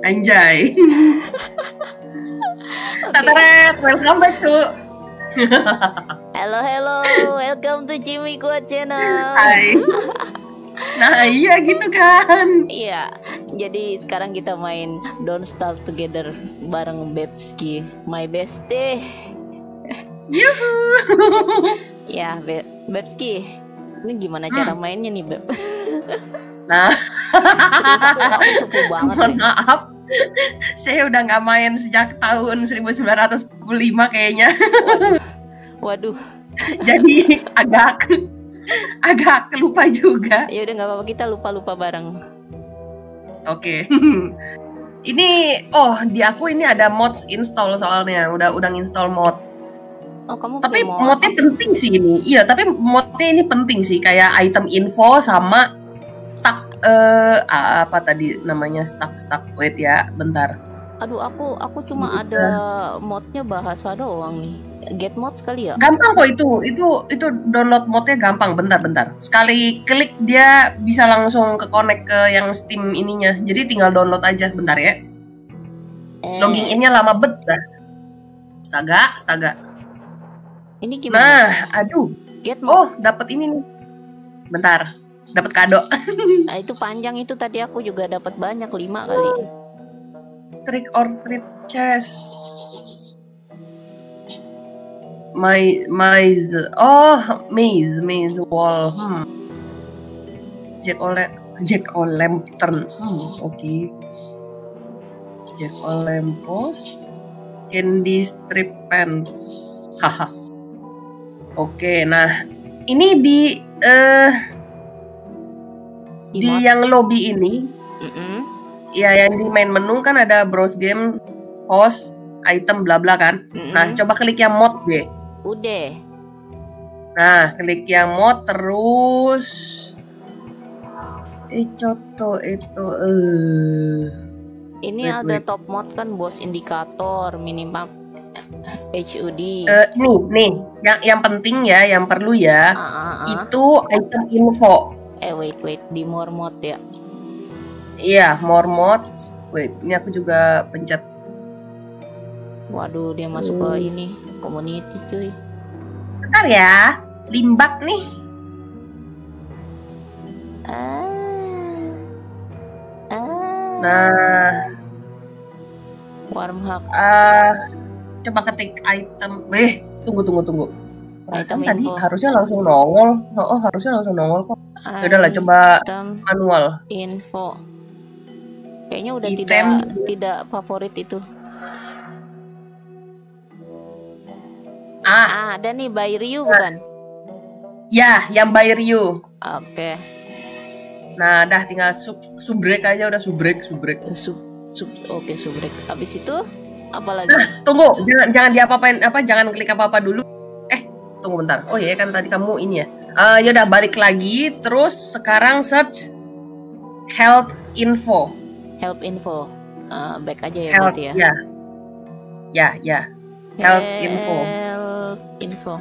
Anjay. Tataret, welcome back to Hello, hello, welcome to Jimmy Gua Channel. Hai. Nah iya gitu kan. Iya, jadi sekarang kita main Don't Starve Together bareng Bebski, my bestie. Yuhu. Ya, Be Bebski, ini gimana cara mainnya nih Beb? Nah, aku, banget mohon maaf. Saya udah nggak main sejak tahun 1945 kayaknya. Waduh, waduh. Jadi agak agak lupa juga. Ya udah nggak apa-apa kita lupa-lupa bareng. Oke. Ini oh di aku ini ada mods install soalnya udah udah install mod. Oh kamu Tapi mod? modnya penting sih ini. Iya, tapi modnya ini penting sih kayak item info sama stack eh apa tadi namanya stack stack wait ya, bentar. Aduh aku aku cuma Udah. ada modnya bahasa doang nih. Get mod sekali ya? Gampang kok itu. Itu itu download modnya gampang. Bentar bentar. Sekali klik dia bisa langsung ke connect ke yang Steam ininya. Jadi tinggal download aja bentar ya. Eh, Logging innya lama bet dah. Astaga, astaga. Ini gimana? Nah, aduh. Get mod. Oh, dapat ini nih. Bentar. Dapat kado. Nah, itu panjang itu tadi aku juga dapat banyak lima kali. Trick or treat chess. My maze. Oh, maze, maze wall. Hmm. Jack ole Jack o' lantern. Hmm, oke. Jack o' lamppost. Candy strip pants. Haha. Oke, nah ini di eh Di di mod. yang lobby ini Mm-mm. ya yang di main menu kan ada browse game, host, item bla bla kan. Mm-mm. Nah, coba klik yang mod deh. udah. Nah, klik yang mod terus eh coto itu eh Ini Wait, ada wait. top mod kan bos indikator minimum HUD. eh, nih nih yang yang penting ya, yang perlu ya Ah, ah, ah. itu item info. Eh wait wait di more mod ya. Iya, more mod. Wait, ini aku juga pencet. Waduh dia masuk ke Hmm. ini community cuy. Bentar ya, limbat nih. Ah. Ah. Nah, Warm hug. eh coba ketik item. Weh, tunggu tunggu tunggu. Perasaan Item tadi harusnya langsung nongol. Oh, oh, harusnya langsung nongol kok. Ya udahlah, coba manual. info. Kayaknya udah Item. tidak tidak favorit itu. Ah, Ah, ada nih by Ryu bukan? ya, yang by Ryu. Oke. Nah, dah tinggal sub subrek aja udah subrek, subrek. Sub, sub, oke subrek. Habis itu apa lagi? Tunggu, jangan jangan diapa-apain apa jangan klik apa-apa dulu. Eh, tunggu bentar. Oh iya kan tadi kamu ini ya. Eh yaudah balik lagi terus sekarang search health info. Help info. Ah, back aja ya health berarti ya. ya. Ya, ya. Health info. Health info.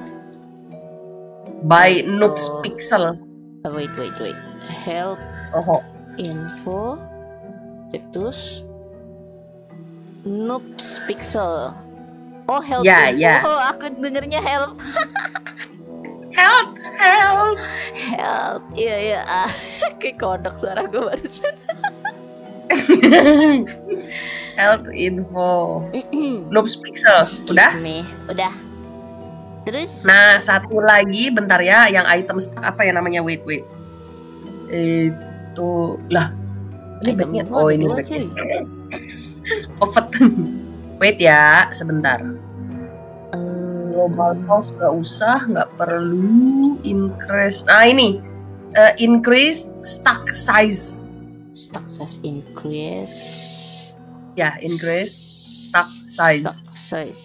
By. Noobs Pixel. Ah, wait, wait, wait. Health Oh, info. Cetus. Noobs pixel. Oh, help Ya, info. ya. Oh, aku dengernya help. health, health. Help. Iya, iya. Ah, kayak kodok suara gue barusan. health info. Noobs Pixel. Udah? me. Udah. Terus Nah, satu lagi bentar ya, yang item apa ya namanya? Wait, wait. Itu lah. Ini backnya. Oh, ini backnya. Ovet. wait ya, sebentar. Global cost nggak usah, nggak perlu. Increase. Nah ini, Eh, increase stack size. stock size increase. Ya, increase stack size. Stock size.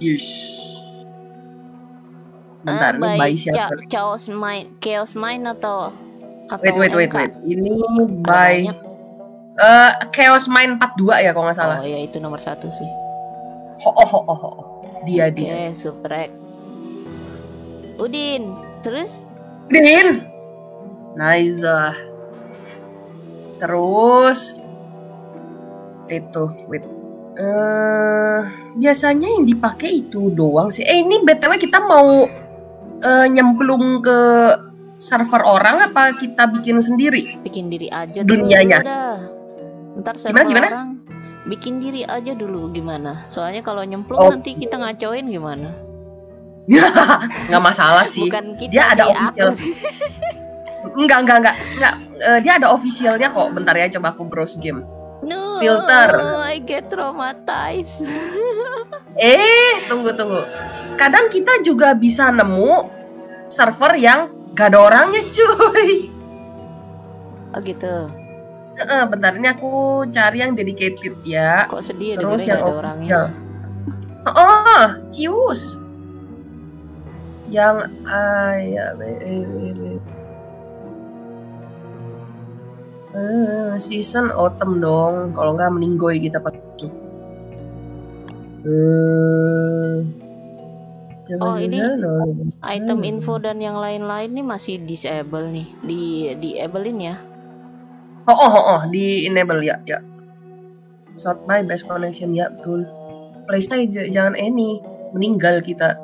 Yes. Bentar, ini by by siapa? Cha- Chaos Mine, Chaos Mine atau atau Wait, wait, wait, wait. Ini by banyak. eh Chaos Mind 42 ya kalau nggak salah. Oh ya itu nomor satu sih. Ho, oh, ho, oh, ho, oh. Dia, Oke, dia. suprek. Udin, terus Din. Nice. Terus itu wait eh biasanya yang dipakai itu doang sih eh ini btw kita mau eh, nyemplung ke server orang apa kita bikin sendiri bikin diri aja Dunianya. dulu. Ntar Gimana, server gimana? orang bikin diri aja dulu gimana? Soalnya kalau nyemplung Oh. nanti kita ngacoin gimana? nggak masalah sih Bukan kita Dia ada official. Enggak, enggak, enggak, enggak. Eh, dia ada officialnya kok. Bentar ya, coba aku browse game. No, Filter. I get traumatized. Eh, tunggu, tunggu. Kadang kita juga bisa nemu server yang gak ada orangnya, cuy. Oh gitu. Eh, bentar, ini aku cari yang dedicated ya. Kok sedih ya Terus yang ada orangnya. Oh, cius. Yang ah, ya, eh, Eh, season autumn dong. Kalau nggak meninggoy kita pas masuk. Eh, siapa Oh, ini? Item Hmm. info dan yang lain-lain nih masih disable nih. Di diablein ya. Oh, oh, oh, oh, di enable ya, ya. Sort by best connection ya, betul. Playstyle jangan any, meninggal kita.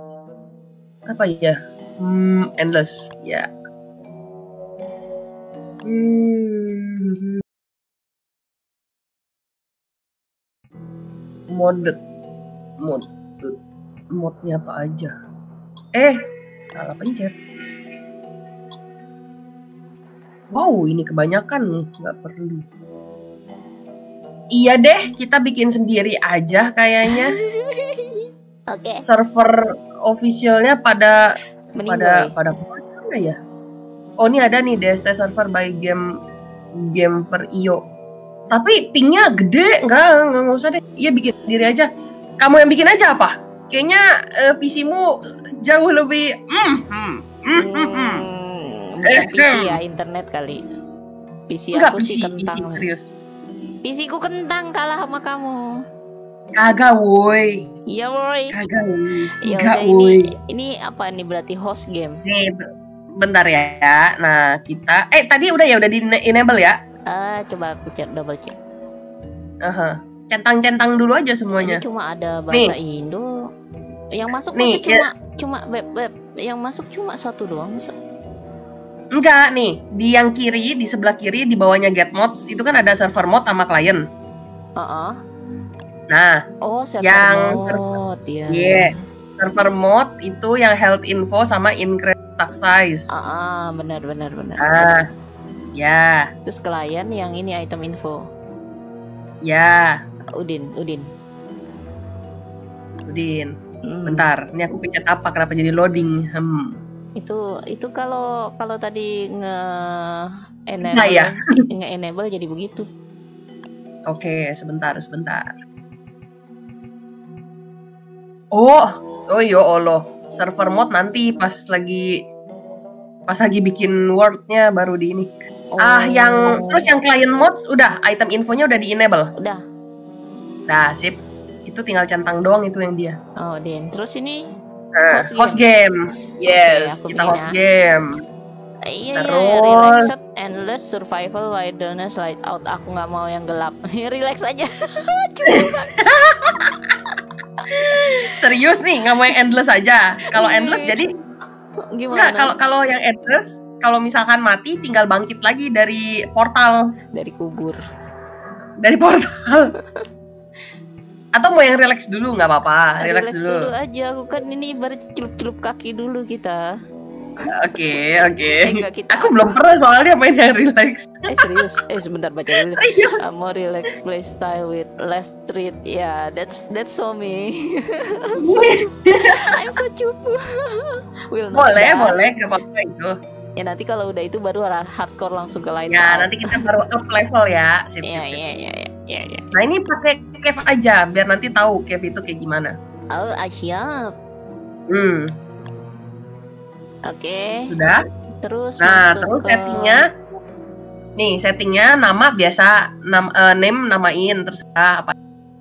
Apa ya? Hmm, endless, ya. Hmm. Modded, mod, modnya apa aja? Eh, salah pencet. Wow, ini kebanyakan nggak perlu. Iya deh, kita bikin sendiri aja kayaknya. Oke. Server officialnya pada pada Meninggal. pada mana ya? Oh ini ada nih DST server by game game for IO. Tapi pingnya gede, nggak nggak usah deh. Iya bikin sendiri aja. Kamu yang bikin aja apa? Kayaknya eh, PC-mu jauh lebih. Mm, hmm, mm, hmm, hmm. Hmm, bukan PC ya, internet kali. PC Enggak aku PC, sih PC kentang. serius. PC ku kentang kalah sama kamu. Kagak woi, Iya, boy. kagak woi, Ya udah ini woi. ini apa nih berarti host game? Nih, be- bentar ya. Nah, kita eh tadi udah ya udah di enable ya. Ah, coba aku cek double check. Aha. Centang-centang dulu aja Ini semuanya. cuma ada bahasa Indo. Yang masuk Nih, masuk cuma cuma web web yang masuk cuma satu doang. Enggak nih, di yang kiri, di sebelah kiri di bawahnya get mods itu kan ada server mod sama klien. Heeh. Nah, Oh, server Yang mode ya. Iya. server mod itu yang health info sama increase stack size. Ah, ah, benar benar benar. Ah, ya, Terus klien yang ini item info. ya, Udin, Udin. Udin. Hmm. Bentar, ini aku pencet apa? Kenapa jadi loading? Hmm. Itu itu kalau kalau tadi nge enable Nah, ya. nge enable jadi begitu. Oke, sebentar, sebentar. Oh, oh iya Allah. Server mod nanti pas lagi pas lagi bikin wordnya baru di ini. Ah, yang Oh. terus yang client mods udah item infonya udah di enable. udah. Nah, sip. Itu tinggal centang doang itu yang dia. Oh, Din. Terus ini Nah, Host host game. Yes, aku kita bikin host game. Eh, Iya, iya, Terus- relaxed endless survival wilderness light out. Aku nggak mau yang gelap. Relax aja. Serius nih, nggak mau yang endless aja. Kalau Iya. endless jadi Gimana? Enggak, kalau kalau yang endless, kalau misalkan mati tinggal bangkit lagi dari portal, dari kubur. dari portal. Atau mau yang relax dulu nggak apa-apa, relax, dulu. aja. Aku kan ini ibarat celup-celup kaki dulu kita. Oke, oke. Eh. Aku belum pernah soalnya main yang relax. Eh serius. Eh sebentar baca dulu. Iya. A more relaxed play style with less treat. Ya, that's that's so me. I'm so cupu. Will not boleh, die. boleh, nggak apa-apa itu. Ya nanti kalau udah itu baru hardcore langsung ke lain. Ya, nanti kita baru up level ya. Sip, sip, sip. iya, iya, iya, iya, iya. Nah, ini pakai cave aja biar nanti tahu cave itu kayak gimana. Oh, ah, siap. Hmm, Oke. sudah. Terus Nah, terus ke- settingnya Nih, settingnya nama biasa, nam, eh, name namain terserah apa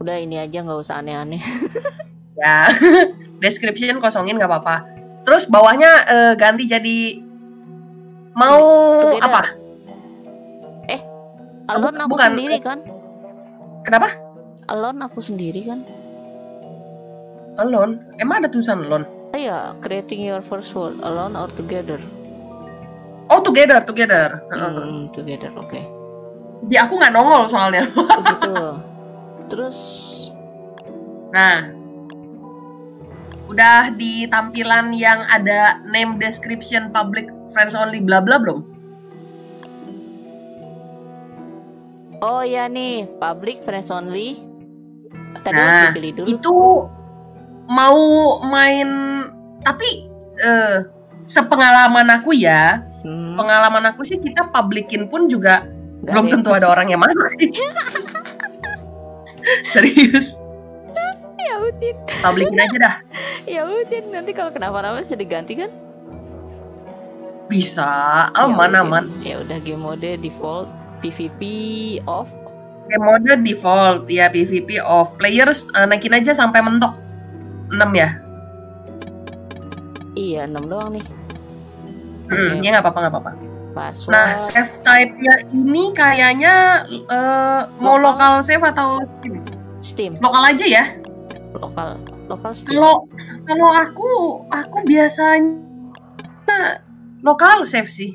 udah ini aja nggak usah aneh-aneh. ya. Description kosongin nggak apa-apa. Terus bawahnya eh, ganti jadi mau Together. apa? Alon aku bukan. sendiri kan? Kenapa? alone aku sendiri kan Alone? Emang ada tulisan alone? Iya, creating your first world alone or together. Oh, together, together. Hmm, together, oke. Di aku nggak nongol soalnya. Oh, gitu. Terus Nah, udah di tampilan yang ada name description public friends only bla bla belum? Oh ya nih, public friends only. Tadi Nah, harus dipilih dulu. Itu mau main tapi eh, sepengalaman aku ya, Hmm, pengalaman aku sih kita publikin pun juga nggak belum tentu ada orang yang masuk sih. Serius, Ya Udin, publikin aja dah. ya Udin. Nanti kalau kenapa-napa bisa diganti kan? Bisa, Ya aman udah. aman. Ya udah game mode default PVP off. Game mode default ya PVP off. Players eh, naikin aja sampai mentok 6 ya. Iya, 6 doang nih. Hmm, Oke. ya nggak apa-apa nggak apa-apa. Password. Nah, save type-nya ini kayaknya eh, mau Lokal. lokal save atau Steam? Steam, Lokal aja ya. lokal, lokal Steam. Kalau kalau aku aku biasanya lokal save sih.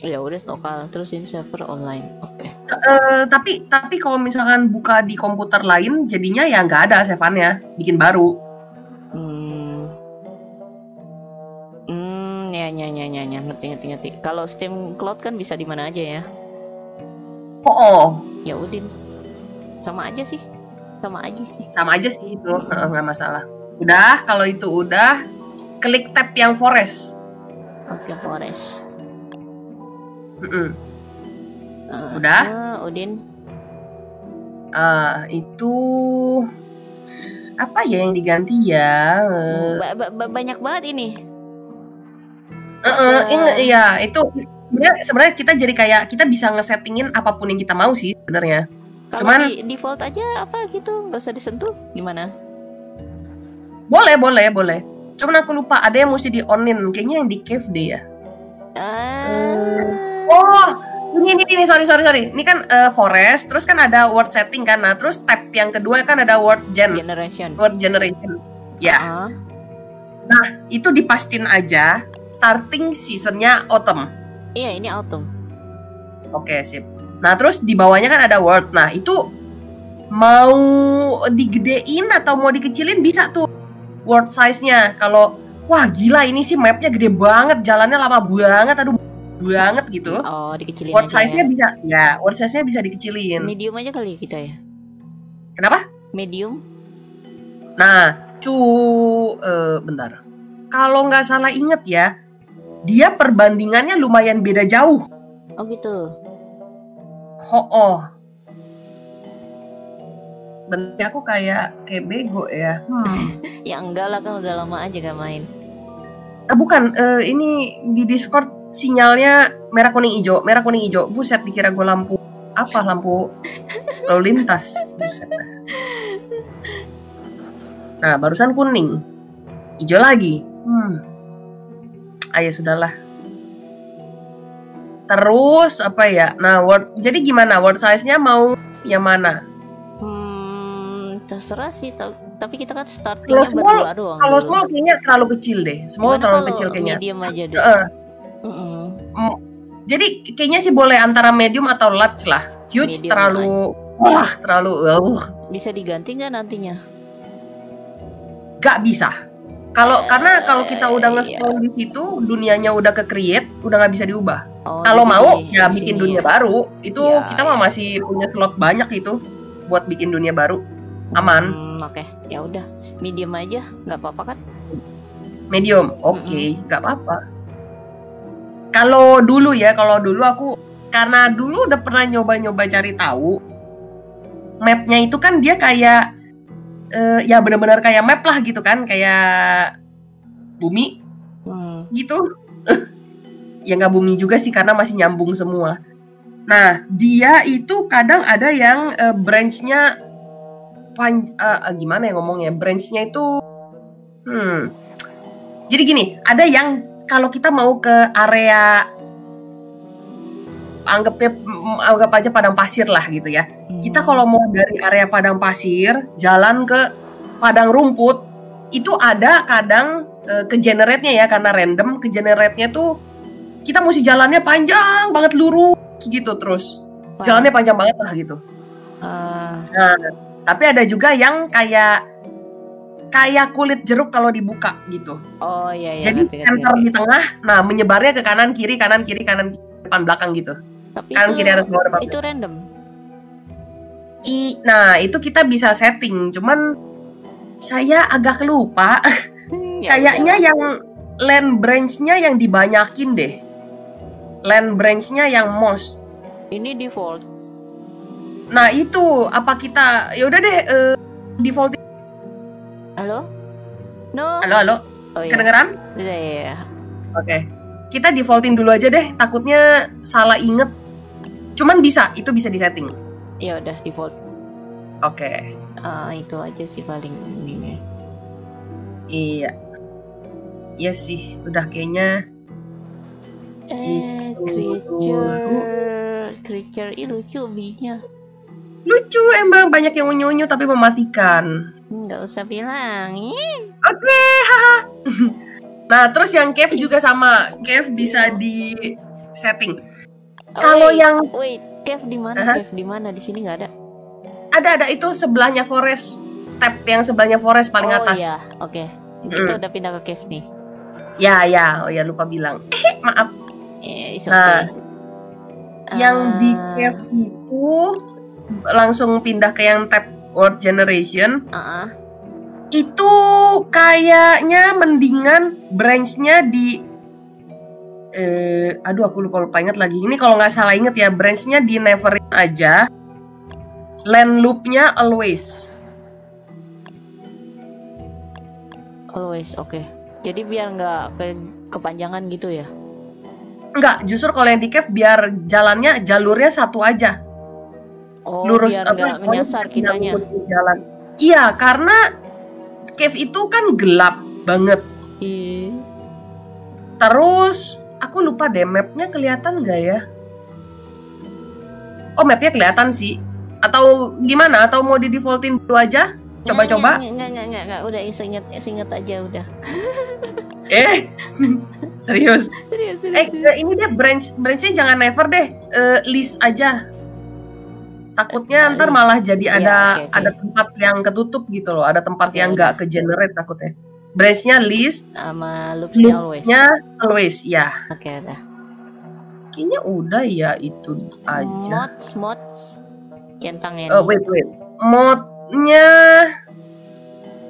Ya udah lokal, terus ini server online. Oke. Eh, tapi tapi kalau misalkan buka di komputer lain jadinya ya nggak ada save-annya, bikin baru. Hmm. Hmm, ya, ya, ya, ya, ya, ngerti, ngerti, ngerti. Kalau Steam Cloud kan bisa di mana aja ya. Oh, oh, Ya Udin. Sama aja sih. Sama aja sih. sama aja sih itu, Heeh, nggak masalah. Udah, kalau itu udah, klik tab yang forest. Oke, Forest. Mm-mm. Eh, Udah? eh, Udin. Ah, itu apa ya yang diganti ya? Ba- ba- ba- banyak banget ini. eh, eh, inge- iya itu sebenarnya sebenarnya kita jadi kayak kita bisa ngesettingin apa pun yang kita mau sih sebenarnya. Cuman- di default aja apa gitu, nggak usah disentuh. Gimana? Boleh, boleh, boleh. Cuman aku lupa ada yang mesti di onin, kayaknya yang di cave deh ya. Ah. Oh, ini ini ini sorry sorry sorry. Ini kan eh, forest, terus kan ada word setting kan. Nah, terus tab yang kedua kan ada word gen, Generation. word generation. Ya, Ah, itu dipastiin aja starting seasonnya autumn. iya ini autumn. Oke, sip. Nah, terus di bawahnya kan ada word. Nah, itu mau digedein atau mau dikecilin bisa tuh word size-nya. Kalau wah gila ini sih mapnya gede banget, jalannya lama banget, aduh banget gitu. Oh, dikecilin Word aja size-nya ya. bisa ya, word size-nya bisa dikecilin. Medium aja kali kita ya. Kenapa? Medium. Nah, cu eh, bentar. Kalau nggak salah inget ya, dia perbandingannya lumayan beda jauh. Oh gitu. Ho oh. Bentar aku kayak kayak bego ya. Hmm. Ya enggak lah kan udah lama aja gak main. Eh, bukan, eh, ini di Discord sinyalnya merah kuning hijau, merah kuning hijau. Buset, dikira gue lampu apa lampu lalu lintas. Buset. Nah, barusan kuning, hijau lagi. Hmm. Ayo sudahlah. Terus apa ya? Nah, word jadi gimana? Word size-nya mau yang mana? Hmm, terserah sih. ta- Tapi kita kan Kalau startingnya small- berdua doang. Kalau small kayaknya terlalu kecil deh. Gimana terlalu kalau kecil kayaknya. Medium aja deh. Heeh. Mm-mm. Jadi kayaknya sih boleh antara medium atau large lah. Huge Medium terlalu wah terlalu uh, Bisa diganti nggak nantinya? gak bisa. Kalau Eh, karena kalau kita udah iya. nge-scroll di situ dunianya udah ke create, udah nggak bisa diubah. Oh, Kalau mau ya bikin sini dunia ya. baru. Itu Iya, kita mah iya. masih punya slot banyak itu buat bikin dunia baru. Aman. Hmm, Oke, ya udah. Medium aja, nggak apa-apa kan? Medium. Oke, nggak apa-apa. Kalau dulu ya, kalau dulu aku karena dulu udah pernah nyoba-nyoba cari tahu mapnya itu kan dia kayak eh, ya benar-benar kayak map lah gitu kan, kayak bumi Hmm. gitu. ya nggak bumi juga sih karena masih nyambung semua. Nah, dia itu kadang ada yang eh, branch-nya pan eh, gimana ya ngomongnya? Branch-nya itu hmm. Jadi gini, ada yang kalau kita mau ke area anggapnya mm, anggap aja padang pasir lah gitu ya. Kita Hmm. kalau mau dari area padang pasir jalan ke padang rumput itu ada kadang eh, ke generate-nya ya karena random ke generate-nya tuh kita mesti jalannya panjang banget lurus gitu terus. Jalannya panjang banget lah gitu. Ah, Nah, tapi ada juga yang kayak kayak kulit jeruk kalau dibuka gitu. oh iya iya. Jadi ngerti, center ngerti. di tengah, nah menyebarnya ke kanan kiri kanan kiri kanan kiri, depan belakang gitu. Tapi Kanan itu, kiri atas bawah depan. itu random. I, nah itu kita bisa setting, cuman saya agak lupa. Hmm, ya Kayaknya udahlah. yang land branch-nya yang dibanyakin deh. Land branch-nya yang most. ini default. Nah itu apa kita ya udah deh eh, default. No. Halo halo, Oh iya. kedengeran? Iya iya. iya. Oke. Kita defaultin dulu aja deh, takutnya salah inget. Cuman bisa, itu bisa disetting. Ya udah default. Oke. Ah, itu aja sih paling ini. Iya. Iya sih, udah kayaknya Eh, creature, creature ih lucu binya. Lucu emang banyak yang unyu-unyu tapi mematikan. Nggak usah bilang. Oke, haha. Nah, terus yang cave juga sama. Cave bisa di setting. oh, Kalau yang wait, cave di mana? Aha. Cave di mana? Di sini nggak ada. ada ada itu sebelahnya forest. Tab yang sebelahnya forest paling oh atas. iya, oke. Kita Mm. udah pindah ke cave nih. Ya, ya. Oh ya lupa bilang. Eh, maaf. Eh, Nah, okay. Yang di Ah, cave itu langsung pindah ke yang tab world generation. ah, ah. Itu kayaknya mendingan branch-nya di eh aduh aku lupa lupa inget lagi. Ini kalau nggak salah inget ya branch-nya di Neverin aja. Land loop-nya always. always oke. Jadi biar nggak ke- kepanjangan gitu ya. Enggak, justru kalau yang di cave biar jalannya jalurnya satu aja. Oh, lurus biar apa, menyasar kitanya. jalan. Iya, karena cave itu kan gelap banget. Ih, Terus aku lupa deh mapnya kelihatan nggak ya? Oh mapnya kelihatan sih. Atau gimana? Atau mau di defaultin dulu aja? Coba-coba? Nggak, nggak, nggak. Udah inget, inget aja udah. Eh, serius? Serius, Eh eh, ini deh branch branchnya jangan never deh, Eh, list aja. Takutnya Eh, ntar list. malah jadi Iya, ada oke, oke. ada tempat yang ketutup gitu loh, ada tempat Oke, yang udah. nggak ke generate takutnya. Branchnya list, Sama loopsnya always. always ya. Oke, udah. Kayaknya udah ya itu aja. Mods, mods. Centang ya Oh wait wait, modnya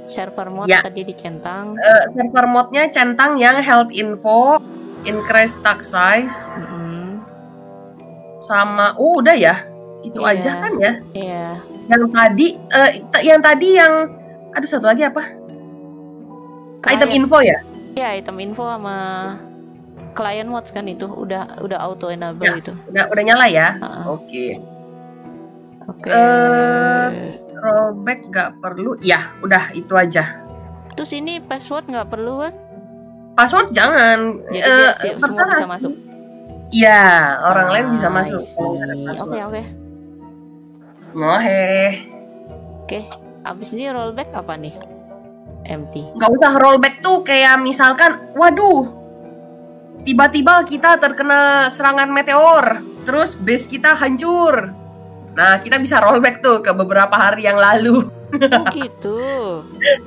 Server mod Ya. tadi dicentang. eh, server modnya centang yang health info, increase stack size, Mm-mm. sama oh udah ya itu Iya. aja kan ya. Iya. Yang tadi, eh, t- yang tadi yang, aduh satu lagi apa? Item Client- info ya? Iya, item info sama client mods kan itu udah udah auto enable Ya. itu. Udah udah nyala ya? Oke. Oke. Eh, Rollback nggak perlu. Ya, udah itu aja. Terus ini password nggak perlu kan? Password jangan. Jadi Eh, biar si- semua bisa masuk. Iya, orang lain bisa Ah, masuk. I kalau nggak ada password. Oke. Abis ini rollback apa nih? Empty. nggak usah rollback tuh kayak misalkan, waduh, tiba-tiba kita terkena serangan meteor, terus base kita hancur. Nah, kita bisa rollback tuh ke beberapa hari yang lalu. Oh gitu.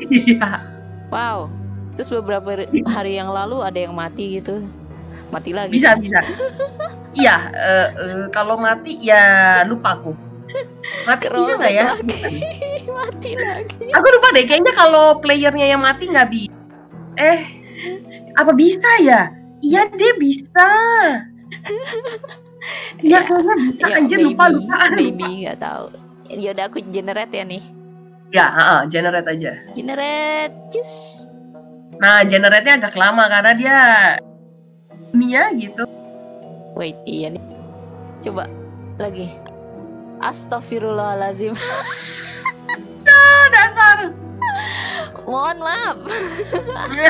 Iya. Wow. Terus beberapa hari yang lalu ada yang mati gitu. Mati lagi. bisa bisa. Iya, eh, eh, kalau mati ya lupa aku. Mati bisa nggak ya? lagi. mati lagi. Aku lupa deh, kayaknya kalau playernya yang mati nggak bisa. Eh, apa bisa ya? Iya deh bisa. Iya kayaknya bisa. Ya, Anjir lupa lupa. Maybe nggak tahu. Ya udah aku generate ya nih. Ya, heeh, generate aja. Generate. Cus. Nah, generate-nya agak lama karena dia dunia gitu. Wait, iya nih. Coba lagi. Astagfirullahalazim. Ah, dasar. Mohon maaf.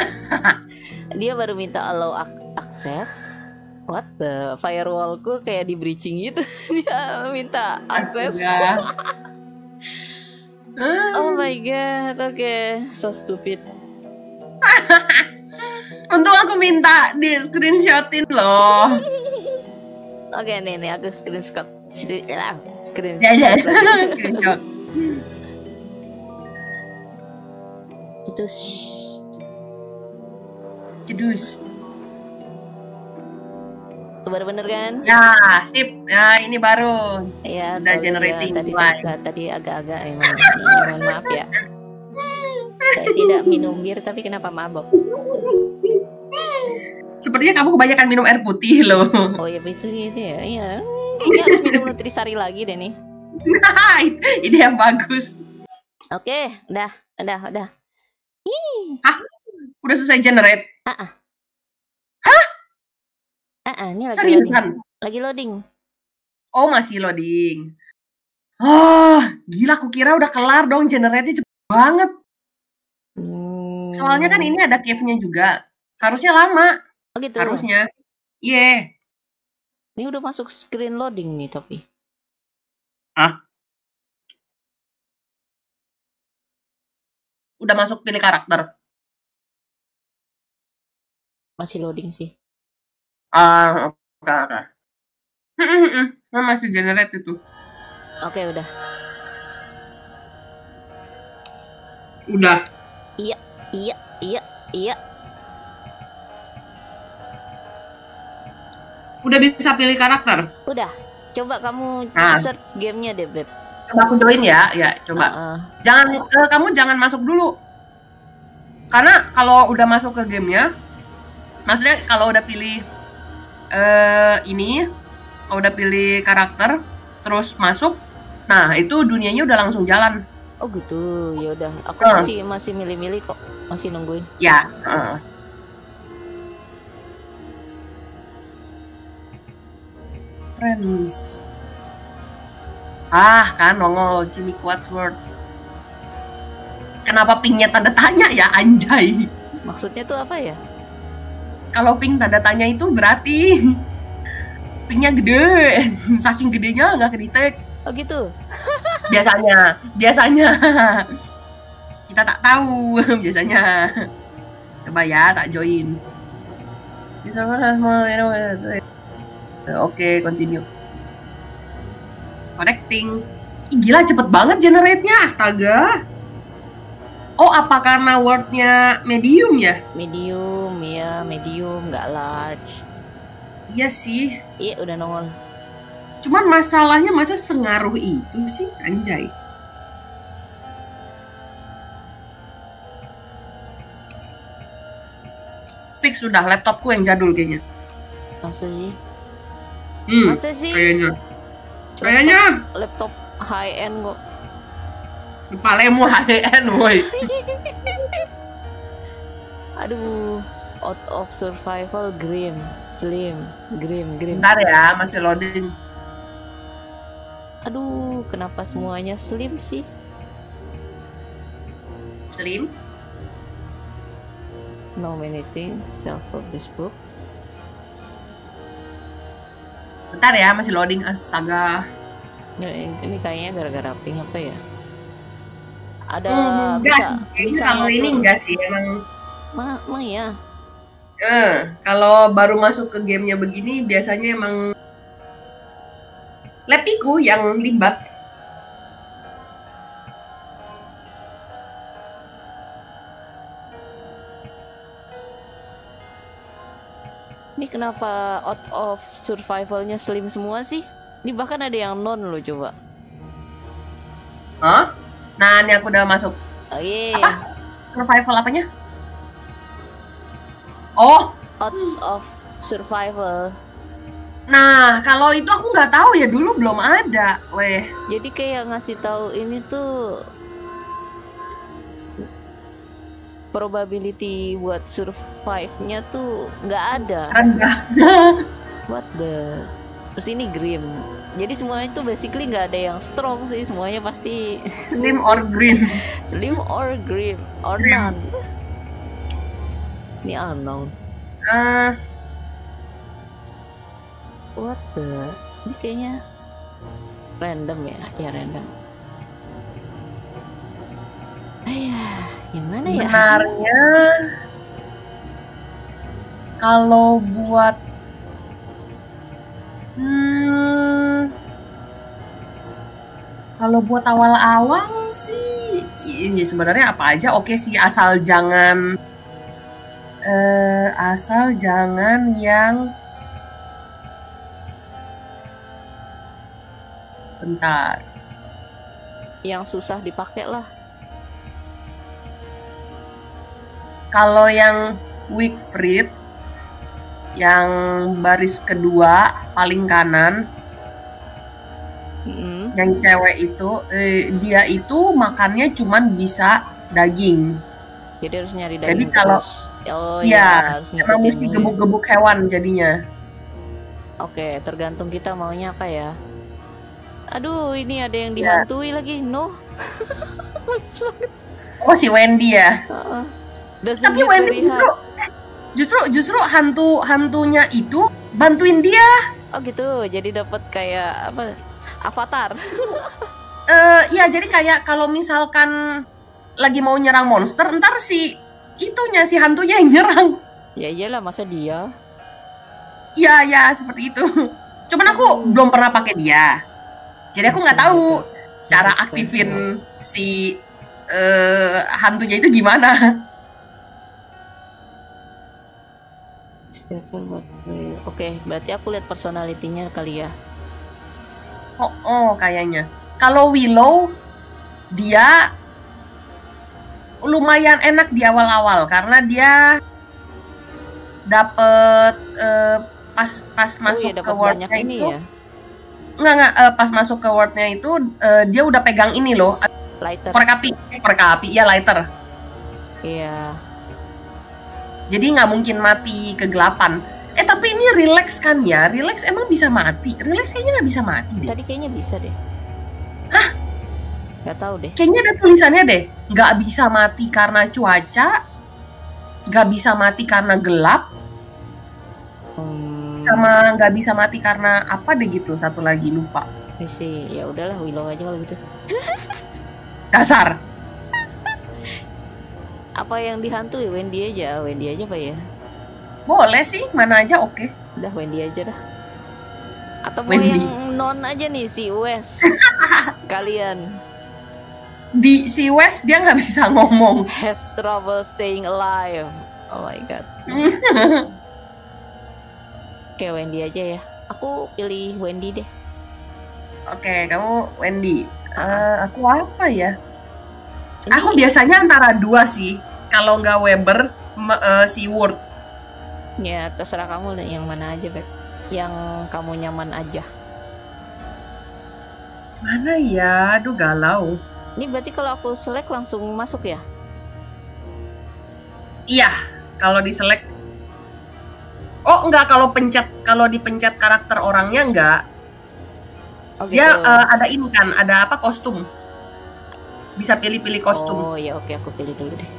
Dia baru minta allow ak- akses. What the firewallku kayak di breaching gitu. Dia minta akses. Astaga. Oh my god, oke, so stupid. Untung aku minta di screenshotin loh. Oke nih nih aku screenshot, screen, ah, screen. Ya ya, screenshot. Terus Jedus. baru bener kan? Ya, sip. Ya, ini baru. Iya, Udah tahu ya, generating tadi agak tadi agak-agak emang. Iya, mohon maaf ya. Saya tidak minum bir tapi kenapa mabok? Sepertinya kamu kebanyakan minum air putih loh. Oh ya betul gitu ya. Iya. Kayaknya harus minum nutrisari lagi deh nih. ini yang bagus. Oke, udah, udah, udah. Udah selesai generate. Ah, ah, ini lagi loading. Seriusan? Lagi loading. Oh, masih loading. Oh, gila aku kira udah kelar dong generate-nya cepet banget. Hmm. Soalnya kan ini ada cave-nya juga. Harusnya lama, Oh gitu. harusnya. Iya. Ini udah masuk screen loading nih tapi. Udah masuk pilih karakter. Masih loading sih. Ah, oke, oke. Hmm, hmm, hmm. Masih generate itu. Oke, udah. Udah. Iya, iya, iya. Udah bisa pilih karakter. Udah. Coba kamu Ah. search gamenya deh, Beb. Coba aku join ya, ya coba. Ah, ah. Jangan eh, kamu jangan masuk dulu. Karena kalau udah masuk ke gamenya, maksudnya kalau udah pilih eh ini, kalau udah pilih karakter, terus masuk, nah itu dunianya udah langsung jalan. Oh gitu. Ya udah. Aku Ah. masih masih milih-milih kok. Masih nungguin. Ya. heeh. Friends. Ah, kan nongol Jimmy Quadsworth. Kenapa pingnya tanda tanya ya, anjay? Maksudnya tuh apa ya? Kalau ping tanda tanya itu berarti pingnya gede. Saking gedenya nggak kedetek. Oh gitu. Biasanya, biasanya. Kita tak tahu biasanya. Coba ya, tak join. User has more, you know, Oke, continue. Connecting. Ih, gila cepet banget generate-nya, astaga. Oh, apa karena word-nya medium ya? Medium, ya, medium, nggak large. Iya sih. Iya, udah nongol. Cuman masalahnya masa sengaruh itu sih, anjay. Fix sudah laptopku yang jadul kayaknya. Masa sih? Hmm, Masa sih? kayaknya. Kayaknya Laptop high end kok. kepalemu HDN, woi. Aduh, out of survival grim, slim, grim, grim. Bentar ya, masih loading. Aduh, kenapa semuanya slim sih? Slim. No many things, self-published book. Bentar ya, masih loading. Astaga. Ini, ini kayaknya gara-gara ping apa ya? Ada Hmm, enggak bisa sih. Bisa kalau ini enggak sih, emang. Ma, emang ya. Eh, kalau baru masuk ke gamenya begini, biasanya emang Letiku yang libat. Ini kenapa out of survivalnya slim semua sih? Ini bahkan ada yang non loh coba. Hah? Nah, ini aku udah masuk. Oh, iya. Apa? Survival apanya? Oh, Out of survival. nah kalau itu aku nggak tahu ya dulu belum ada, weh. Jadi kayak ngasih tahu ini tuh probability buat survive-nya tuh nggak ada. Rendah. What the? Terus ini grim. Jadi semuanya itu basically nggak ada yang strong sih, semuanya pasti Slim or green. slim or grim or Grim. none. Ini unknown. Eh, what the ini kayaknya random ya ya random yang mana ya? Benarnya kalau buat hmm, kalau buat awal-awal sih iya sebenarnya apa aja? Oke sih asal jangan eh, asal jangan yang bentar. Yang susah dipakai lah kalau yang weak fruit yang baris kedua paling kanan Mm-mm. yang cewek itu eh, dia itu makannya cuman bisa daging jadi harus nyari Jadi daging kalau- terus. oh Iya, iya harus mesti ya. gebuk-gebuk hewan jadinya oke tergantung kita maunya apa ya aduh ini ada yang Ya. dihantui lagi no oh si Wendy ya Heeh. Doesn't tapi Wendy justru justru justru hantu hantunya itu bantuin dia. Oh gitu. Jadi dapat kayak apa avatar. Eh ya jadi kayak kalau misalkan lagi mau nyerang monster ntar si itunya si hantunya yang nyerang. Ya iyalah masa dia? Iya ya seperti itu. Cuman aku Hmm. belum pernah pakai dia. Jadi aku nggak tahu cara aktifin si eh hantunya itu gimana Oke, berarti aku lihat personalitinya kali ya. oh, oh kayaknya kalau Willow dia lumayan enak di awal-awal karena dia dapet eh, pas pas masuk oh iya ke wordnya ini itu ya. nggak nggak eh, pas masuk ke wordnya itu eh, dia udah pegang ini loh Lighter. korek api korek api ya lighter Iya. Jadi nggak mungkin mati kegelapan. Eh tapi ini relax kan ya? Relax emang bisa mati? Relax kayaknya nggak bisa mati deh. Tadi kayaknya bisa deh. Hah? Gak tahu deh. kayaknya ada tulisannya deh. Nggak bisa mati karena cuaca. Nggak bisa mati karena gelap. Hmm, sama nggak bisa mati karena apa deh gitu satu lagi lupa. Sih ya udahlah Willow aja kalau gitu. dasar Apa yang dihantui Wendy aja, Wendy aja pak ya. boleh sih mana aja oke Udah Wendy aja dah. Atau mau Wendy. yang non aja nih si Wes sekalian di si West dia nggak bisa ngomong has trouble staying alive. Oh my god. Oke Wendy aja ya. Aku pilih Wendy deh. oke kamu Wendy Eh, aku apa ya Ini aku biasanya antara dua sih kalau nggak Weber eh, si Word ya terserah kamu deh, yang mana aja Beb. Yang kamu nyaman aja. mana ya aduh galau Ini berarti kalau aku select langsung masuk ya? iya kalau di select oh enggak kalau pencet kalau dipencet karakter orangnya enggak Oh gitu. dia eh, ada ini kan ada apa kostum bisa pilih-pilih kostum Oh ya oke aku pilih dulu deh.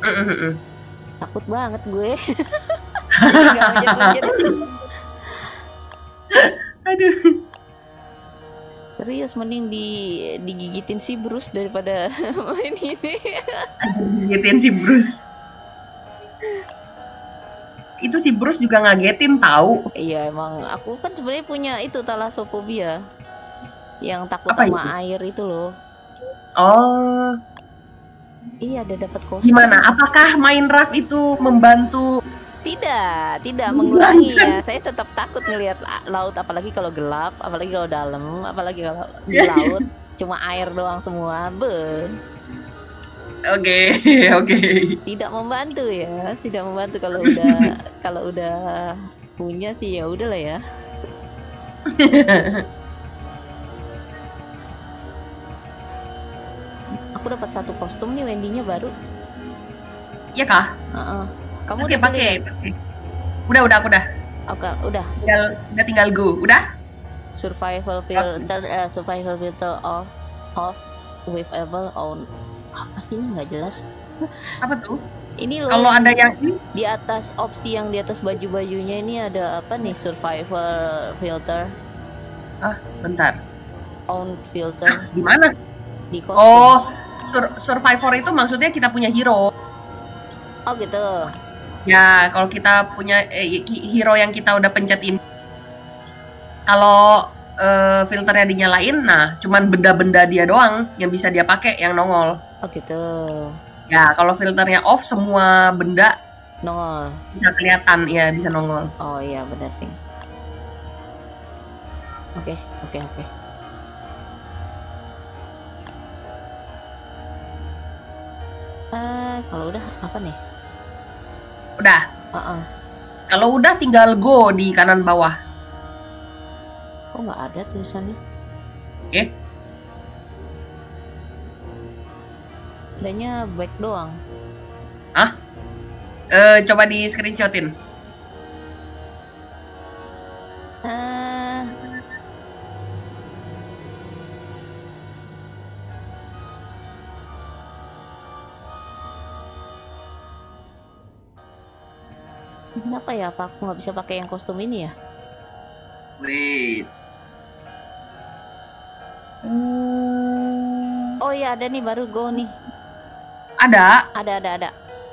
Mm, mm, mm. Takut banget gue. Aduh Serius mending di digigitin si Bruce daripada main ini. ngagetin si Bruce itu si Bruce juga ngagetin tahu Iya emang aku kan sebenarnya punya itu talasophobia yang takut Apa sama itu? air itu loh. Oh Iya ada dapat kostum. gimana apakah main raft itu membantu Tidak, tidak mengurangi ya. Saya tetap takut ngelihat la- laut apalagi kalau gelap, apalagi kalau dalam, apalagi kalau di laut cuma air doang semua. Be, oke oke tidak membantu ya. Tidak membantu kalau udah kalau udah punya sih ya udahlah ya. Aku dapat satu kostum nih Wendy-nya baru. Iya kah Heeh. Kamu oke udah pakai udah udah aku udah Oke, udah. tinggal udah tinggal go udah Survival filter, eh, survival filter off, off with able on. Apa sih ini nggak jelas? apa tuh Ini loh. Kalau ada yang di atas opsi yang di atas baju-bajunya ini ada apa nih survival filter, ah bentar. own filter Di mana? di kostum. Oh, sur- survivor itu maksudnya kita punya hero. Oh gitu. Ya, kalau kita punya eh, hero yang kita udah pencetin. Kalau eh, filternya dinyalain, nah cuman benda-benda dia doang yang bisa dia pakai yang nongol. Oh gitu. Ya, kalau filternya off semua benda Nongol. bisa kelihatan, ya bisa nongol. Oh iya benar nih. Oke, oke, oke. Eh, kalau udah apa nih? Udah. Heeh. Kalau udah tinggal go di kanan bawah. Kok nggak ada tulisannya? Oke. Adanya back doang. Eh, coba di screenshotin. Kenapa ya? Apa aku nggak bisa pakai yang kostum ini ya? Wait. Oh iya ada nih baru go nih. Ada? Ada ada ada.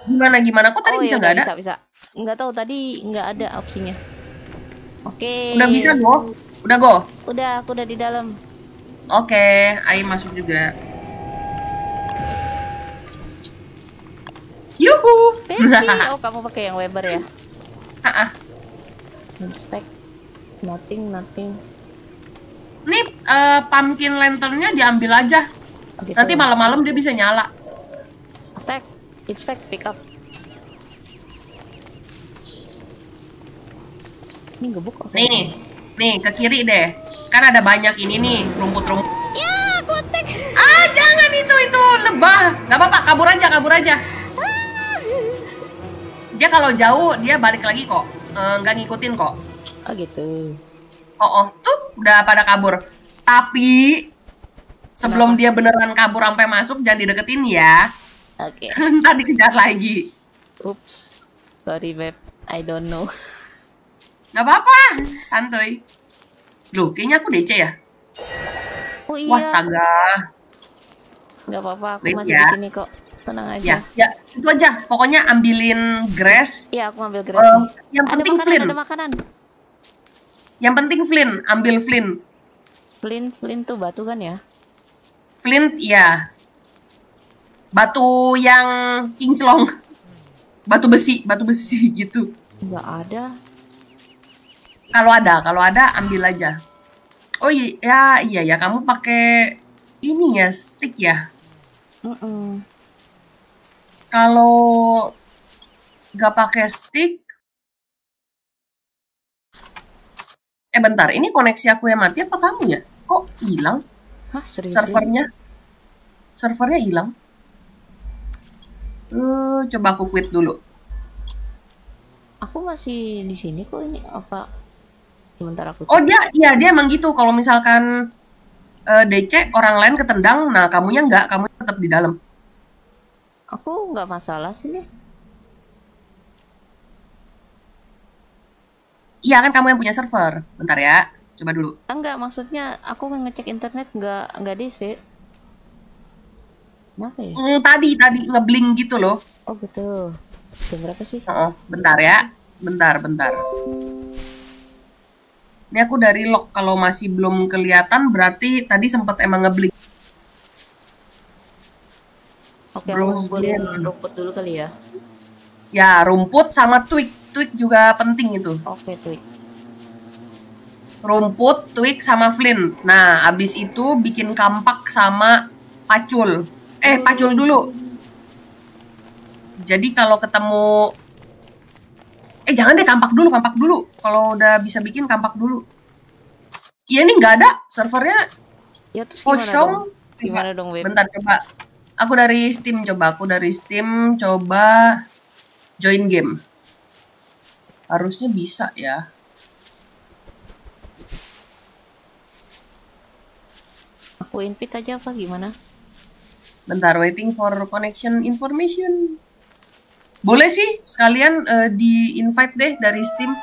Gimana gimana? Kok tadi oh bisa iya nggak udah ada? bisa bisa. Nggak tahu tadi nggak ada opsinya. Oke. Udah bisa go? Udah go? Udah aku udah di dalam. Oke, Ai masuk juga. Yuhu. Baby. Oh kamu pakai yang Weber ya? Ah, ah. Inspect. Nothing nothing. Nih eh, pumpkin lanternnya diambil aja. Gitu. Nanti malam-malam dia bisa nyala. Attack. Inspect. Pick up. Ini gebuk oke. Nih, nih ke kiri deh. Kan ada banyak ini nih rumput-rumput. Ya, attack. Ah, jangan itu itu lebah. Gak apa-apa, kabur aja, kabur aja. Dia kalau jauh dia balik lagi kok. Eh, Nggak ngikutin kok. Oh gitu. Oh, oh, tuh udah pada kabur. Tapi sebelum dia beneran kabur sampai masuk jangan dideketin ya. Oke. Ntar dikejar lagi. Oops. Sorry, Beb. I don't know. Gak apa-apa, santuy. Loh, kayaknya aku DC ya? Oh iya. Wastaga. Nggak apa-apa, aku Wait masih ya. di sini kok. Tenang aja. Ya, ya, itu aja. Pokoknya ambilin grass. Iya, aku ngambil grass. Nih. yang ada penting makanan, flint. ada makanan. Yang penting flint, ambil flint. Flint, flint tuh batu kan ya? Flint, ya. Batu yang kinclong. Batu besi, batu besi gitu. Nggak ada. Kalau ada, kalau ada ambil aja. Oh iya, ya, iya ya, kamu pakai ini ya, stick ya. Mm-mm. Kalau nggak pakai stick, eh bentar, ini koneksi aku yang mati apa kamu ya? Kok hilang Hah, serius? servernya? Servernya hilang. Eh, coba aku quit dulu. Aku masih di sini kok ini apa? Sebentar aku. Oh dia, iya dia emang gitu. Kalau misalkan eh, DC orang lain ketendang, nah kamunya nggak, kamu tetap di dalam. Aku nggak masalah sih nih. Iya kan kamu yang punya server. Bentar ya, coba dulu. Enggak, maksudnya aku ngecek internet nggak nggak DC. Kenapa ya? Hmm, tadi tadi ngeblink gitu loh. Oh gitu. Jam berapa sih? Oh, bentar ya. Bentar, bentar. Ini aku dari lock kalau masih belum kelihatan berarti tadi sempat emang ngeblink. Oke, game. rumput dulu kali ya. Ya, rumput sama twig. Twig juga penting itu. Oke, tuh. Rumput, twig sama flint. Nah, abis itu bikin kampak sama pacul. Eh, pacul dulu. Jadi kalau ketemu Eh, jangan deh kampak dulu, kampak dulu. Kalau udah bisa bikin kampak dulu. Iya nih nggak ada servernya Ya terus gimana dong? Gimana dong, Web? Bentar coba. Aku dari Steam coba. Aku dari Steam coba join game. Harusnya bisa ya. Aku invite aja apa gimana? Bentar waiting for connection information. Boleh sih sekalian eh, di invite deh dari Steam.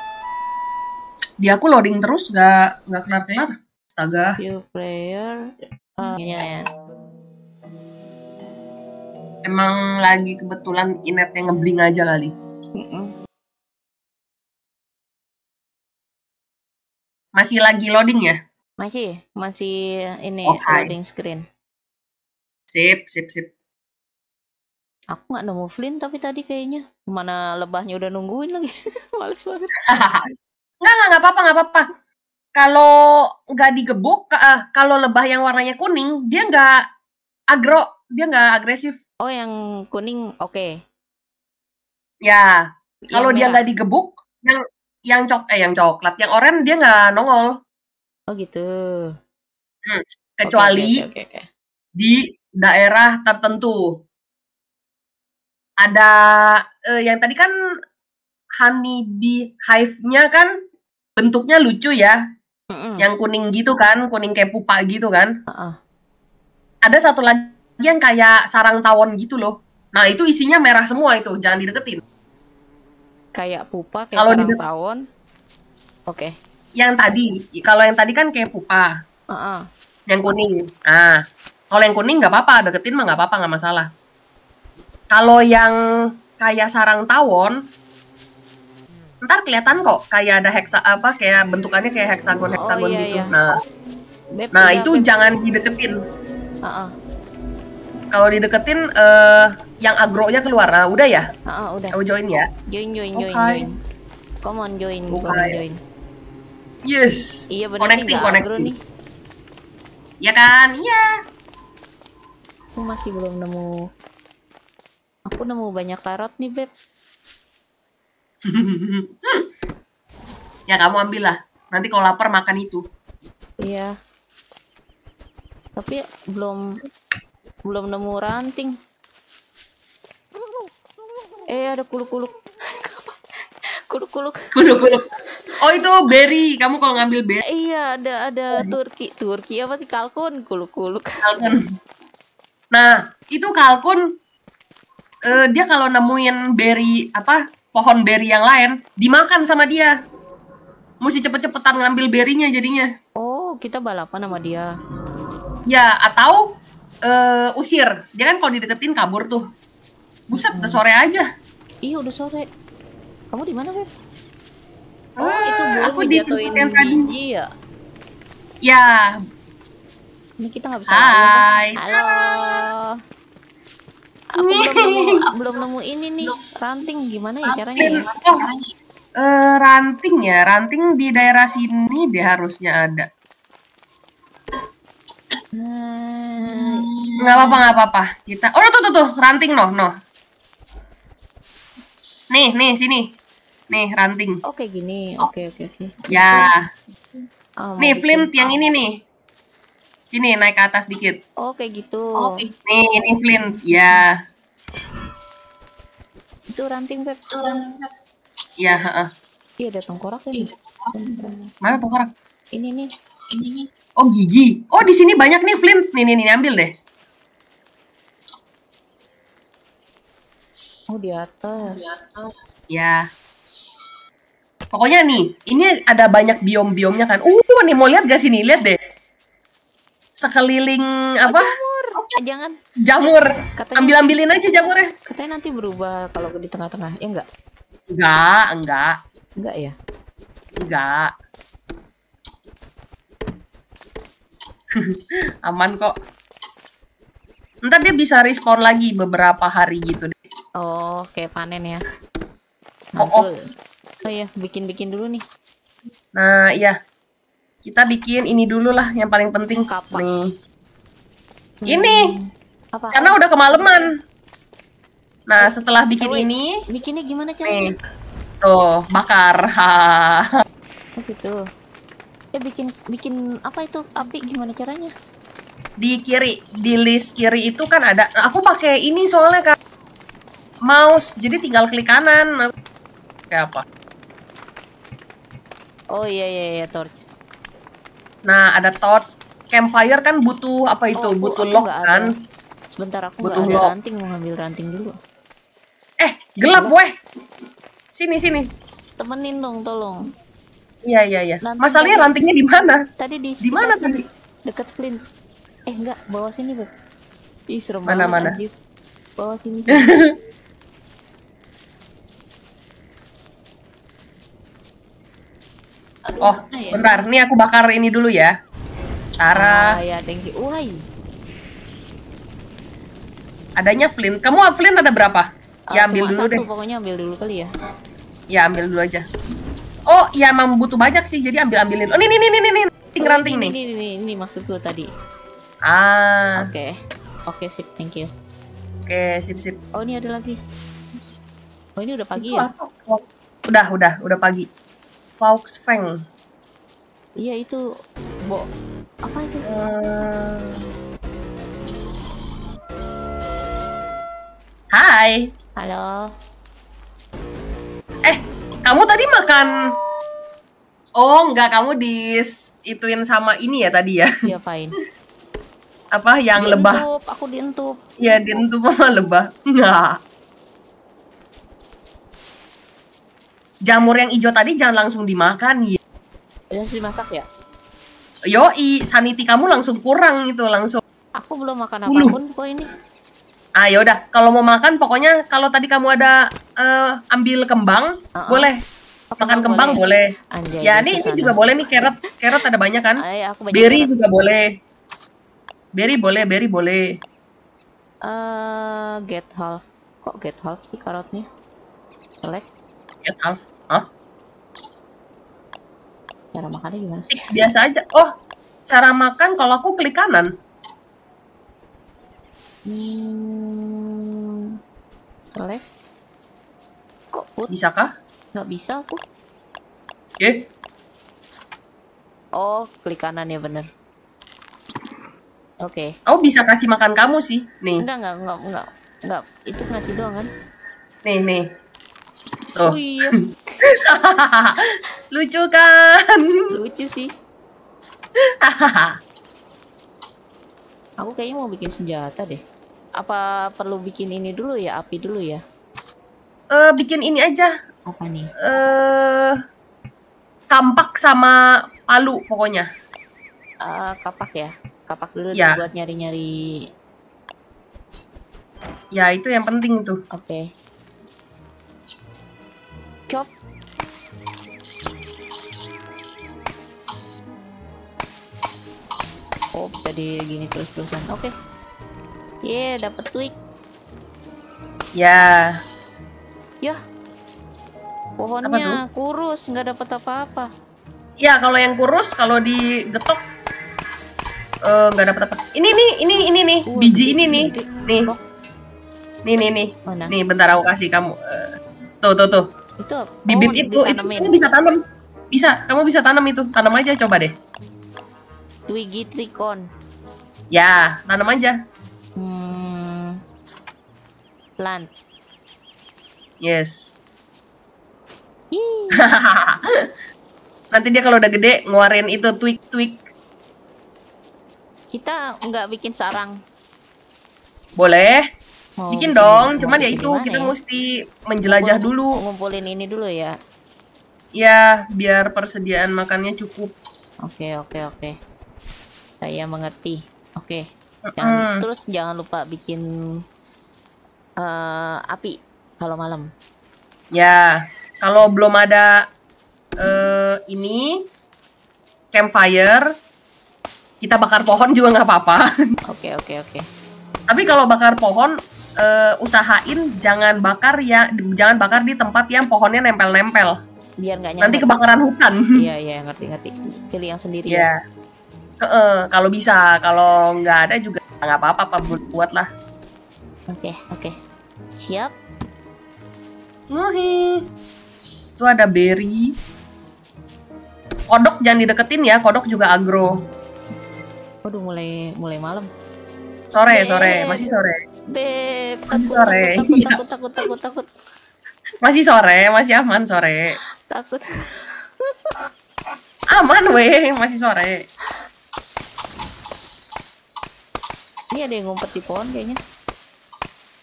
Di aku loading terus nggak nggak kelar-kelar. Astaga. View player. Uh, ya. Emang lagi kebetulan inetnya ngebling aja kali. Mm-mm. Masih lagi loading ya? Masih, masih ini Oke. loading screen. Sip, sip, sip. Aku nggak nemu Flynn tapi tadi kayaknya mana lebahnya udah nungguin lagi. Males banget. Nggak, nggak, nggak apa-apa, nggak apa-apa. Kalau nggak digebuk, ah, kalau lebah yang warnanya kuning, dia nggak agro, dia nggak agresif. Oh yang kuning oke. Ya, kalau dia nggak digebuk, yang yang cok eh yang coklat, yang oranye dia nggak nongol. Oh gitu. Kecuali Oke, oke, oke, oke. di daerah tertentu. Ada eh, yang tadi kan honeybee hive-nya kan bentuknya lucu ya, Mm-mm. yang kuning gitu kan, kuning kayak pupa gitu kan. Heeh. Ada satu lagi yang kayak sarang tawon gitu loh. Nah, itu isinya merah semua itu, jangan dideketin. Kayak pupa kayak Kalau sarang tawon. Oke. Yang tadi, kalau yang tadi kan kayak pupa, Heeh. yang kuning. Nah, kalau yang kuning nggak apa-apa, deketin mah nggak apa-apa, nggak masalah. Kalau yang kayak sarang tawon, ntar kelihatan kok kayak ada heksa apa kayak bentukannya kayak heksagon heksagon Oh, iya, gitu. iya. Nah, Beb, nah itu Beb. jangan dideketin. Heeh. Kalau dideketin eh yang agronya keluar. Nah, udah ya? Heeh, udah. Aku join ya. Join, join, join, Oke. join. Come on, join, come on, join. Yes. Iya Connecting, nih, nggak agro connecting. nih. Ya kan? Iya. Aku masih belum nemu. Aku nemu banyak karot nih, Beb. ya kamu ambil lah. Nanti kalau lapar makan itu. Iya. Tapi belum belum nemu ranting. Eh, ada kuluk-kuluk. kuluk-kuluk. Kudu-kudu. Oh itu berry. Kamu kalau ngambil berry Eh, iya, ada ada Turki. Turki apa sih kalkun? Kuluk-kuluk. kalkun. Nah, itu kalkun eh, dia kalau nemuin berry apa pohon berry yang lain dimakan sama dia. Mesti cepet-cepetan ngambil berrynya jadinya. Oh, kita balapan sama dia. Ya, atau eh, usir. Dia kan kalau dideketin kabur tuh. Buset, udah sore aja. Iya, udah sore. Kamu di mana, Beb? Oh, Eh, itu burung aku di dijatuhin tempat yang tadi. biji ya? Ya, Ini kita nggak bisa Hai. Halo. Aku belum nemu, belum nemu ini nih ranting gimana ya caranya ya? Oh, eh, ranting ya, ranting di daerah sini deh harusnya ada. Hmm, Nggak apa-apa, nggak apa-apa. Kita, oh tuh tuh tuh, ranting noh, noh. Nih, nih sini, nih ranting. Oke gini, oke oke oke. Ya, mau nih flint yang ini nih. Sini naik ke atas dikit. Oh kayak gitu. Nih, ini flint. Ya, Itu ranting beb. ya. heeh. Iya ada tengkorak ini. Mana tengkorak? Ini nih. Ini nih. Oh gigi. Oh di sini banyak nih flint. Nih, nih, nih, ambil deh. Oh di atas. Ya. Pokoknya nih, ini ada banyak biom-biomnya kan. Uh, nih mau lihat gak sini? Lihat deh. Sekeliling apa? Ah, jangan. Jamur. Katanya Ambil-ambilin aja jamurnya. katanya nanti berubah kalau di tengah-tengah. Ya enggak? Enggak, enggak, Enggak ya? enggak. Aman kok. Ntar dia bisa respon lagi beberapa hari gitu deh. Oh, kayak panen ya. Oh, oh. Mantul. Oh iya, bikin-bikin dulu nih. Nah, iya. Kita bikin ini dulu lah yang paling penting. Kapak. Nih. Ini, Apa? karena udah kemalaman. Nah, setelah bikin wait. ini, bikinnya gimana nih. caranya? Tuh, bakar. Ha. Oh gitu. Ya bikin bikin apa itu api gimana caranya? Di kiri, di list kiri itu kan ada. Aku pakai ini soalnya kan mouse, jadi tinggal klik kanan. Kayak apa? Oh iya iya iya torch. Nah, ada torch. Campfire kan butuh apa itu? Oh, butuh lock kan? ada. Sebentar aku Butuh ada lock. ranting mau ngambil ranting dulu. Eh, Gelap, weh. Sini, sini. Temenin dong, tolong. Iya, iya, iya. Masalahnya rantingnya di mana? Tadi di Di mana tadi? Dekat Flint. Eh, enggak, bawah sini, Beb. Ih, serem Mana, banget mana? anjir. Bawah sini. Aduh, Oh, mana ya? bentar. Nih aku bakar ini dulu ya. Ah, Cara ya, thank you. Wah, adanya flint. Kamu flint ada berapa? Ah, Ya ambil dulu satu, deh. Pokoknya ambil dulu kali ya. Ya ambil dulu aja. Oh, ya emang butuh banyak sih. Jadi ambil ambilin. Oh, nih nih nih. Ranting Oh, ranting ini, nih. Ini, ini, ini maksudku tadi. Ah, Oke. Oke, sip, thank you. oke, sip sip. Oh, ini ada lagi. Oh, ini udah pagi Itu ya? apa? Oh, Udah, udah, udah pagi. Fox Fang. Iya, itu bo apa itu? Eh, Hai. Halo. Eh, kamu tadi makan Oh, enggak kamu di ituin sama ini ya tadi ya. Iya, fine. Apa yang lebah? Aku dientup. Ya, dientup sama lebah. Enggak. Jamur yang hijau tadi jangan langsung dimakan ya. Udah dimasak ya? Yoi, sanity kamu langsung kurang itu langsung. Aku belum makan apa pun kok ini. Ah yaudah, kalau mau makan pokoknya kalau tadi kamu ada eh, ambil kembang, Uh-uh. boleh. Apa Makan kembang boleh. Anjay. Ya, ini ini juga boleh nih carrot. Carrot ada banyak kan? Ay, aku banyak Berry banget. juga boleh. Berry boleh, berry boleh. Eh, get half. Kok get half sih karotnya? Select. Get half. Hah? Cara makannya gimana sih? Biasa aja. Oh, cara makan kalau aku klik kanan. Hmm, select. Kok put? Bisakah? Nggak bisa aku. Eh, Oh, klik kanan ya bener. Oke. aku bisa kasih makan kamu sih. Nih, Enggak, enggak, enggak, enggak. Enggak, itu ngasih doang kan? nih, nih. Oh Tuh. iya, Lucu kan? lucu sih. Aku kayaknya mau bikin senjata deh. Apa perlu bikin ini dulu ya, api dulu ya? Eh, bikin ini aja. Apa nih? Eh, kampak sama palu pokoknya. Eh, kapak ya? Kapak dulu Ya. buat nyari-nyari. Ya, itu yang penting tuh. Oke. Chop. Oh, bisa di gini terus-terusan. Oke. Yeah, dapat tweak. Ya, Yah. Pohonnya kurus, nggak dapat apa-apa. ya kalau yang kurus kalau digetok eh, nggak dapat apa. Ini nih, ini ini nih, Wah, biji ini nih, nih, nih nih nih, mana? nih. Bentar aku kasih kamu. Eh, tuh tuh tuh, Itu bibit oh, itu, itu kamu bisa tanam. Bisa, kamu bisa tanam itu. Tanam aja coba deh. Twiggy tricon. Ya, tanam aja. Hmm. Plant. Yes. Nanti dia kalau udah gede ngeluarin itu tweak tweak. kita nggak bikin sarang. Boleh. Mau bikin dong, mau cuman ya itu kita ya? mesti menjelajah Ngumpul- dulu. Ngumpulin ini dulu ya. Ya, biar persediaan makannya cukup. Oke, oke, oke. Saya mengerti. Oke. Jangan, Mm. Terus jangan lupa bikin eh, api kalau malam. Ya, kalau belum ada eh, ini campfire, kita bakar pohon juga nggak apa-apa. Oke, oke, oke. Tapi kalau bakar pohon, eh, usahain jangan bakar ya, jangan bakar di tempat yang pohonnya nempel-nempel. Biar nggak Nanti kebakaran hutan. Iya, iya, ngerti, ngerti. Pilih yang sendiri ya. Ya. Heeh, kalau bisa, kalau nggak ada juga nggak apa-apa, apa buat lah. Oke, oke. Siap. Muhi. Itu ada berry. Kodok jangan dideketin ya, kodok juga agro. Waduh, mulai mulai malam. Sore, Beb. sore, masih sore. Beb, Masih takut, sore. takut, Iya. takut, takut, takut, takut, Masih sore, masih aman sore. takut. Aman weh, masih sore. Ini ada yang ngumpet di pohon kayaknya.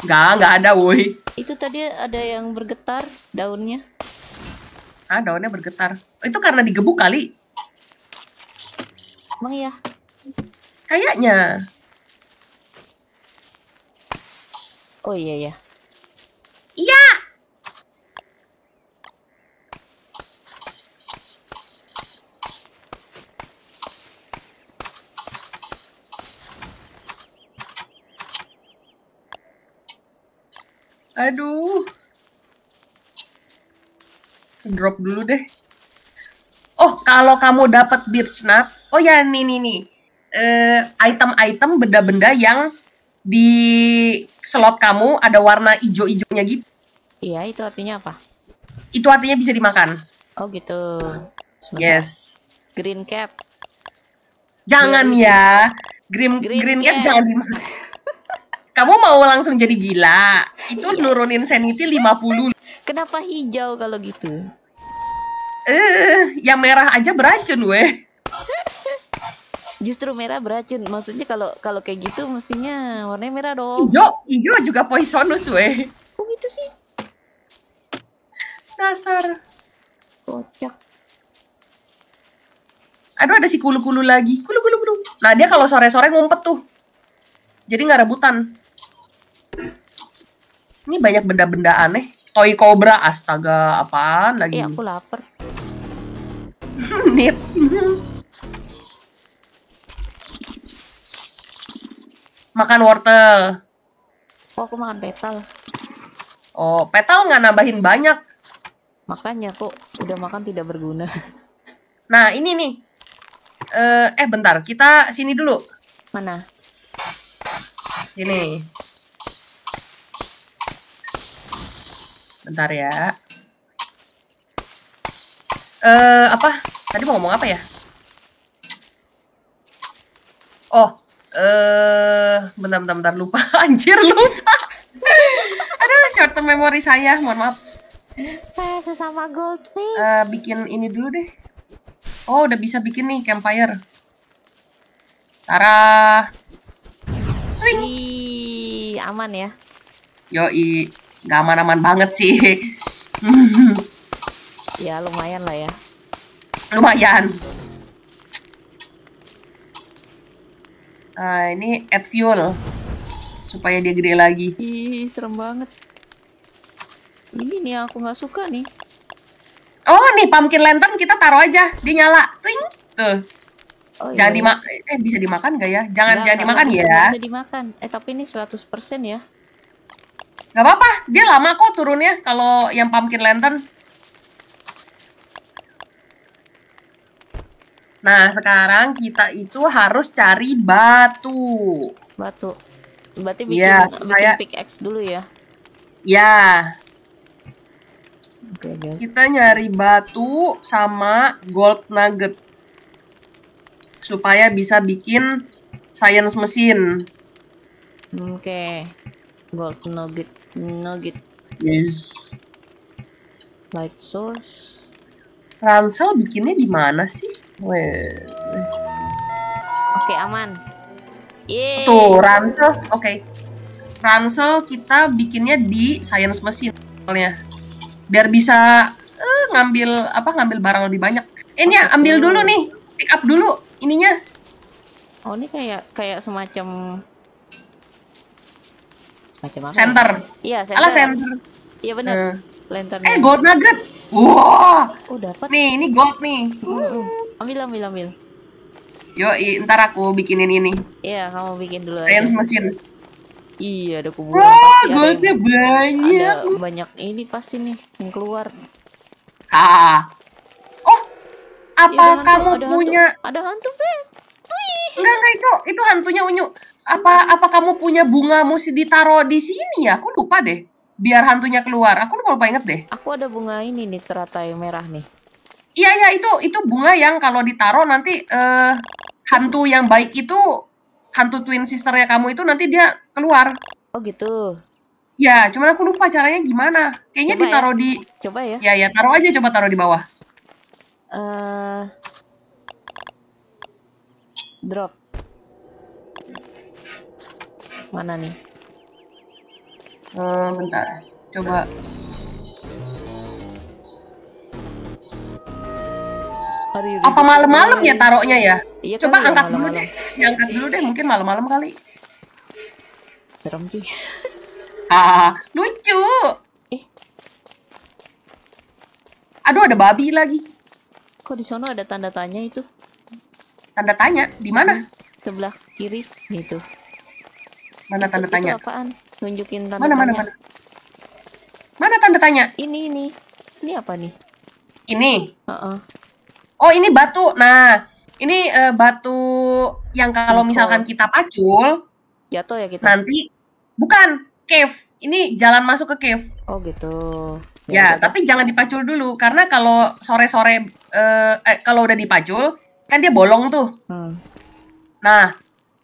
Nggak, nggak ada woi. Itu tadi ada yang bergetar daunnya. Ah, daunnya bergetar. Itu karena digebuk kali. Emang iya? Kayaknya. Oh iya ya. Iya. Aduh. Drop dulu deh. Oh, kalau kamu dapat birch nut, oh ya nih nih nih. Eh, item-item benda-benda yang di slot kamu ada warna ijo-ijonya gitu. Iya, itu artinya apa? Itu artinya bisa dimakan. Oh gitu. Sebentar. Yes. Green cap. Jangan Green- ya. Green Green green cap cap. jangan dimakan. Kamu mau langsung jadi gila. Itu nurunin sanity 50. Kenapa hijau kalau gitu? Eh, yang merah aja beracun weh. Justru merah beracun. Maksudnya kalau kalau kayak gitu mestinya warnanya merah dong. Ijo, ijo juga poisonous weh. Kok gitu sih? Dasar. Kocak. Aduh ada si kulu-kulu lagi. Kulu-kulu kulu. Nah, dia kalau sore-sore ngumpet tuh. Jadi nggak rebutan. Ini banyak benda-benda aneh. Toy cobra, astaga, apaan lagi? Eh, aku lapar. Nit. Makan wortel. Oh, aku makan petal. Oh, petal nggak nambahin banyak. Makanya kok udah makan tidak berguna. Nah, ini nih. Eh, eh bentar, kita sini dulu. Mana? Sini. Bentar ya. Eh, apa? Tadi mau ngomong apa ya? Oh, eh, bentar, bentar, bentar, lupa. Anjir, lupa. Aduh, short term memory saya, mohon maaf. Eh, sesama goldfish. Eh, bikin ini dulu deh. Oh, udah bisa bikin nih campfire. Tara. Ring. Ih, aman ya. Yoi, nggak aman-aman banget sih. Ya, lumayan lah ya. Lumayan. Nah, ini add fuel. Supaya dia gede lagi. Ih, serem banget. Ini nih aku nggak suka nih. Oh, nih pumpkin lantern kita taruh aja. Dia nyala. Tuing. Tuh. Oh, Jangan iya. dimakan. Eh, bisa dimakan nggak ya? Jangan jangan dimakan ya. Bisa dimakan. Eh, tapi ini 100% ya. Gak apa-apa. Dia lama kok turunnya kalau yang pumpkin lantern. Nah, sekarang kita itu harus cari batu. Batu. Berarti bikin, Iya, bikin supaya- pickaxe dulu ya. Ya, guys. kita nyari batu sama gold nugget. Supaya bisa bikin science mesin. Oke. Gold nugget, nugget Yes. light source. Ransel bikinnya di mana sih? Weh. Oke, aman. Yeay. Tuh, ransel. Oke. Ransel kita bikinnya di science mesin soalnya. Biar bisa eh, ngambil apa ngambil barang lebih banyak. Eh, Ini ya, ambil dulu nih. Pick up dulu ininya. Oh, ini kayak kayak semacam semacam apa? ya? Center. Iya, center. Alah center. Iya benar. Eh, Lanternnya. Eh, gold nugget. Wah. Oh, dapat. Nih, ini gold nih. Mm-mm. Ambil, ambil, ambil. Yo, ntar aku bikinin ini. Iya, kamu bikin dulu aja. Science mesin. Iya, ada kuburan Wah, ada goldnya yang- banyak. ada banyak ini pasti nih yang keluar. Ah. Oh, Iya, apa ada hantu, kamu ada hantu. punya? Ada hantu, Fred. Enggak, enggak itu, itu hantunya unyu. Apa apa kamu punya bunga mesti ditaruh di sini ya? Aku lupa deh. Biar hantunya keluar. Aku lupa, lupa inget deh. Aku ada bunga ini nih teratai merah nih. Iya, iya itu itu bunga yang kalau ditaruh nanti eh hantu yang baik itu hantu twin sisternya kamu itu nanti dia keluar. Oh gitu. Ya, cuman aku lupa caranya gimana. Kayaknya Coba ya. ditaruh di Coba ya. Ya, ya, taruh aja coba taruh di bawah. eh drop. Mana nih? Eh, bentar. Coba. Apa malam-malam ya taruhnya ya? Iya Coba kali ya, angkat dulu malam-malam. deh. Angkat dulu deh, mungkin malam-malam kali. Serem cuy. Ah, lucu. Eh. Aduh, ada babi lagi. Kok di sono ada tanda tanya itu? Tanda tanya, di mana? Sebelah kiri gitu. Mana tanda Itu- tanya? Itu apaan? Nunjukin tanda Mana, mana, tanya. mana? Mana tanda tanya? Ini ini. Ini apa nih? Ini. Heeh. Oh, ini batu. Nah, ini eh, batu yang kalau misalkan kita pacul, Jatuh ya kita. nanti bukan cave. Ini jalan masuk ke cave. Oh gitu. Ya, udah. tapi jangan dipacul dulu karena kalau sore-sore eh, eh, kalau udah dipacul kan dia bolong tuh. Hmm. Nah,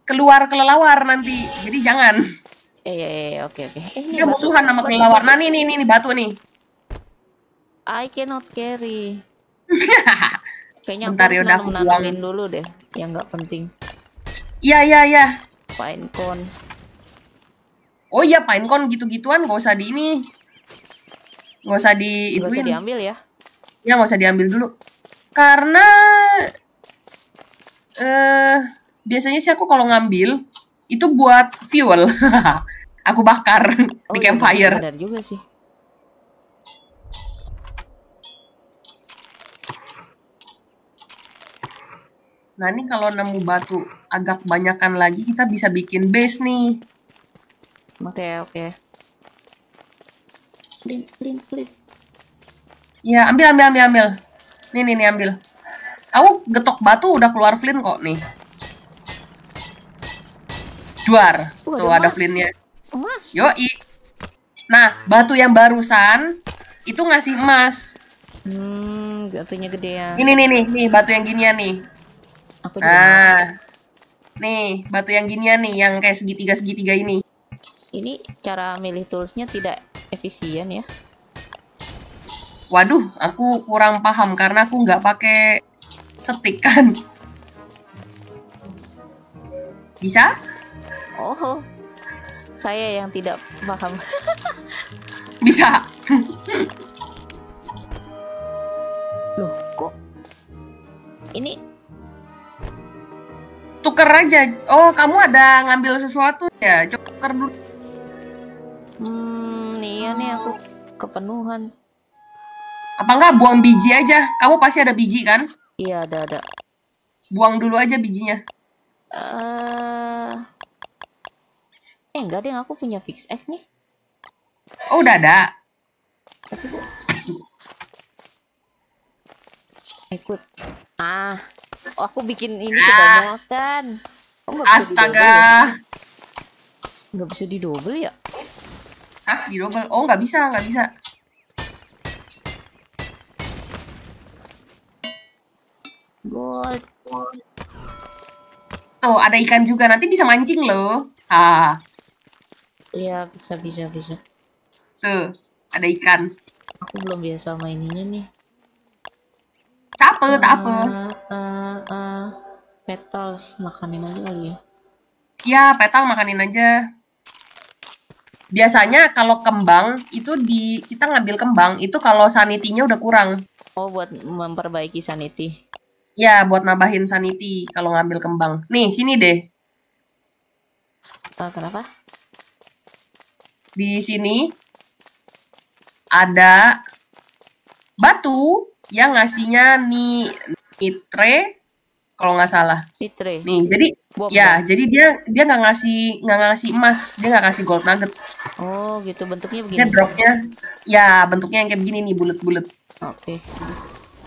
keluar kelelawar nanti. Jadi jangan. Eh, oke, oke. Eh, ini musuhan sama batu- kelelawar. Nah, nih nih nih, nih batu nih. I cannot carry. Kayaknya Bentar, aku harus dulu deh, yang nggak penting. Iya, iya, iya. Pine cone. Oh iya, pinecone gitu-gituan gak usah di ini. Gak usah di Nggak usah diambil ya. Ya nggak usah diambil dulu. Karena eh biasanya sih aku kalau ngambil itu buat fuel. aku bakar Oh, di iya, campfire. Benar juga sih. Nah, ini kalau nemu batu agak banyakan lagi kita bisa bikin base nih. Oke, oke. Plin, plin, plin. Ya, ambil ambil ambil ambil. Nih nih nih ambil. Aku getok batu udah keluar flint kok nih. Juar. Uh, Tuh ada ada emas. flintnya. Emas. Yoi. Nah, batu yang barusan itu ngasih emas. Hmm, jatuhnya gedean. Ini nih nih, nih batu yang ginian nih. Aku. Nah. Nih, batu yang ginian nih yang kayak segitiga-segitiga ini. Ini cara milih toolsnya tidak efisien ya. Waduh, aku kurang paham karena aku nggak pakai setik kan. Bisa? Oh, saya yang tidak paham. Bisa. Loh, kok ini Tuker aja. Oh, kamu ada ngambil sesuatu ya? Coba tuker dulu. hmm, iya nih aku kepenuhan. Apa enggak buang biji aja? Kamu pasti ada biji kan? Iya, ada ada. Buang dulu aja bijinya. Eh Eh, enggak deh, aku punya fix egg nih. Oh, udah ada. Ikut. Ah, oh, aku bikin ini Ah. kebanyakan. Oh, Astaga. ya? Nggak bisa di double ya? Hah, di double? Oh, nggak bisa, nggak bisa. Gold. Tuh, ada ikan juga. Nanti bisa mancing loh. Ah, Iya, bisa bisa bisa. tuh. Ada ikan. Aku belum biasa maininya nih. Tak apa, tak apa. Eh, eh, petals makanin aja kali ya. Ya, petal makanin aja. Biasanya kalau kembang itu di kita ngambil kembang itu kalau sanitinya udah kurang. Oh, buat memperbaiki sanity. Ya, buat nambahin sanity kalau ngambil kembang. Nih, sini deh. Eh, kenapa? Di sini ada batu yang ngasihnya ni nitre kalau nggak salah. Nitre. Nih, jadi Bom, ya, jadi dia dia nggak ngasih nggak ngasih emas, dia nggak kasih gold nugget. Oh, gitu bentuknya Dia begini. dropnya ya bentuknya yang kayak begini nih bulat-bulat. Oke.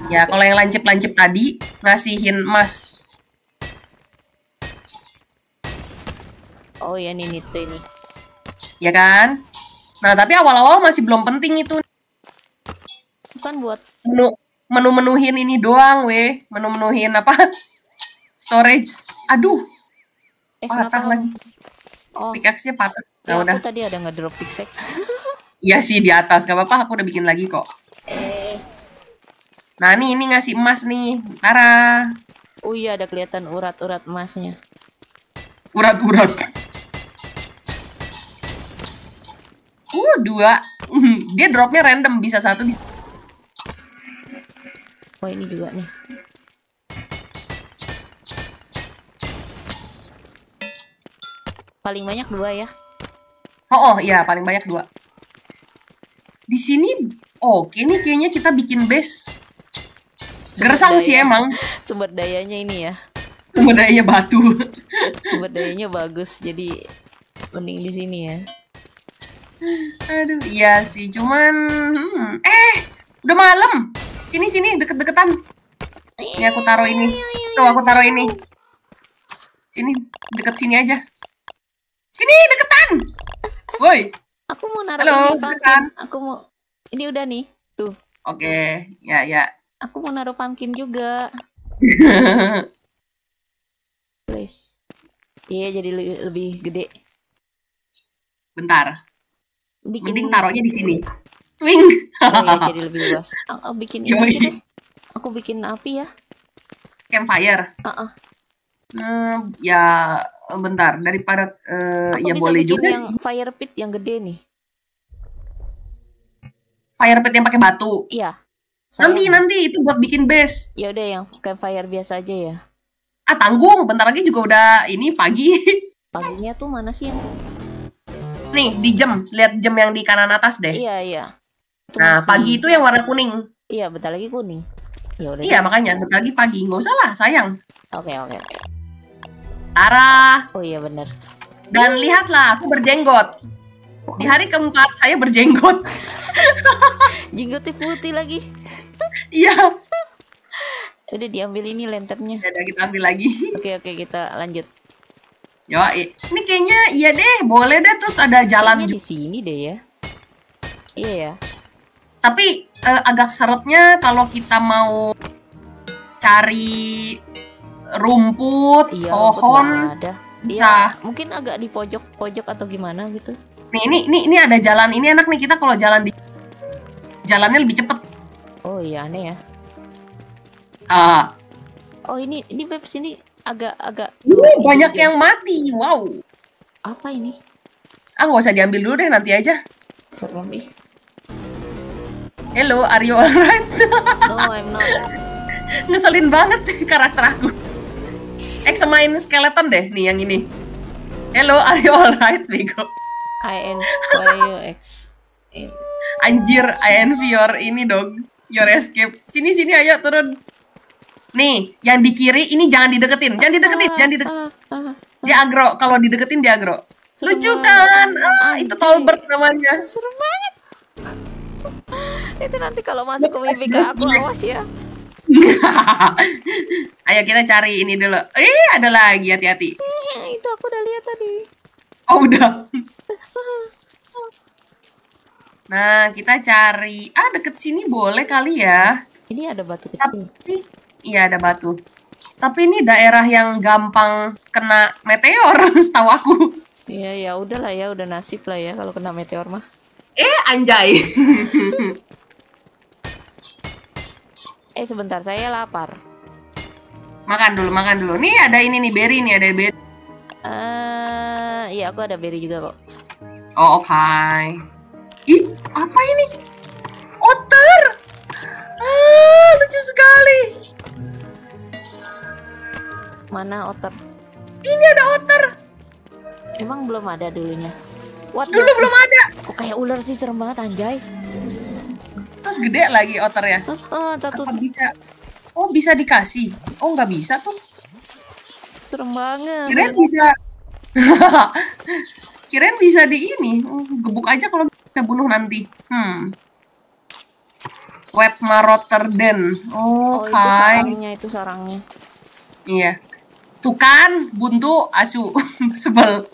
Ya, kalau yang lancip-lancip tadi ngasihin emas. Oh ya ini nitre nih. Ya kan? Nah, tapi awal-awal masih belum penting itu Bukan buat menu menu-menuhin ini doang, weh. Menu-menuhin apa? Storage. Aduh, eh patah lagi. Oh, Pickaxe-nya patah. ya Nah, udah. aku tadi ada ngedrop pickaxe. Iya sih di atas, gak apa-apa. Aku udah bikin lagi kok. eh, Nah, nih ini ngasih emas nih. Tara. oh iya ada kelihatan urat-urat emasnya. Urat-urat. Dua. dia dropnya random bisa satu bisa Oh ini juga nih. Paling banyak dua ya. Oh, oh iya paling banyak dua. Di sini oke nih kayaknya kita bikin base. Sumber Gersang sih emang. Sumber dayanya ini ya. Sumber daya batu. Sumber dayanya bagus. Jadi mending di sini ya. Aduh, iya sih. Cuman hmm, eh udah malam. Sini sini deket-deketan. Ini aku taruh ini. Tuh aku taruh ini. Sini deket sini aja. Sini deketan. Woi. Aku mau naruh Halo, ini. Dekan. Aku mau ini udah nih. Tuh, Oke, ya ya. aku mau naruh pumpkin juga. Please. Iya, jadi le- lebih gede. Bentar. Bikin Mending taruhnya di sini. Twing. Oh iya, jadi lebih luas. Aku bikin ini aja deh. Aku bikin api ya. Campfire. Ah, ah. Hmm, ya bentar daripada eh, Aku ya bisa boleh bikin juga yang sih. fire pit yang gede nih. Fire pit yang pakai batu. Iya. Nanti Sayang. nanti itu buat bikin base. Ya udah yang campfire biasa aja ya. Ah tanggung, bentar lagi juga udah ini pagi. Paginya tuh mana sih yang? Nih di jam, lihat jam yang di kanan atas deh. Iya iya. Itu Nah masih- pagi itu yang warna kuning. Iya bentar lagi kuning. Ya udah. Iya deh. makanya bentar lagi pagi. Nggak usah lah sayang. Oke oke oke. Tara Oh iya bener. dan lihatlah aku berjenggot. Di hari keempat saya berjenggot. Jenggotnya putih lagi. Iya. Udah diambil ini lanternnya. Ya udah kita ambil lagi. Oke oke kita lanjut. Yo, ini kayaknya iya deh, boleh deh terus ada jalan di sini deh ya. Iya ya. Tapi eh, agak seretnya kalau kita mau cari rumput, Iya. pohon. rumput ada. Iya. Mungkin agak di pojok-pojok atau gimana gitu. Nih, ini ini ini ada jalan. Ini enak nih kita kalau jalan di jalannya lebih cepet. Oh iya aneh ya. Ah, Oh ini ini beb sini agak-agak. uh, banyak yang mati. Wow. Apa ini? Ah, nggak usah diambil dulu deh, nanti aja. Serem ih. Hello, are you alright? No I'm not. Ngeselin banget karakter aku. X main skeleton deh, nih yang ini. Hello, are you alright, Bego? I N Y X. Anjir, I envy your ini dong. Your escape. Sini, sini, ayo turun. Nih, yang di kiri ini jangan dideketin. Jangan dideketin, jangan dideketin. Ah, ah, ah. Dia agro. Kalau dideketin dia agro. Serem Lucu banget. kan? Ah, itu. Tolbert namanya. Serem banget. Itu nanti kalau masuk ke WPK aku awas ya. Ayo kita cari ini dulu. Eh, ada lagi hati-hati. Eh, itu aku udah lihat tadi. Oh, udah. Nah, kita cari. Ah, deket sini boleh kali ya. Ini ada batu kecil. Tapi, iya ada batu. Tapi ini daerah yang gampang kena meteor, setahu aku. Iya ya udahlah ya udah nasib lah ya kalau kena meteor mah. Eh, anjay. Eh sebentar saya lapar. makan dulu, makan dulu. Nih ada ini nih, berry nih, ada berry. Eh, iya aku ada berry juga kok. Oh, oke. Ih, apa ini? Otter! Ah, lucu sekali. Mana otter? Ini ada otter. Emang belum ada dulunya. What Dulu the- belum ada. Kok kayak ular sih serem banget anjay. Terus gede lagi ah, takut Apa bisa? Oh, bisa dikasih. Oh, nggak bisa tuh. serem banget. Kirain bisa. Kirain bisa di ini. Oh, gebuk aja kalau kita bunuh nanti. Hmm. Web Rotterdam. Oh, Oke. itu sarangnya, itu sarangnya. Iya. Tuh kan, buntu, asu. Sebel.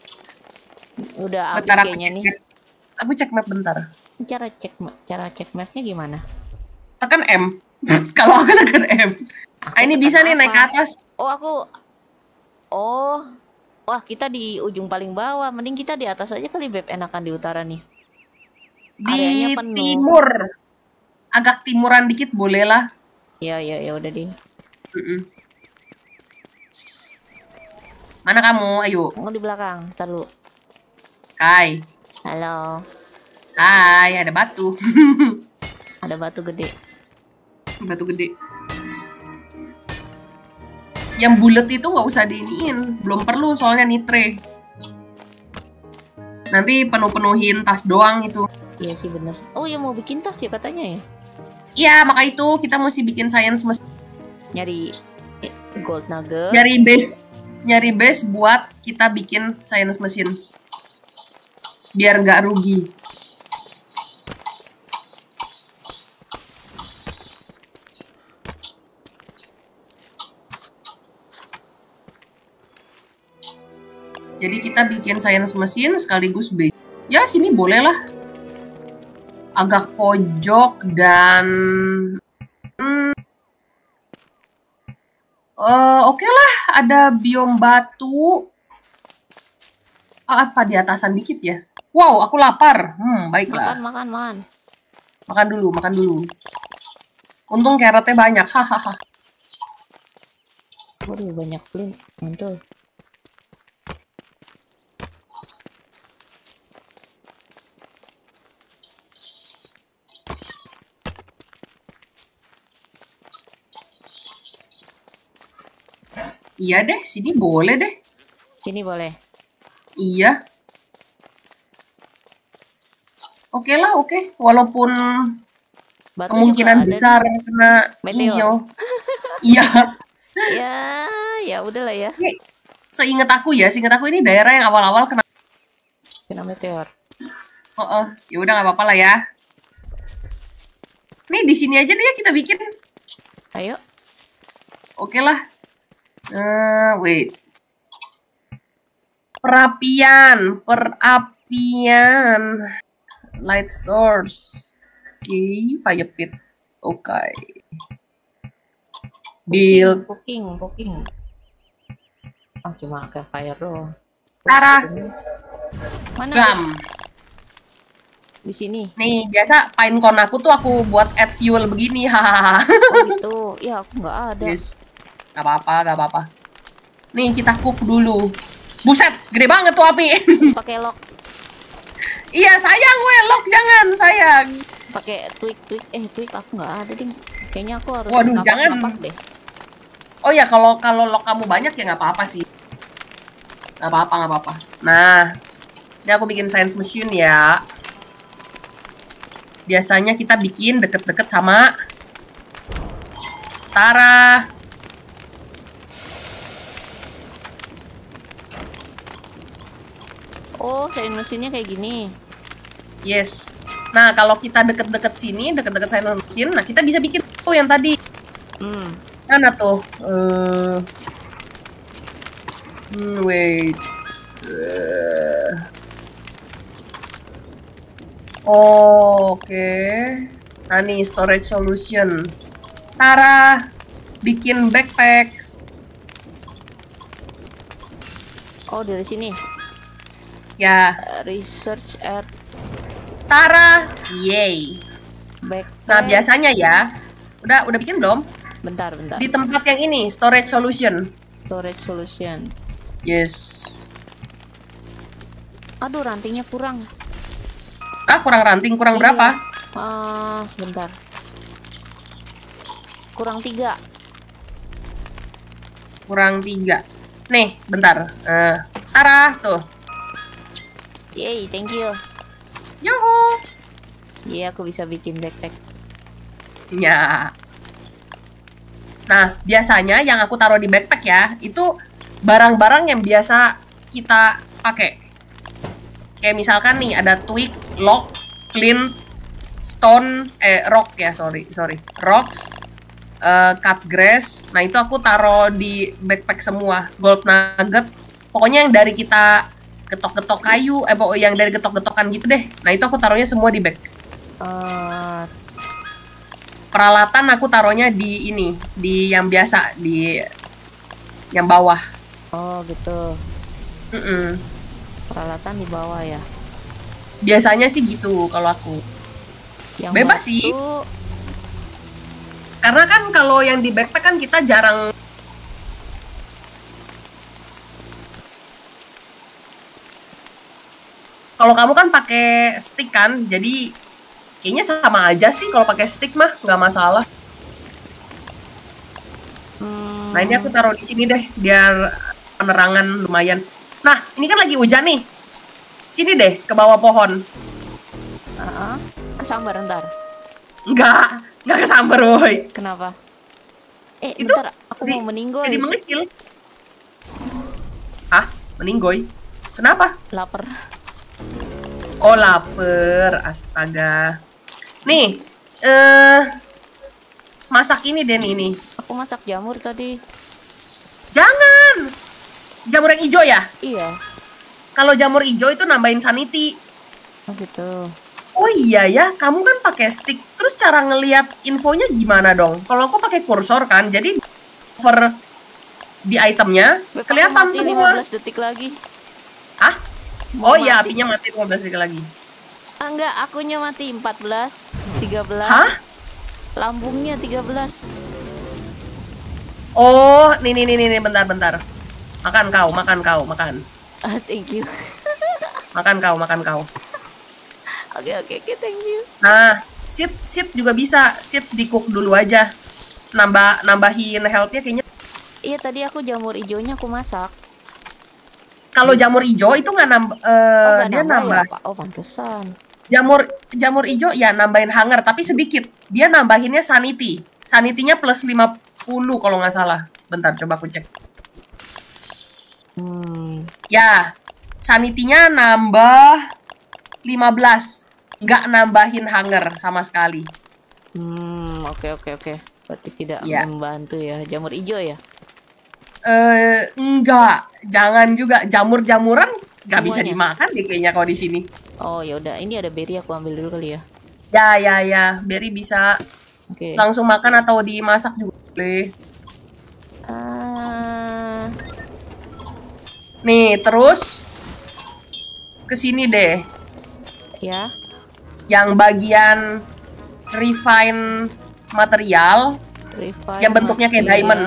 Udah Bentar aku kayaknya cek nih. map. Aku cek map bentar. Cara cek cara cek mapnya gimana? Tekan M. Kalau aku tekan M. Aku Ah, ini bisa nih naik ke atas. Oh aku Oh Wah kita di ujung paling bawah Mending kita di atas aja kali Beb Enakan di utara nih Di Areanya penuh. timur. Agak timuran dikit boleh lah. Ya ya ya udah deh Mm-mm. Mana kamu? Ayo. Kamu di belakang Ntar dulu Kai. Halo Hai, ada batu. Ada batu gede. batu gede. Yang bulat itu nggak usah diiniin, belum perlu soalnya nitre. Nanti penuh-penuhin tas doang itu. Iya sih bener. Oh ya mau bikin tas ya katanya ya. Iya, maka itu kita mesti bikin science mesin. Nyari eh, gold nugget. Nyari base, nyari base buat kita bikin science mesin. Biar nggak rugi. Jadi kita bikin science mesin sekaligus base. Ya sini boleh lah. Agak pojok dan hmm, eh, oke lah, ada biom batu. Ah, apa di atasan dikit ya? Wow, aku lapar. Hmm, baiklah. Makan makan makan. Makan dulu, makan dulu. Untung carrotnya banyak. Hahaha. Waduh banyak flint. Mantul. Iya deh, sini boleh deh. Sini boleh. Iya. Oke lah, oke. Walaupun Batu kemungkinan juga ada besar kena Meteor. iyo. Iya. Ya, ya udahlah ya. Seingat aku ya, seingat aku ini daerah yang awal-awal kena. Kena meteor. Oh, oh. ya udah nggak apa-apa lah ya. Nih di sini aja deh kita bikin. Ayo. Oke lah. Eh, wait. Perapian, perapian. Light source. Oke, fire pit. Oke. Build. Cooking, cooking. Ah, cuma campfire doang. Tara. Mana? Gam. Di sini. Nih, biasa pine cone aku tuh aku buat add fuel begini. Hahaha. Oh gitu. Ya aku nggak ada. Yes. Gak apa-apa, gak apa-apa. Nih, kita cook dulu. Buset, gede banget tuh api. Pakai lock, iya, sayang we, lock jangan, sayang. pakai tweak, tweak. Eh tweak aku nggak ada ding. Kayaknya aku harus Waduh, ngapak- jangan. ngapak deh. Oh ya, kalau kalau lock kamu banyak ya nggak apa-apa sih. Nggak apa-apa, nggak apa-apa. Nah, ini aku bikin science machine ya. Biasanya kita bikin deket-deket sama Tara. Oh, saya mesinnya kayak gini. Yes. Nah, kalau kita deket-deket sini, deket-deket science machine, nah kita bisa bikin tuh yang tadi. Hmm. Mana tuh? Eh, hmm, wait. Eh. Oh, Oke. Nah nih storage solution. Tara, bikin backpack. Oh dari sini. Ya, Uh, research at Tara. Yay. back. Nah biasanya ya, udah udah bikin belum? Bentar, bentar. Di tempat yang ini storage solution. Storage solution. Yes. Aduh, rantingnya kurang. Ah kurang ranting, kurang Iya. berapa? Ah, sebentar. Kurang tiga. kurang tiga nih bentar Eh, arah tuh Yay, thank you. Yuhu. Iya, aku bisa bikin backpack. ya nah biasanya yang aku taruh di backpack ya itu barang-barang yang biasa kita pakai kayak misalkan nih ada twig lock flint stone eh rock ya sorry sorry rocks eh, cut grass nah itu aku taruh di backpack semua gold nugget pokoknya yang dari kita getok-getok kayu eh pokoknya yang dari getok-getokan gitu deh nah itu aku taruhnya semua di bag Eh, peralatan aku taruhnya di ini di yang biasa di yang bawah oh gitu. Mm-mm. Peralatan di bawah ya. biasanya sih gitu kalau aku Yang Bebas batu- sih. karena kan kalau yang di backpack kan kita jarang Kalau kamu kan pakai stick kan, jadi kayaknya sama aja sih kalau pakai stick mah nggak masalah. Hmm, Nah ini aku taruh di sini deh biar penerangan lumayan. Nah ini kan lagi hujan nih. Sini deh ke bawah pohon. uh-uh. kesambar ntar. Enggak, enggak kesambar woi. Kenapa? Eh, Itu bentar, aku di- mau meninggoy. Jadi mengecil. Hah? Meninggoy? Kenapa? Lapar. Oh lapar, astaga. Nih, eh masak ini Den ini. Aku masak jamur tadi. Jangan. Jamur yang hijau ya? Iya. Kalau jamur hijau itu nambahin sanity. Oh gitu. Oh iya ya, kamu kan pakai stick. Terus cara ngelihat infonya gimana dong? Kalau aku pakai kursor kan, jadi over di itemnya kelihatan semua. 15 detik lagi. Oh iya, apinya mati 15 detik lagi. Ah, enggak, akunya mati 14, 13. Hah? Lambungnya 13. Oh, nih nih nih nih, bentar bentar. Makan kau, makan kau, makan. Ah, thank you. Makan kau, makan kau. Oke, oke, oke, thank you. Nah, sit sit juga bisa. Sit di cook dulu aja. Nambah nambahin health-nya kayaknya. Iya, tadi aku jamur hijaunya aku masak. Kalau jamur hijau itu nggak nambah Oh, eh nggak dia nambah nambah. ya, Pak? Oh, pantesan. Jamur jamur hijau ya nambahin hunger tapi sedikit. Dia nambahinnya sanity. Sanity-nya plus 50 kalau nggak salah. Bentar coba aku cek. Hmm. Ya, sanity-nya nambah 15. Nggak nambahin hunger sama sekali. Hmm, oke oke oke. Berarti tidak Iya. membantu ya. Jamur hijau ya? Eh, enggak, jangan juga jamur-jamuran nggak bisa dimakan deh kayaknya kalau di sini. Oh, ya udah. Ini ada berry aku ambil dulu kali ya. Ya, ya, ya. Berry bisa Oke. langsung makan atau dimasak juga boleh. Ah, Nih, terus ke sini deh. ya. Yang bagian refine material, Refine Yang bentuknya kayak diamond.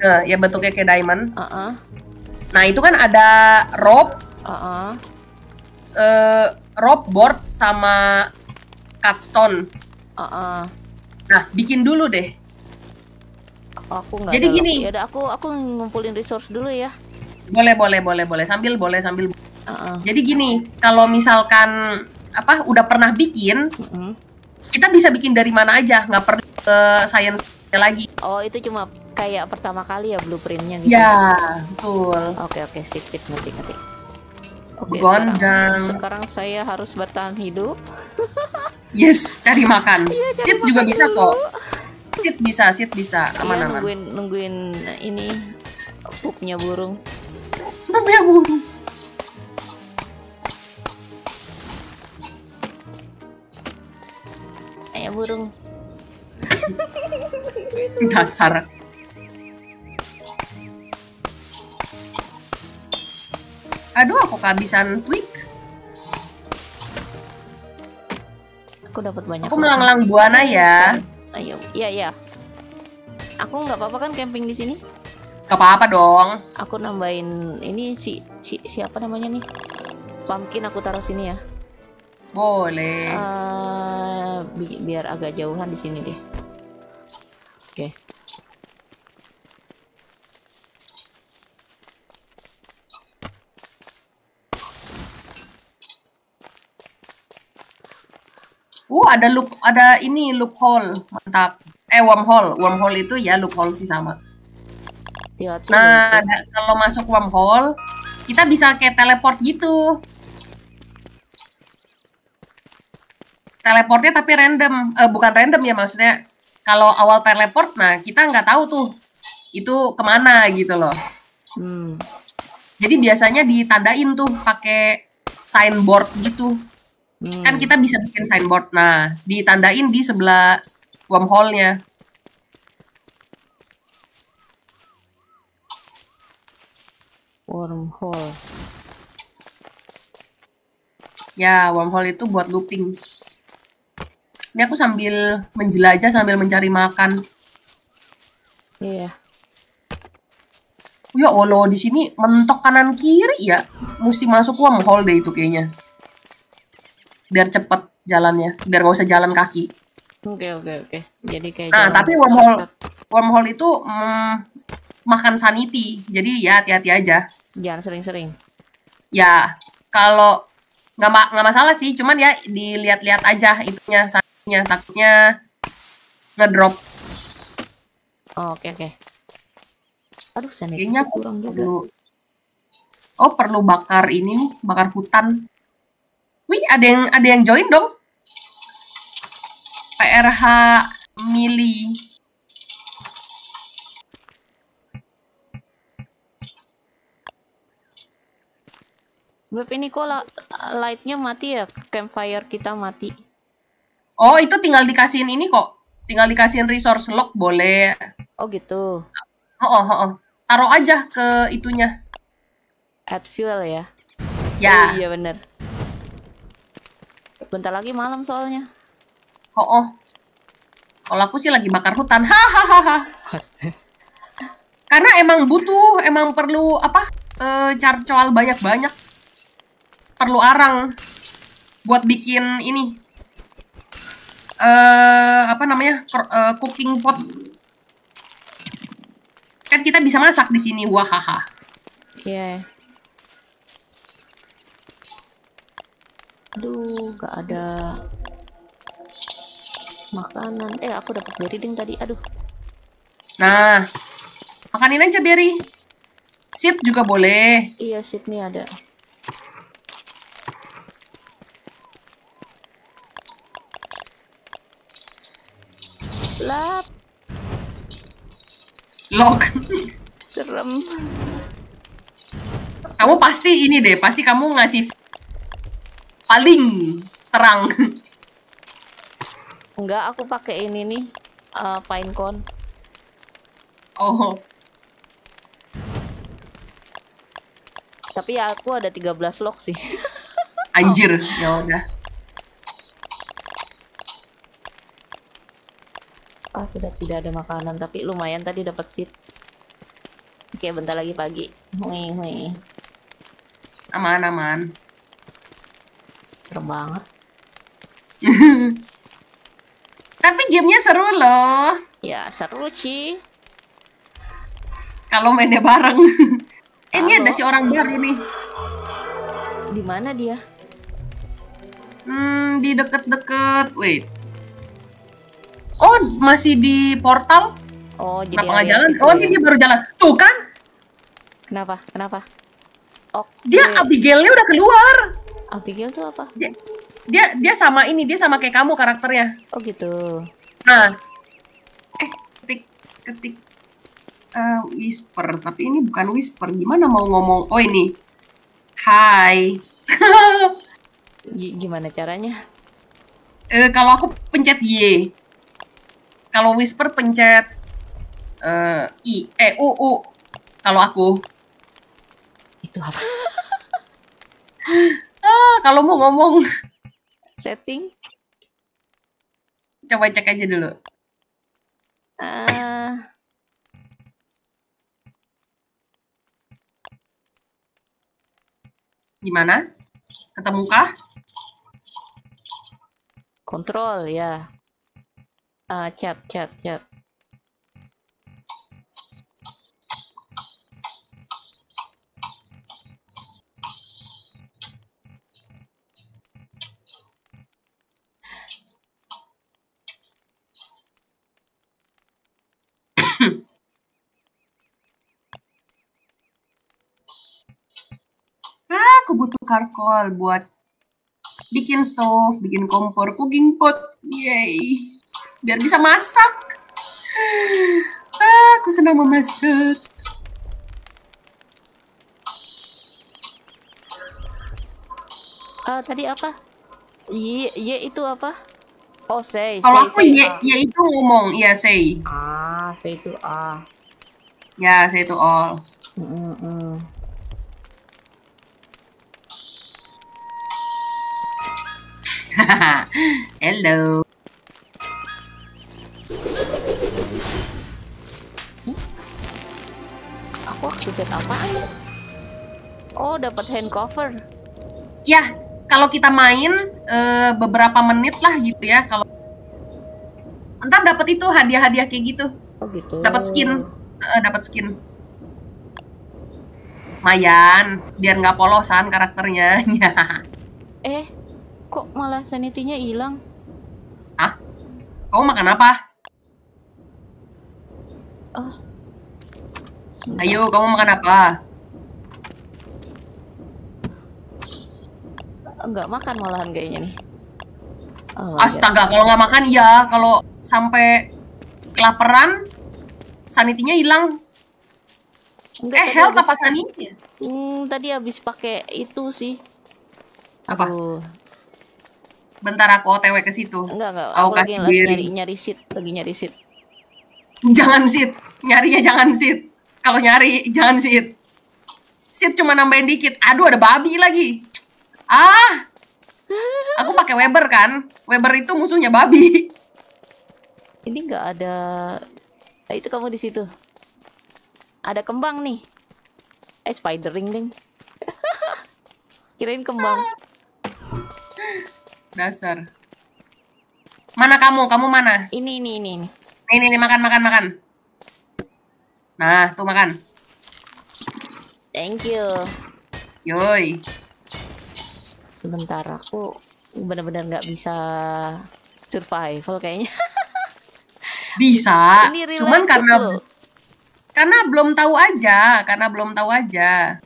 Eh, yang bentuknya kayak diamond. Uh-uh. Nah, itu kan ada rope, Uh-uh. eh, rope board sama cutstone. Uh-uh. Nah, bikin dulu deh. Aku nggak Jadi gini. Ya aku aku ngumpulin resource dulu ya. Boleh, boleh, boleh, boleh. Sambil boleh, sambil. Uh-uh. Jadi gini, kalau misalkan apa udah pernah bikin, Mm-mm. kita bisa bikin dari mana aja, nggak perlu ke science lagi. Oh, itu cuma kayak pertama kali ya blueprintnya gitu. Ya, betul. Oke oke sip sip ngerti ngerti. Oke sekarang, sekarang saya harus bertahan hidup. Yes, cari makan. Iya, cari sit juga makan bisa dulu. kok. Sit bisa, sit bisa. Iya Aman-aman. nungguin nungguin ini pupnya burung. Namanya burung. Kayak burung. Dasar. Aduh, aku kehabisan tweak. Aku dapat banyak. Aku melanglang buana ya. Ayo, iya iya. Aku nggak apa-apa kan camping di sini? Gak apa-apa dong. Aku nambahin ini si si siapa namanya nih? Pumpkin aku taruh sini ya. Boleh. Eh, bi- biar agak jauhan di sini deh. Oke. Uh, ada loop, ada ini loophole. Mantap. Eh, wormhole. Wormhole itu ya loophole sih sama. Hati-hati Nah, kalau masuk wormhole, kita bisa kayak teleport gitu. Teleportnya tapi random, eh, bukan random ya maksudnya. Kalau awal teleport, nah kita nggak tahu tuh itu ke mana gitu loh. Hmm. Jadi biasanya ditandain tuh pakai signboard gitu. Hmm. Kan kita bisa bikin signboard. Nah, ditandain di sebelah wormhole-nya. wormhole. Ya, wormhole itu buat looping. Ini aku sambil menjelajah sambil mencari makan. Iya. Ya Allah, di sini mentok kanan kiri ya. Mesti masuk wormhole deh itu kayaknya. Biar cepet jalannya, biar nggak usah jalan kaki. Oke oke oke. Jadi kayak Nah, tapi wormhole wormhole itu mm, makan sanity, jadi ya hati-hati aja. Jangan sering-sering. Ya kalau nggak ma- nggak masalah sih, cuman ya dilihat-lihat aja itunya sanity-nya, takutnya ngedrop. Oh, oke oke. Aduh, sanity kurang juga. perlu. Oh perlu bakar ini nih, bakar hutan. Wih ada yang ada yang join dong. PRH Mili. Beb ini kok lightnya mati ya? Campfire kita mati. Oh itu tinggal dikasihin ini kok. Tinggal dikasihin resource lock boleh. Oh gitu. Oh, oh, oh, oh. Taruh aja ke itunya. Add fuel ya. Ya. Oh, iya bener. Bentar lagi malam soalnya. Oh, oh. Kalau aku sih lagi bakar hutan. Hahaha. Karena emang butuh, emang perlu apa? Eh, carcoal banyak-banyak. Perlu arang buat bikin ini. Eh, apa namanya? Eh, cooking pot. Kan kita bisa masak di sini. Wahaha. Iya. Aduh, gak ada makanan. Eh, aku dapat berry ding tadi. Aduh, Nah, makanin aja berry. Seed juga boleh. iya Sydney ada. Lap, Log. serem. Kamu pasti ini deh, pasti kamu ngasih paling terang. Enggak, aku pakai ini nih, eh, pinecone. Oh, Tapi ya aku ada 13 log sih. anjir. Ya udah. Ah, sudah tidak ada makanan, tapi lumayan tadi dapat seed. Oke, bentar lagi pagi. Hui, hui. Aman, aman. Serem banget. Tapi gamenya seru loh. Ya, seru sih. Kalau mainnya bareng. eh, ini ada si orang baru nih. Di mana dia? Hmm, di deket-deket. Wait. Oh, masih di portal? Oh, jadi Kenapa nggak jalan? Oh, ya. ini dia baru jalan. Tuh kan, Kenapa? Kenapa? Oke. dia Abigailnya udah keluar. Abigail tuh apa? Dia dia sama ini, dia sama kayak kamu karakternya. Oh gitu. Nah, eh ketik ketik eh, whisper, tapi ini bukan whisper. Gimana mau ngomong? Oh ini, hai. Gi- gimana caranya? Eh, kalau aku pencet Y, kalau whisper pencet eh, I, eh U U. Kalau aku, Itu apa? ah kalau mau ngomong, Setting? coba cek aja dulu. Ah, Gimana? Ketemukah? kontrol ya. Ah, chat, chat, chat. Ah, aku butuh karkol buat bikin stove, bikin kompor, cooking pot. Yay. Biar bisa masak. Ah, aku senang memasak. Ah, tadi apa? Y, y itu apa? Oh, say. Kalau aku say, ya, ah. ya itu ngomong, iya say. Ah, say itu ah. Ya, say itu all. Mm, mm, Hello. Aku aktifat apaan ya? Oh, dapat hand cover. Ya, kalau kita main eh, beberapa menit lah gitu ya kalau ntar dapat itu hadiah-hadiah kayak gitu Oh gitu. dapat skin Eh, dapat skin Mayan, biar nggak polosan karakternya. Kok malah sanitinya hilang? Kamu makan apa? Oh. sebentar. Ayo, kamu makan apa? Enggak makan malahan kayaknya nih. Oh, God. Astaga, kalau nggak makan iya. Kalau sampai kelaparan, sanitinya hilang. Enggak, Eh, health apa sanity? Hmm, tadi habis pakai itu sih. Apa? Aduh. Bentar aku OTW ke situ. Enggak, enggak. Aku Aku kasih lagi nyari, nyari seat, lagi nyari seat. Jangan sit, nyarinya jangan sit. Kalau nyari jangan sit. Sit cuma nambahin dikit. Aduh, ada babi lagi. Ah. Aku pakai Weber kan. Weber itu musuhnya babi. Ini enggak ada Ah, itu kamu di situ. Ada kembang nih. Eh, spider ring ding. Kirain kembang. Dasar. Mana kamu? Kamu mana? Ini ini ini ini. Nih, nih, makan, makan, makan. Nah, tuh makan. Thank you. Yoi. Sebentar aku benar-benar nggak bisa survival kayaknya. Bisa. ini Cuman karena loh. karena belum tahu aja, karena belum tahu aja.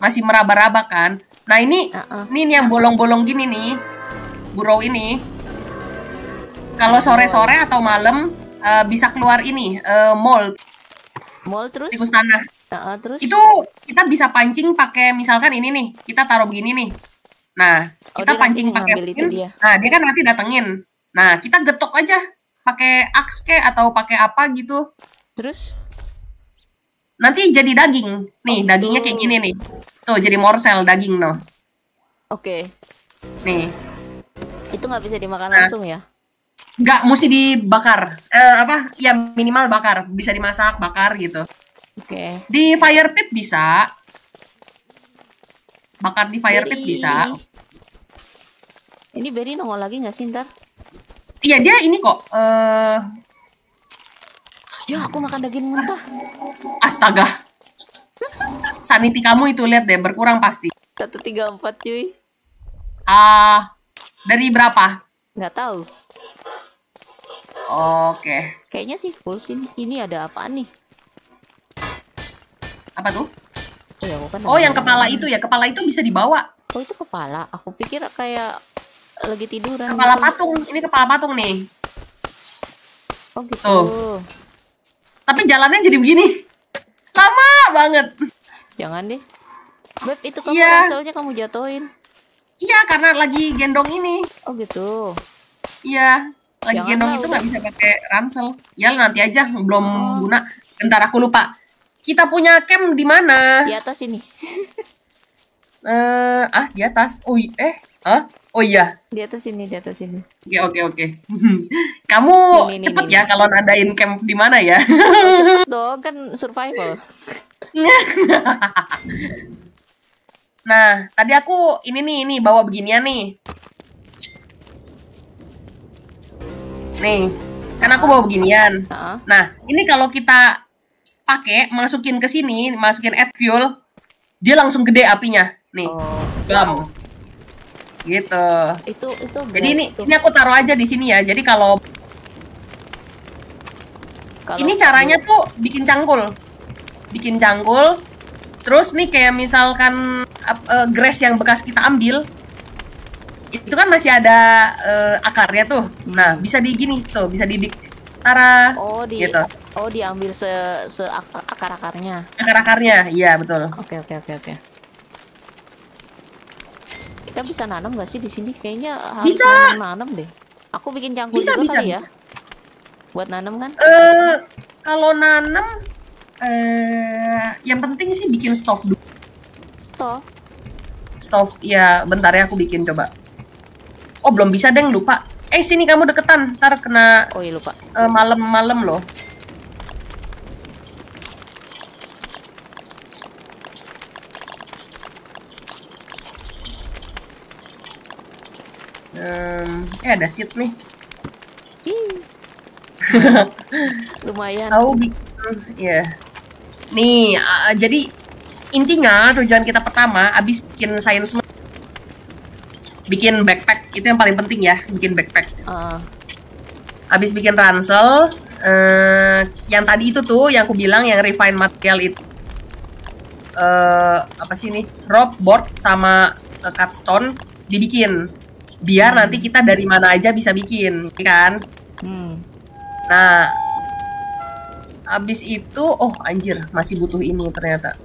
Masih meraba-raba kan. Nah, ini Uh-uh. ini nih yang bolong-bolong gini nih. Burrow ini. Kalau sore-sore atau malam eh, bisa keluar ini eh, mold Mall terus? tikus tanah. Uh-uh, terus? Itu kita bisa pancing pakai misalkan ini nih. Kita taruh begini nih. Nah, Oh, kita pancing pakai itu dia. Nah, dia kan nanti datengin. Nah, kita getok aja pakai aks ke atau pakai apa gitu. Terus? Nanti jadi daging. Nih, Oh, dagingnya kayak gini nih. Tuh, jadi morsel daging no. Oke. Nih. Itu nggak bisa dimakan Nah. langsung ya? Nggak mesti dibakar. Eh, apa? Ya minimal bakar. Bisa dimasak, bakar gitu. Oke. Di fire pit bisa. Bakar di fire pit bisa. Ini Berry nongol lagi nggak sih ntar? Iya, dia ini kok. eh Ya, aku makan daging mentah. astaga. Sanity kamu itu lihat deh berkurang pasti. 134 cuy. Ah, dari berapa? Nggak tahu. Oke. Kayaknya sih full sih. Ini ada apaan nih? Apa tuh? Oh, ya, kan Oh, yang kepala itu ya. Kepala itu bisa dibawa. Oh, itu kepala. Aku pikir kayak lagi tiduran. Kepala gitu. patung. Ini kepala patung nih. Oh, gitu. Tuh. Tapi jalannya jadi begini. Lama banget. Jangan deh. Beb, itu kamu Iya. ranselnya kamu jatuhin. Iya, karena lagi gendong ini. Oh, gitu. Iya, lagi Jangan gendong lah, itu nggak bisa pakai ransel. Ya nanti aja, belum Oh. guna. Bentar aku lupa. Kita punya camp di mana? Di atas ini. Eh, ah, di atas. Oh, eh, ah, oh iya. Di atas ini, di atas ini. Oke, oke, oke. Kamu Ini, ini, cepet ini. ya kalau nadain camp di mana ya? Oh, cepet dong, kan survival. Nah, tadi aku ini nih, ini bawa beginian nih. Nih, kan aku bawa beginian. Nah, ini kalau kita pakai, masukin ke sini, masukin add fuel, dia langsung gede apinya. Nih, Oh, bam. Gitu. itu itu Jadi ini tuh. ini aku taruh aja di sini ya. Jadi kalau Kalau ini caranya tuh bikin cangkul. Bikin cangkul. Terus nih kayak misalkan eh, grass yang bekas kita ambil itu kan masih ada eh, akarnya tuh. Nah, bisa di gini tuh, bisa di tara Oh, di gitu. Oh, diambil se se ak- akar-akarnya. Akar-akarnya. Iya, betul. Oke, oke, oke, oke. Kita bisa nanam nggak sih di sini? Kayaknya harus Bisa. nanam deh. Aku bikin cangkul Bisa, juga bisa, kali ya. bisa. Buat nanam kan? Eh, kalau nanam eh yang penting sih bikin stove dulu. Stop. Stove ya bentar ya aku bikin coba. Oh, belum bisa, Deng, lupa. Eh, sini kamu deketan, ntar kena Oh iya lupa. eh, malam-malam loh. Em, eh ada seat nih. Ih. Lumayan. Tahu bikin ya. Nih, ah, jadi intinya tujuan kita pertama abis bikin science bikin backpack itu yang paling penting ya, bikin backpack. Ah, Abis bikin ransel eh yang tadi itu tuh yang aku bilang yang refine material itu eh apa sih ini? Rope, board sama eh, cut stone dibikin biar nanti kita dari mana aja bisa bikin, ya kan? hmm. Nah, habis itu, oh anjir, masih butuh ini ternyata.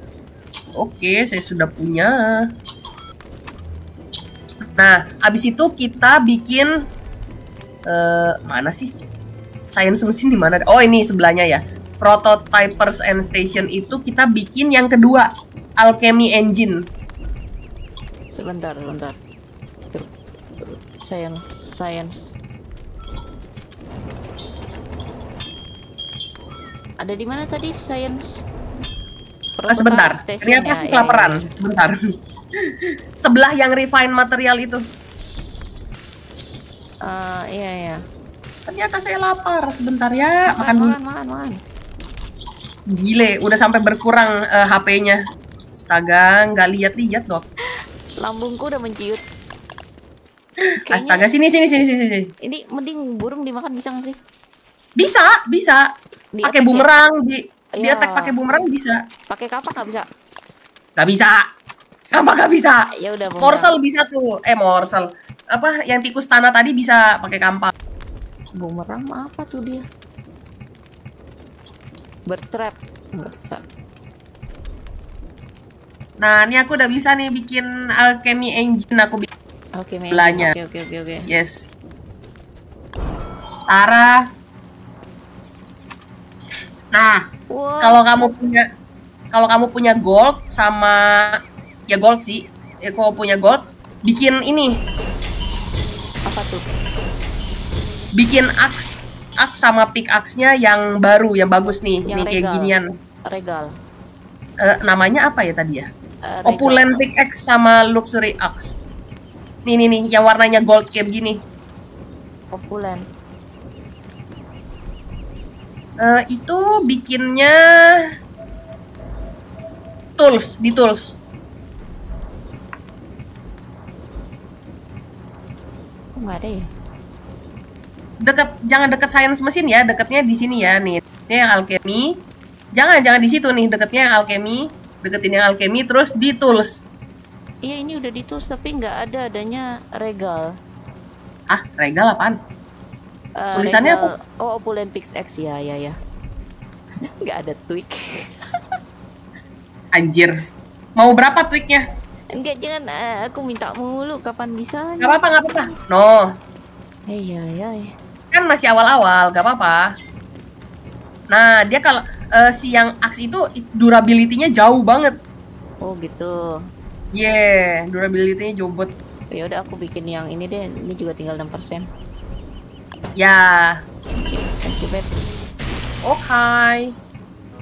Oke, saya sudah punya. Nah, habis itu kita bikin eh mana sih? Science mesin di mana? Oh, ini sebelahnya ya. Prototypers and Station itu kita bikin yang kedua, Alchemy Engine. Sebentar, sebentar. Science, science. Ada di mana tadi science? Ah, sebentar, Prototype station ternyata ya, aku ya, kelaparan. ya, ya. Sebentar. Sebelah yang refine material itu. Ah, iya iya. Ternyata saya lapar. Sebentar ya, makan Makan, dulu. makan, makan, makan. Gile, udah sampai berkurang eh, HP-nya. Astaga, nggak lihat-lihat dok. Lambungku udah menciut. Kayaknya Astaga, sini sini sini sini. sini. ini mending burung dimakan bisa nggak sih? Bisa, bisa. Di Pakai attack ya? bumerang di di Iya. attack pakai bumerang bisa. Pakai kapak nggak bisa? Nggak bisa. Apa nggak bisa? Ya udah bumerang. Morsel bisa tuh. Eh, morsel. Apa yang tikus tanah tadi bisa pakai kampak. Bumerang mah apa tuh dia? Bertrap nggak bisa. Nah, ini aku udah bisa nih bikin alchemy engine aku bikin. Oke. Belanya. Oke, oke, oke, oke. Yes. Tara. Nah, Wah, kalau kamu punya kalau kamu punya gold sama ya gold sih ya kalau punya gold bikin ini apa tuh? bikin aks aks sama pickaxe-nya yang baru yang bagus nih Yang nih kayak regal. ginian Regal. Eh, namanya apa ya tadi ya regal. opulent pickaxe sama luxury axe nih nih nih yang warnanya gold kayak gini Opulent. Eh, itu bikinnya tools di tools. Kok nggak ada ya? deket jangan deket science mesin ya deketnya di sini ya nih. Ini yang alchemy. Jangan jangan di situ nih deketnya yang alchemy. Deketin yang alchemy terus di tools. Iya ini udah ditulis tapi nggak ada adanya regal. ah regal apaan Eh, Tulisannya regal- Oh opulent pickaxe ya ya ya. nggak ada tweak. anjir mau berapa tweaknya Enggak jangan eh, aku minta mulu kapan bisa? nggak apa-apa nggak apa-apa no iya iya. iya. kan masih awal-awal gak apa-apa nah dia kalau eh, si yang axe itu durability-nya jauh banget Oh gitu. yeah durability-nya jauh banget Ya udah aku bikin yang ini deh. Ini juga tinggal 6%. Ya oke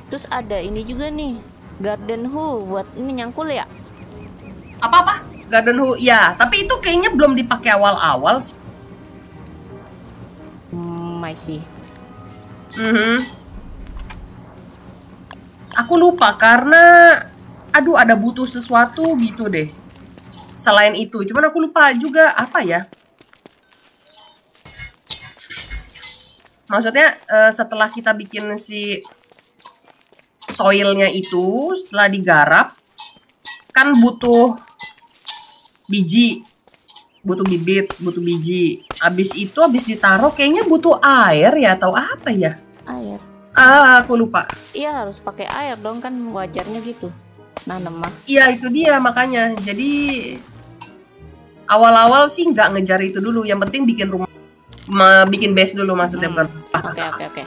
Terus ada ini juga nih. Garden Hoe buat ini nyangkul ya? apa-apa garden hoe ya tapi itu kayaknya belum dipakai awal-awal sih. Hmm, I see. Mhm. Aku lupa karena aduh ada butuh sesuatu gitu deh. Selain itu, cuman aku lupa juga apa ya. Maksudnya eh, setelah kita bikin si soilnya itu, setelah digarap kan butuh biji, butuh bibit, butuh biji. Abis itu abis ditaruh kayaknya butuh air ya atau apa ya? Air. Ah, aku lupa. Iya harus pakai air dong kan wajarnya gitu. Nanam mah. Iya itu dia makanya. Jadi awal-awal sih nggak ngejar itu dulu. Yang penting bikin rumah, ma- bikin base dulu maksudnya. Hmm. Oke oke oke.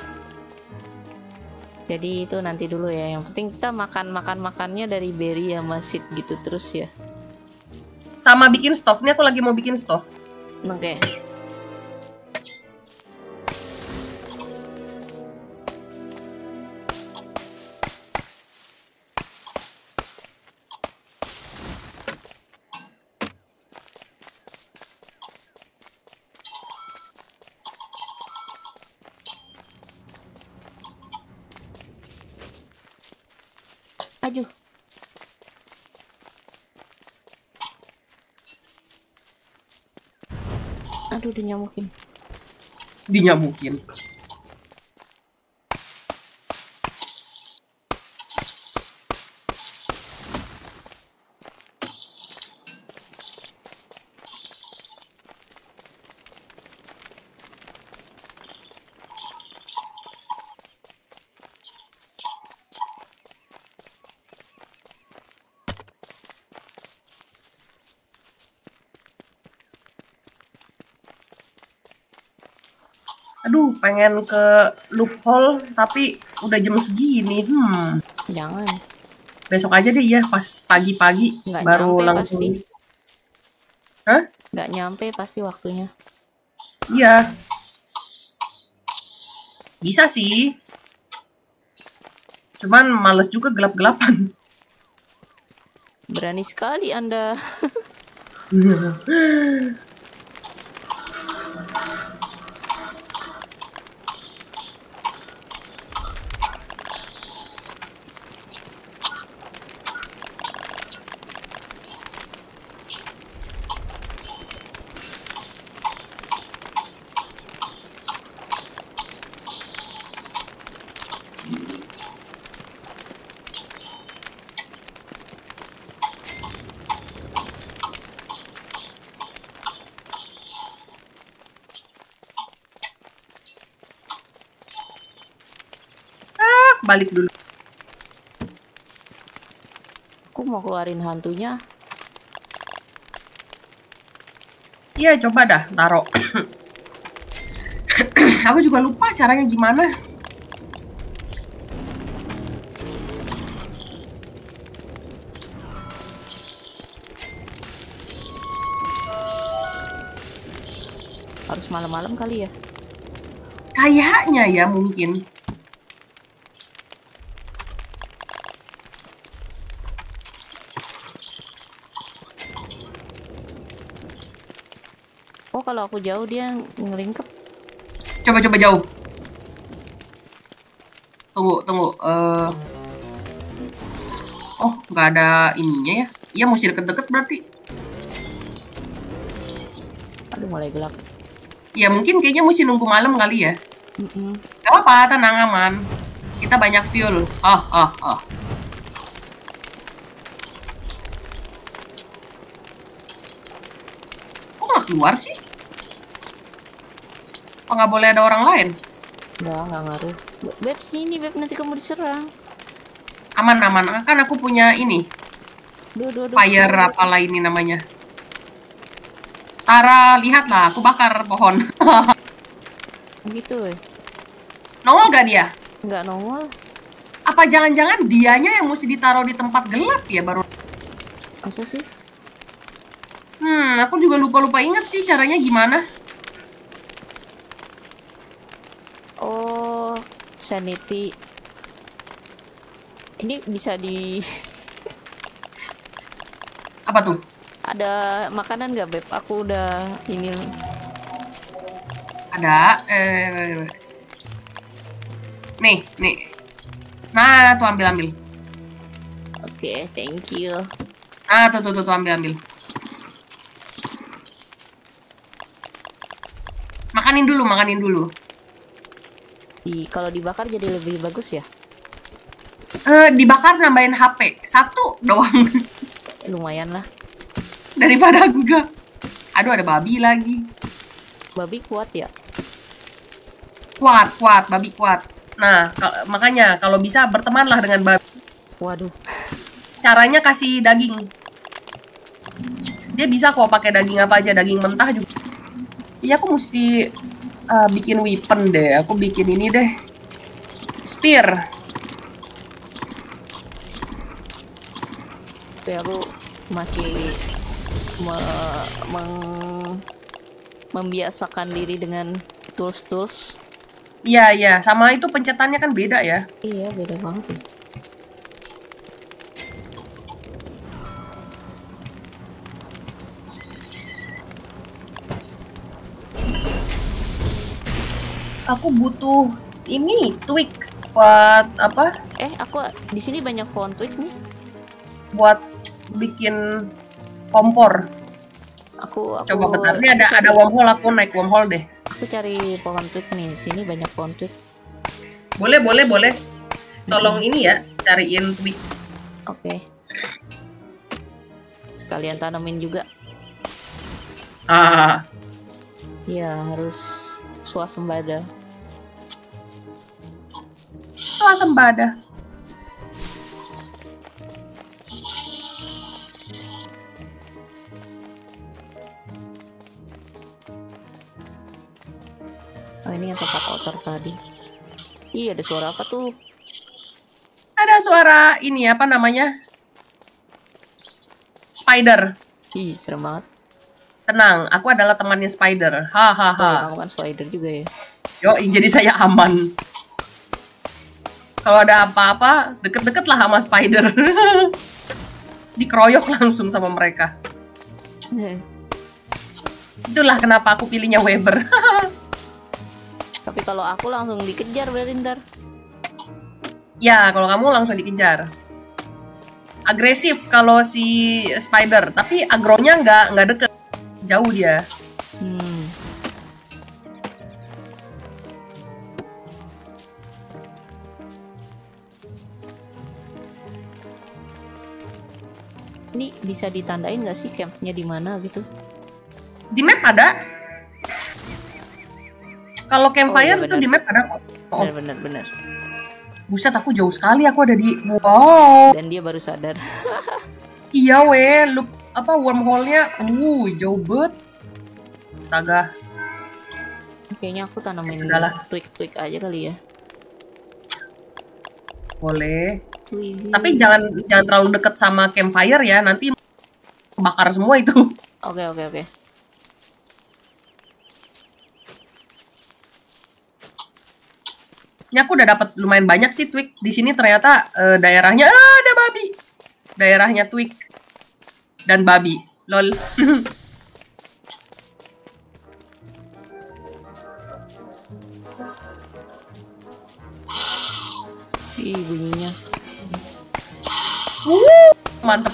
Jadi itu nanti dulu ya. Yang penting kita makan makan makannya dari berry sama seed gitu terus ya. Sama bikin stove. Nih aku lagi mau bikin stove. Oke. Aju. Dinyamukin. Dinyamukin. Aduh, pengen ke loophole tapi udah jam segini. Hmm, Jangan. besok aja deh ya pas pagi-pagi baru nyampe langsung. pasti. Hah? Nggak nyampe pasti waktunya. Iya. Bisa sih. Cuman males juga gelap-gelapan. Berani sekali Anda. Ah, balik dulu. Aku mau keluarin hantunya. Iya, coba dah taruh. Aku juga lupa caranya gimana. Harus malam-malam kali ya. Kayaknya ya mungkin. Oh, kalau aku jauh dia ngelingkep. Coba-coba jauh. Tunggu, tunggu. eh Oh, nggak ada ininya ya. Iya, mesti deket-deket berarti. Aduh, mulai gelap. Ya mungkin kayaknya mesti nunggu malam kali ya. Mm-mm. Gak apa-apa, tenang aman. Kita banyak fuel. Ah, ah, ah. Kok nggak keluar sih? Nggak boleh ada orang lain? Nggak, nggak ngaruh. Be- Beb, sini Beb, nanti kamu diserang. Aman, aman. Kan aku punya ini. Duh, duh, duh. Fire apalah ini namanya. Tara, lihatlah. Aku bakar pohon. Gitu, eh. Nongol gak dia? Nggak nongol. Apa jangan-jangan dianya yang mesti ditaruh di tempat gelap ya baru? Masa sih? Hmm, aku juga lupa-lupa ingat sih caranya gimana. Oh, sanity. Ini bisa di... Apa tuh? Ada makanan nggak, Beb? Aku udah ini... Ada. Eh, nih, nih. Nah, tuh ambil ambil. Oke, thank you. Ah, tuh tuh tuh, tuh ambil ambil. Makanin dulu, makanin dulu. Di, kalau dibakar jadi lebih bagus ya? Eh, dibakar nambahin HP. Satu doang. Lumayan lah. Daripada enggak. Aduh, ada babi lagi. Babi kuat ya? Kuat, kuat, babi kuat. Nah, ka- makanya kalau bisa bertemanlah dengan babi. Waduh. Caranya kasih daging. Dia bisa kok pakai daging apa aja, daging mentah juga. Iya, aku mesti uh, bikin weapon deh. Aku bikin ini deh. Spear. Tapi aku masih me- meng- membiasakan diri dengan tools-tools. Iya, iya. Sama itu pencetannya kan beda ya. Iya, beda banget ya. Aku butuh ini tweak buat apa? Eh, aku di sini banyak pohon twig nih. buat bikin kompor. Aku aku Coba bentar. Ini ada ada wormhole aku naik wormhole deh. Aku cari pohon twig nih. Sini banyak pohon twig. Boleh, boleh, boleh. Tolong ini ya, cariin twig. Oke. Sekalian tanamin juga. Ah, Iya, harus swasembada. Swasembada. Oh, ini yang tempat kotor tadi. Iya, ada suara apa tuh? Ada suara ini apa namanya? Spider. Ih, serem banget. Tenang, aku adalah temannya Spider. Oh, Hahaha. kamu kan spider juga ya. Yo, jadi saya aman. Kalau ada apa-apa, deket-deket lah sama Spider. Dikeroyok langsung sama mereka. Itulah kenapa aku pilihnya Weber. Tapi kalau aku langsung dikejar berarti ntar. ya, kalau kamu langsung dikejar. Agresif kalau si Spider, tapi agronya nggak nggak deket, jauh dia. Hmm. Ini bisa ditandain nggak sih campnya di mana gitu? Di map ada. Kalau campfire Oh, iya, itu benar. di map ada kok. Oh, Bener bener bener. buset aku jauh sekali, aku ada di wow. Dan dia baru sadar. Iya weh, lu apa wormhole-nya uh jauh bet. Astaga, Kayaknya aku tanamin twig-twig aja kali ya. boleh. Twig. Tapi jangan jangan terlalu deket sama campfire ya, nanti bakar semua itu. Oke oke oke. Ini aku udah dapat lumayan banyak sih twig. Di sini ternyata eh, daerahnya ah, ada babi. Daerahnya twig dan babi. Lol. Ih bunyinya. Wuh, mantep.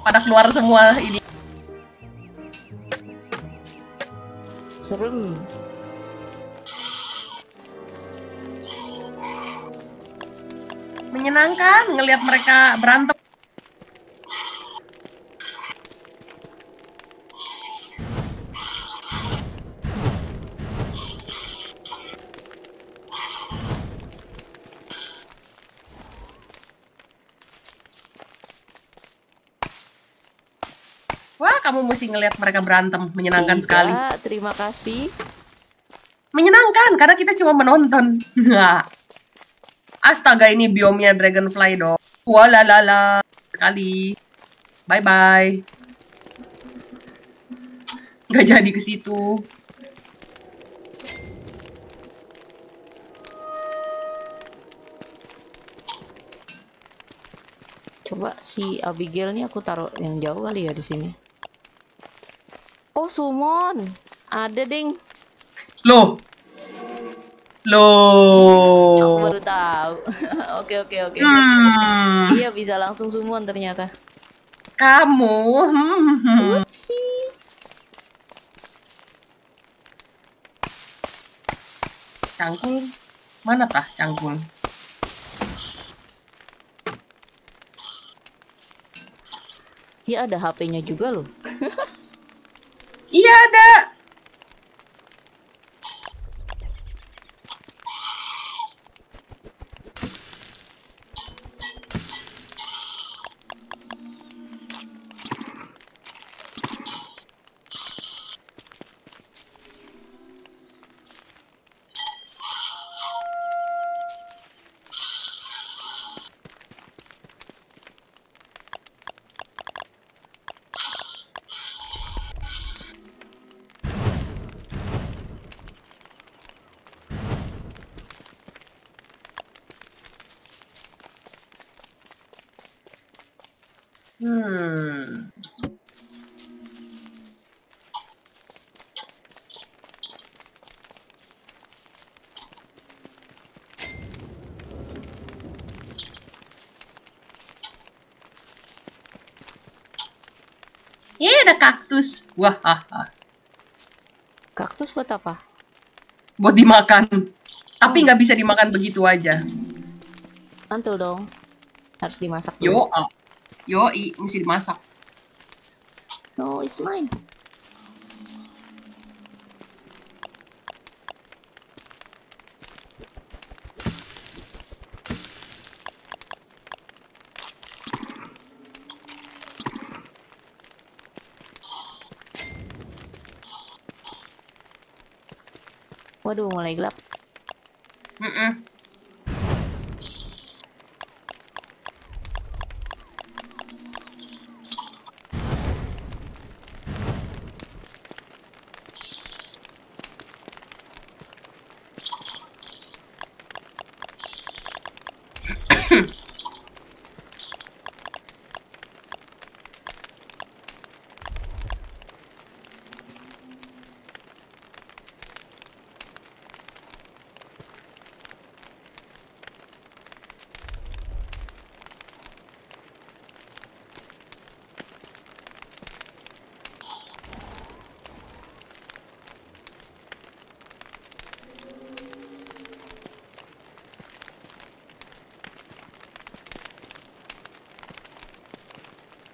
Pada keluar semua ini. Serem. Menyenangkan ngelihat mereka berantem. Wah, kamu mesti ngelihat mereka berantem, menyenangkan Tidak, sekali. Terima kasih. Menyenangkan karena kita cuma menonton. Astaga, ini biomnya dragonfly dong. Walalala sekali. Bye bye. Gak jadi ke situ. Coba si Abigail nih aku taruh yang jauh kali ya di sini. Oh, summon. Ada ding. Loh. Aku Loh. baru tahu. Oke oke oke. Hmm, Iya bisa langsung summon ternyata. kamu. Hmm. Upsi. Cangkul. Mana tah cangkul? Iya ada HP-nya juga loh. Iya ada. Hmm. Yeay, ada kaktus. Wah, ha, ha. Kaktus buat apa? Buat dimakan. Tapi nggak bisa dimakan begitu aja. Mantul dong. Harus dimasak dulu. Yo, ah yo, i, mesti dimasak. No, it's mine. Waduh, mulai gelap. Mm-mm.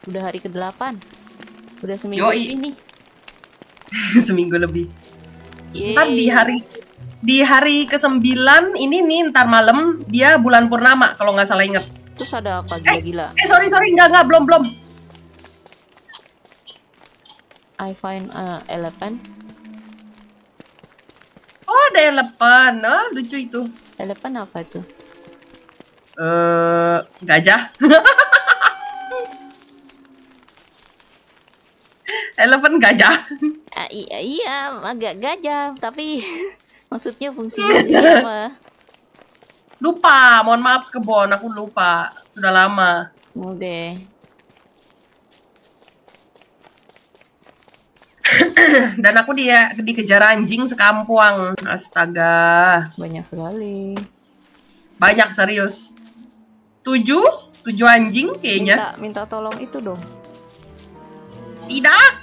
Udah hari ke-8. Udah seminggu Yoi. lebih nih. Seminggu lebih. Yeay. Ntar di hari di hari ke-9 ini nih ntar malam dia bulan purnama kalau nggak salah inget. Terus ada apa gila-gila? Eh sorry sorry nggak nggak belum belum. I find a elephant. Oh ada elepan, ah lucu itu. Elephant apa itu? Eh gajah. Elephant gajah. Ah, iya, iya, agak gajah, tapi maksudnya fungsinya dia apa? Lupa, mohon maaf Skebon, aku lupa. Sudah lama. Udah. Dan aku dia dikejar anjing sekampung. Astaga. Banyak sekali. Banyak serius. Tujuh? Tujuh anjing kayaknya. Minta, minta tolong itu dong. Tidak.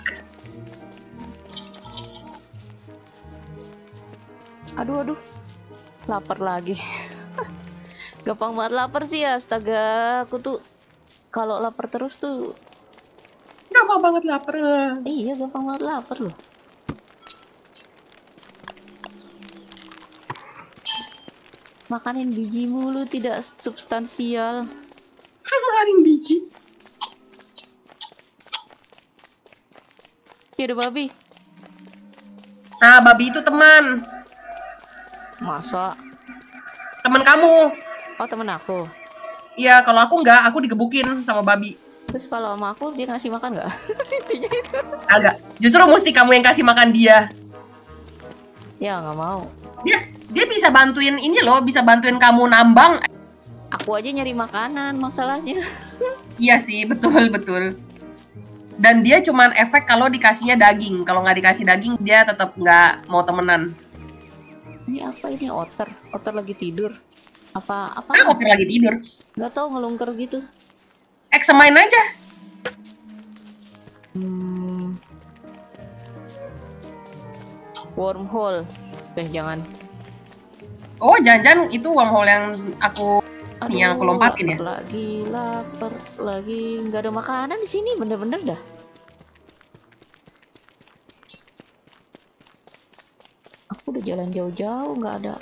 Aduh, aduh. Lapar lagi. Gampang banget lapar sih ya, astaga. Aku tuh kalau lapar terus tuh Gampang banget lapar. iya gampang banget lapar loh. Makanin biji mulu tidak substansial. Kemarin biji. Ya babi. Nah, babi itu teman. Masa? Teman kamu. Oh temen aku. Iya, kalau aku nggak, aku digebukin sama babi. Terus kalau sama aku dia ngasih makan nggak? Intinya itu. Agak. Justru mesti kamu yang kasih makan dia. Ya nggak mau. Dia dia bisa bantuin ini loh, bisa bantuin kamu nambang. Aku aja nyari makanan masalahnya. Iya sih, betul betul. Dan dia cuman efek kalau dikasihnya daging. Kalau nggak dikasih daging, dia tetap nggak mau temenan. Ini apa ini otter? Otter lagi tidur. Apa apa? Ah, otter lagi tidur. Nggak tahu ngelungker gitu. X main aja. Hmm. Wormhole. Eh jangan. Oh, jangan-jangan itu wormhole yang aku Ini yang aku lompatin ya? Lagi lapar lagi nggak ada makanan di sini bener-bener dah. Udah jalan jauh-jauh nggak ada.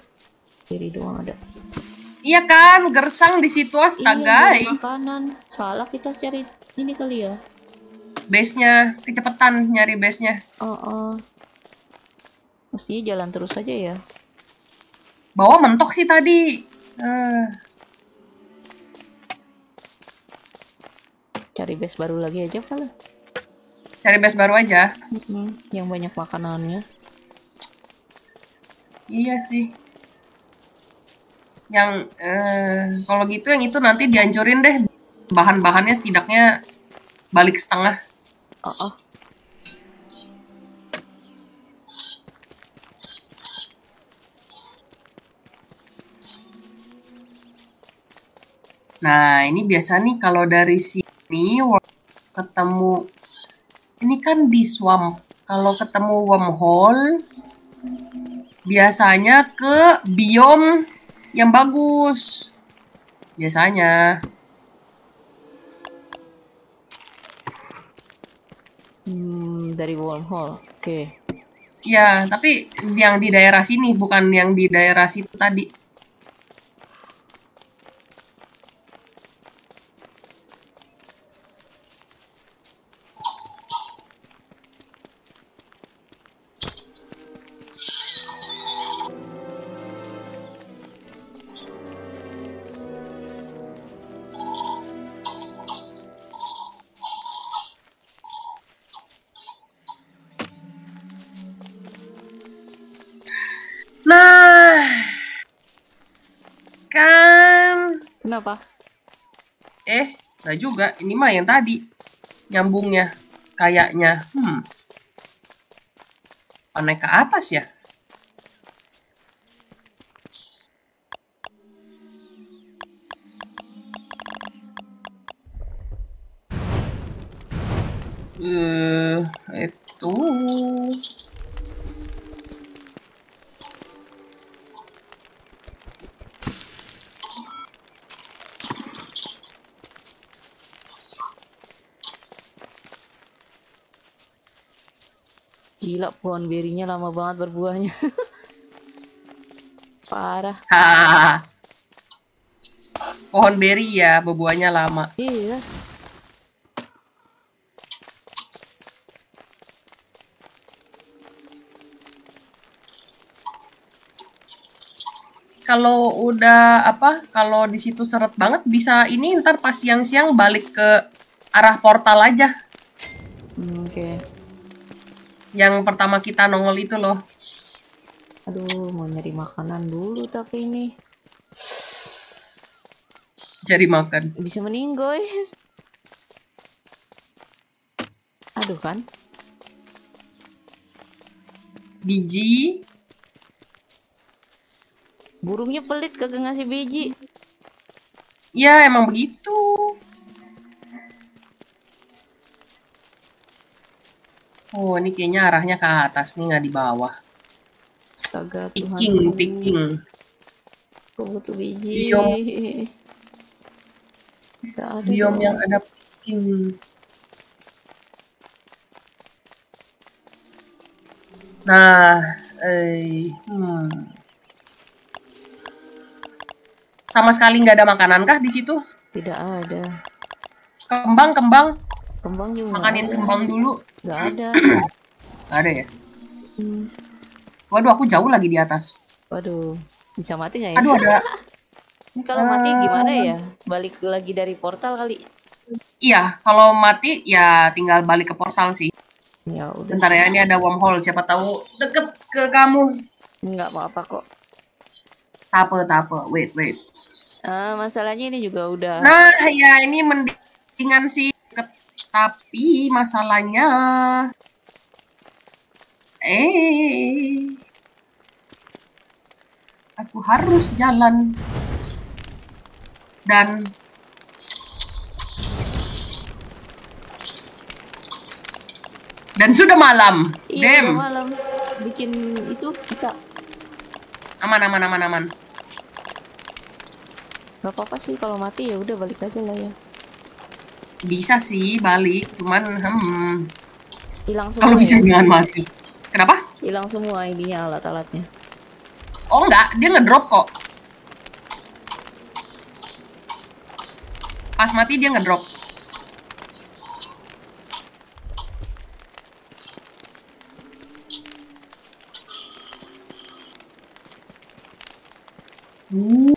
Kiri doang ada. Iya kan, gersang di situ astaga. Iya, ada makanan. Salah kita cari ini kali ya. Base-nya kecepatan nyari base-nya. Oh, oh. Mestinya jalan terus aja ya. Bawa mentok sih tadi. Eh, Cari base baru lagi aja kali. cari base baru aja. Mm-mm, Yang banyak makanannya. Iya sih. Yang eh, kalau gitu yang itu nanti dihancurin deh. Bahan-bahannya setidaknya balik setengah. Oh, oh. Nah, ini biasa nih kalau dari sini ketemu ini kan di swamp. Kalau ketemu wormhole, biasanya ke biom yang bagus. Biasanya. Hmm, dari wormhole. Oke. Ya, tapi yang di daerah sini bukan yang di daerah situ tadi. Nggak juga. Ini mah yang tadi nyambungnya kayaknya. Hmm. Naik ke atas ya? Pohon berinya lama banget berbuahnya. Parah. Hahaha. Pohon beri ya, berbuahnya lama. Iya. Kalau udah apa? Kalau di situ seret banget bisa ini ntar pas siang-siang balik ke arah portal aja. Yang pertama kita nongol itu loh. Aduh, mau nyari makanan dulu tapi ini Cari makan. bisa meninggoy. Aduh kan. Biji. Burungnya pelit kagak ngasih biji. Ya emang begitu. Oh ini kayaknya arahnya ke atas nih nggak di bawah. Astaga Tuhan. Picking, picking. Butuh biji. Biom. Ada Biom yang ada picking. Nah, eh, hmm. Sama sekali nggak ada makanan kah di situ? Tidak ada. Kembang, kembang. Kembang juga Makanin kembang dulu. Nggak ada. Nggak ada ya? Hmm. Waduh, aku jauh lagi di atas. Waduh, bisa mati nggak ya? Aduh, ada. Ini kalau mati Eh. gimana ya? Balik lagi dari portal kali? Iya, kalau mati ya tinggal balik ke portal sih. Ya udah. Bentar ya, ini ada wormhole. Siapa tahu deket ke kamu. Nggak apa-apa kok. Tape, tape. Wait, wait. Ah, masalahnya ini juga udah. Nah, ya ini mendingan sih. Tapi masalahnya... Eh... Aku harus jalan. Dan... Dan sudah malam. Iya, udah malam. Bikin itu bisa. Aman, aman, aman, aman. Gak apa-apa sih kalau mati ya udah balik aja lah ya. Bisa sih balik, cuman hmm, Hilang semua. kalau bisa ya? jangan mati. Kenapa? Hilang semua ininya alat-alatnya. Oh enggak, dia ngedrop kok. Pas mati dia ngedrop. Uh.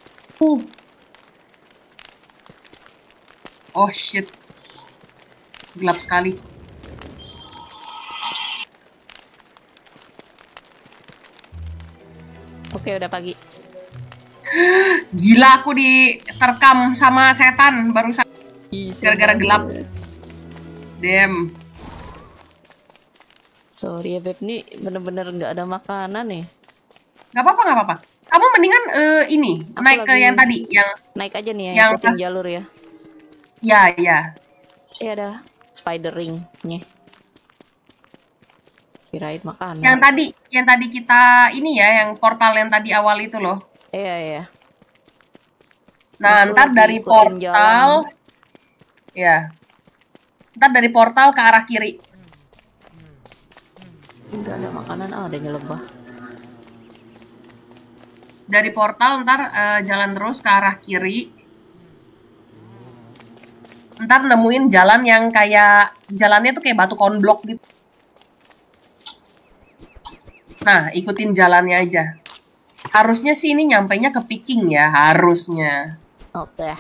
Oh shit. Gelap sekali. Oke, udah pagi. Gila aku diterkam sama setan barusan. Gara-gara gelap. Damn. Sorry ya Beb, nih bener-bener nggak ada makanan nih. Gak apa-apa, gak apa-apa. Kamu mendingan eh, ini Aku naik ke yang tadi, yang Naik aja nih ya, Yang jalur ya. ya ya. Eh ada spider ring-nya. Kirain makanan. Yang tadi, yang tadi kita ini ya, yang portal yang tadi awal itu loh. Iya iya. Nah, ntar dari portal, ya, ntar dari portal ke arah kiri. Enggak ada makanan, ah ada lebah. Dari portal ntar eh, jalan terus ke arah kiri. Ntar nemuin jalan yang kayak jalannya tuh kayak batu konblok gitu. Nah, ikutin jalannya aja. Harusnya sih ini nyampainya ke Peking ya, harusnya. Oke.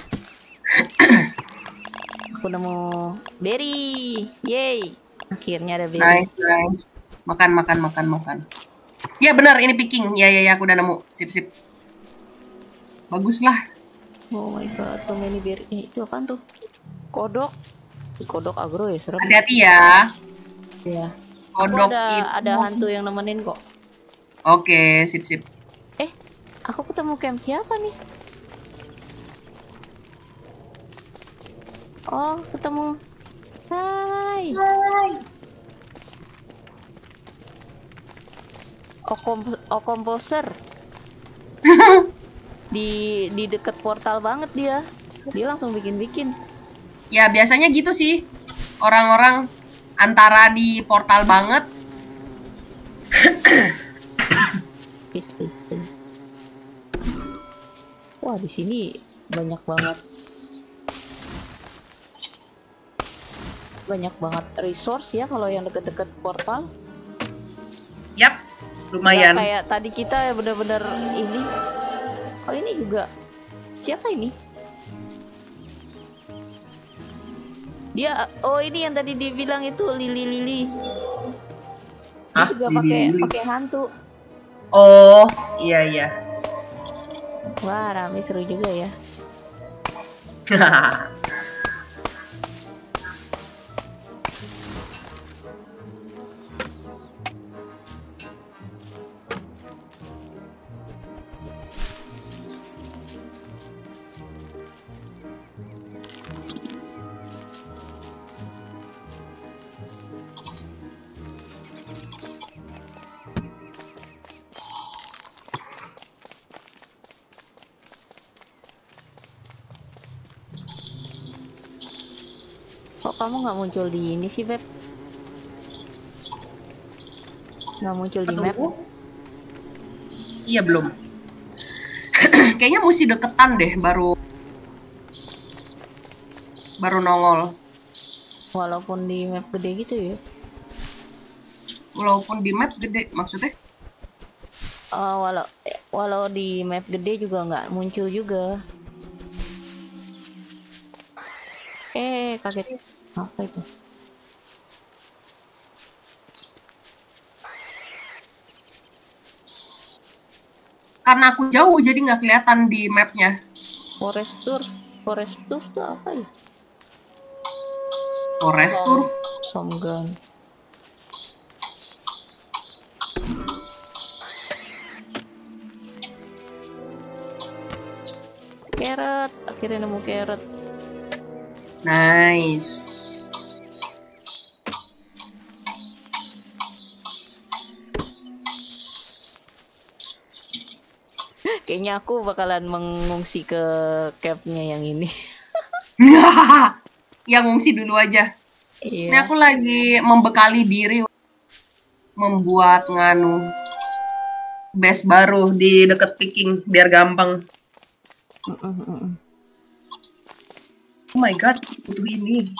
Aku nemu berry. Yay. Akhirnya ada berry. Nice, nice. Makan, makan, makan, makan. Ya benar, ini Peking. Ya, ya, ya, aku udah nemu. Sip, sip. Bagus lah. Oh my god, so many berry. Eh, itu apaan tuh? Kodok. Kodok agro ya, serem. Hati-hati ya. Iya. Aku Kodok ada, itu. ada hantu yang nemenin kok. Oke, sip, sip. Eh, aku ketemu camp siapa nih? Oh, ketemu. Hai. Oh, komp- oh komposer. di di dekat portal banget dia. Dia langsung bikin-bikin. Ya, biasanya gitu sih. Orang-orang antara di portal banget. Peace, peace, peace. Wah, di sini banyak banget. Banyak banget resource ya kalau yang deket-deket portal. Yap, lumayan. kayak tadi kita ya bener-bener ini. Oh ini juga. Siapa ini? Dia oh ini yang tadi dibilang itu Lili Lili. Dia Hah? juga pakai pakai hantu. Oh, iya, iya. Wah, rame seru juga ya. nggak muncul di ini sih, Beb? Nggak muncul di map? Ketunggu. Iya, belum. Kayaknya mesti deketan deh baru baru nongol. Walaupun di map gede gitu ya. Walaupun di map gede maksudnya. Eh, walau walau di map gede juga nggak muncul juga. Eh, kaget. Apa itu? Karena aku jauh jadi nggak kelihatan di mapnya. Forest Tour. Forest Tour itu apa ya? Forest Tour. Somgun. Carrot, akhirnya nemu carrot. Nice. Kayaknya aku bakalan mengungsi ke campnya yang ini. yang ngungsi dulu aja. Ini Iya. aku lagi membekali diri membuat nganu base baru di deket picking biar gampang. Mm, mm. Oh my god, butuh ini.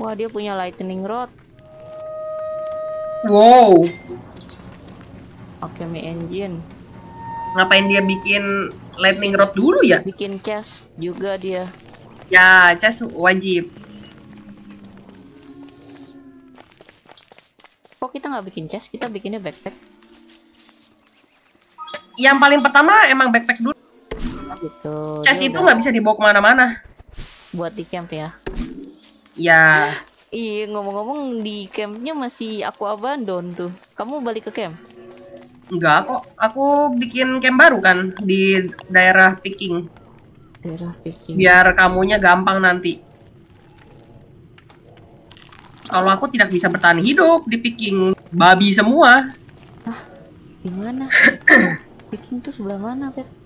Wah dia punya lightning rod. Wow, Alchemy engine. ngapain dia bikin lightning rod dulu ya? Bikin chest juga dia. Ya, cas wajib. Kok kita nggak bikin chest? Kita bikinnya backpack Yang paling pertama emang backpack dulu. gitu. Cas Dia itu nggak bisa dibawa ke mana-mana. buat di camp ya. Ya, Iya ngomong-ngomong di campnya masih aku abandon tuh. Kamu balik ke camp? Enggak kok, aku bikin camp baru kan di daerah picking. Daerah picking. Biar kamunya gampang nanti. Kalau aku tidak bisa bertahan hidup di picking babi semua. Gimana? picking tuh sebelah mana, Pep?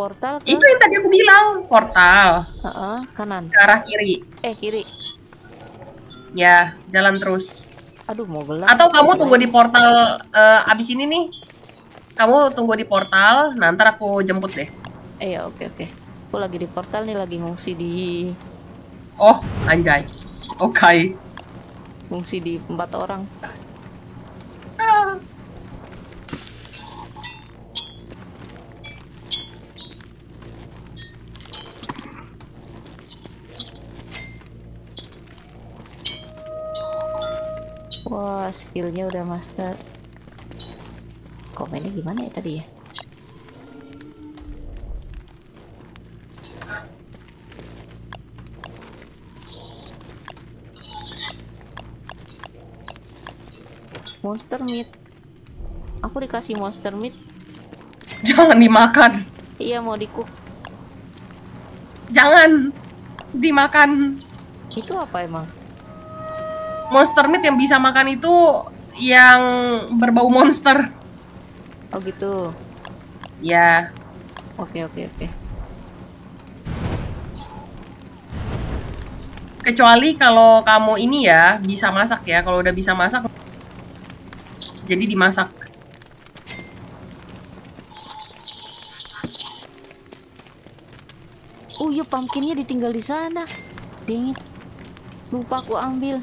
Portal ke? Itu yang tadi aku bilang, portal Heeh, kanan. ke arah kiri. Eh, kiri. Ya, jalan terus. Aduh, mau gelap. Atau kamu tunggu di portal eh, abis ini nih. Kamu tunggu di portal, nah ntar aku jemput deh. Eh, ya, oke, oke. Aku lagi di portal nih, lagi ngungsi di Oh, anjay. Oke. ngungsi di empat orang. Wah, skillnya udah master. Komennya gimana ya tadi ya? Monster meat. Aku dikasih monster meat. Jangan dimakan. Iya mau di cook. Jangan dimakan. Itu apa emang? Monster meat yang bisa makan itu yang berbau monster. Oh gitu. Ya, Oke oke oke. kecuali kalau kamu ini ya bisa masak ya. Kalau udah bisa masak jadi dimasak. Oh iya pumpkinnya ditinggal di sana. Dingin. Lupa aku ambil.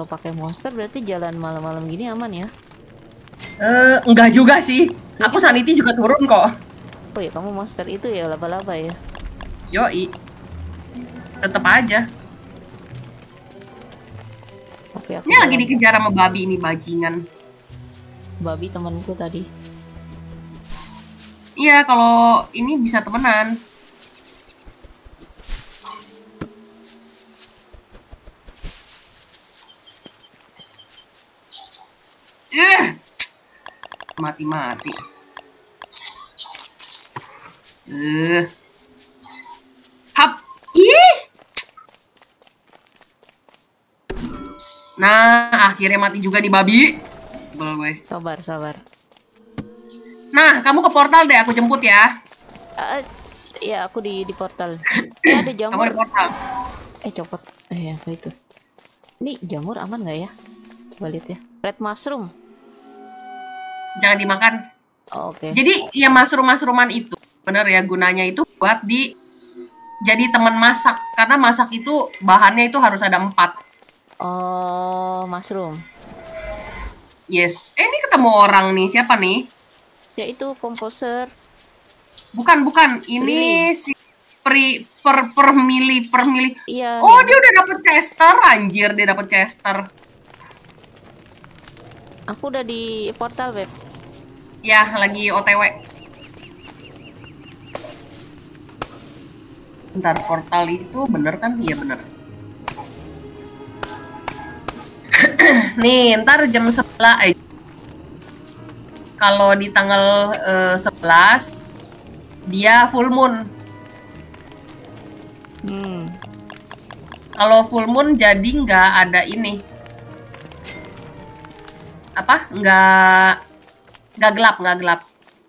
Kalau pakai monster berarti jalan malam-malam gini aman ya? Eh, enggak juga sih. Aku sanity juga turun kok. Oh ya kamu monster itu ya laba-laba ya? Yoi. Tetep aja. Tapi aku Ini lagi dikejar sama babi ini bajingan. babi temanku tadi. Iya, kalau ini bisa temenan. Eh, mati-mati. Eh, hap, ih. Nah, akhirnya mati juga nih babi. Sebel gue. Sabar sabar. Nah, kamu ke portal deh, aku jemput ya. S- ya aku di di portal. Eh ada Kamu jamur. di portal. Eh copot. Eh apa itu? Ini jamur aman nggak ya? Coba lihat ya. Red mushroom. Jangan dimakan. Oh, Oke. Jadi ya mushroom-mushroman itu bener ya gunanya itu buat di jadi teman masak karena masak itu bahannya itu harus ada empat. Oh mushroom. Yes. Eh ini ketemu orang nih siapa nih? Ya itu komposer. Bukan bukan ini si pri per per mili per mili. Iya. Oh dia udah dapet Chester anjir dia dapet Chester. Aku udah di portal web. Ya lagi OTW. Bentar portal itu bener kan? Iya bener. Nih, ntar jam 11 eh, Kalau di tanggal eh, 11 dia full moon. Hmm. Kalau full moon jadi nggak ada ini. Apa? Nggak nggak gelap, nggak gelap.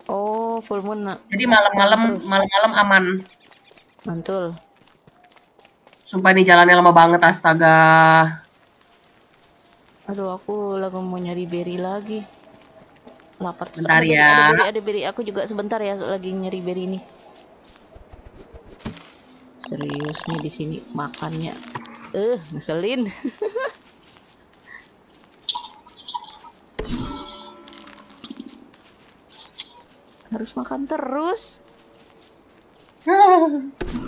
Oh full moon. nak. Jadi malam-malam malam-malam aman. Mantul. Sumpah ini jalannya lama banget astaga. Aduh aku lagi mau nyari berry lagi. Lapar. Bentar Ada berry, ya. Ada berry, ada berry. Aku juga sebentar ya lagi nyari berry nih. Serius nih di sini makannya. Eh, ngeselin. Harus makan terus.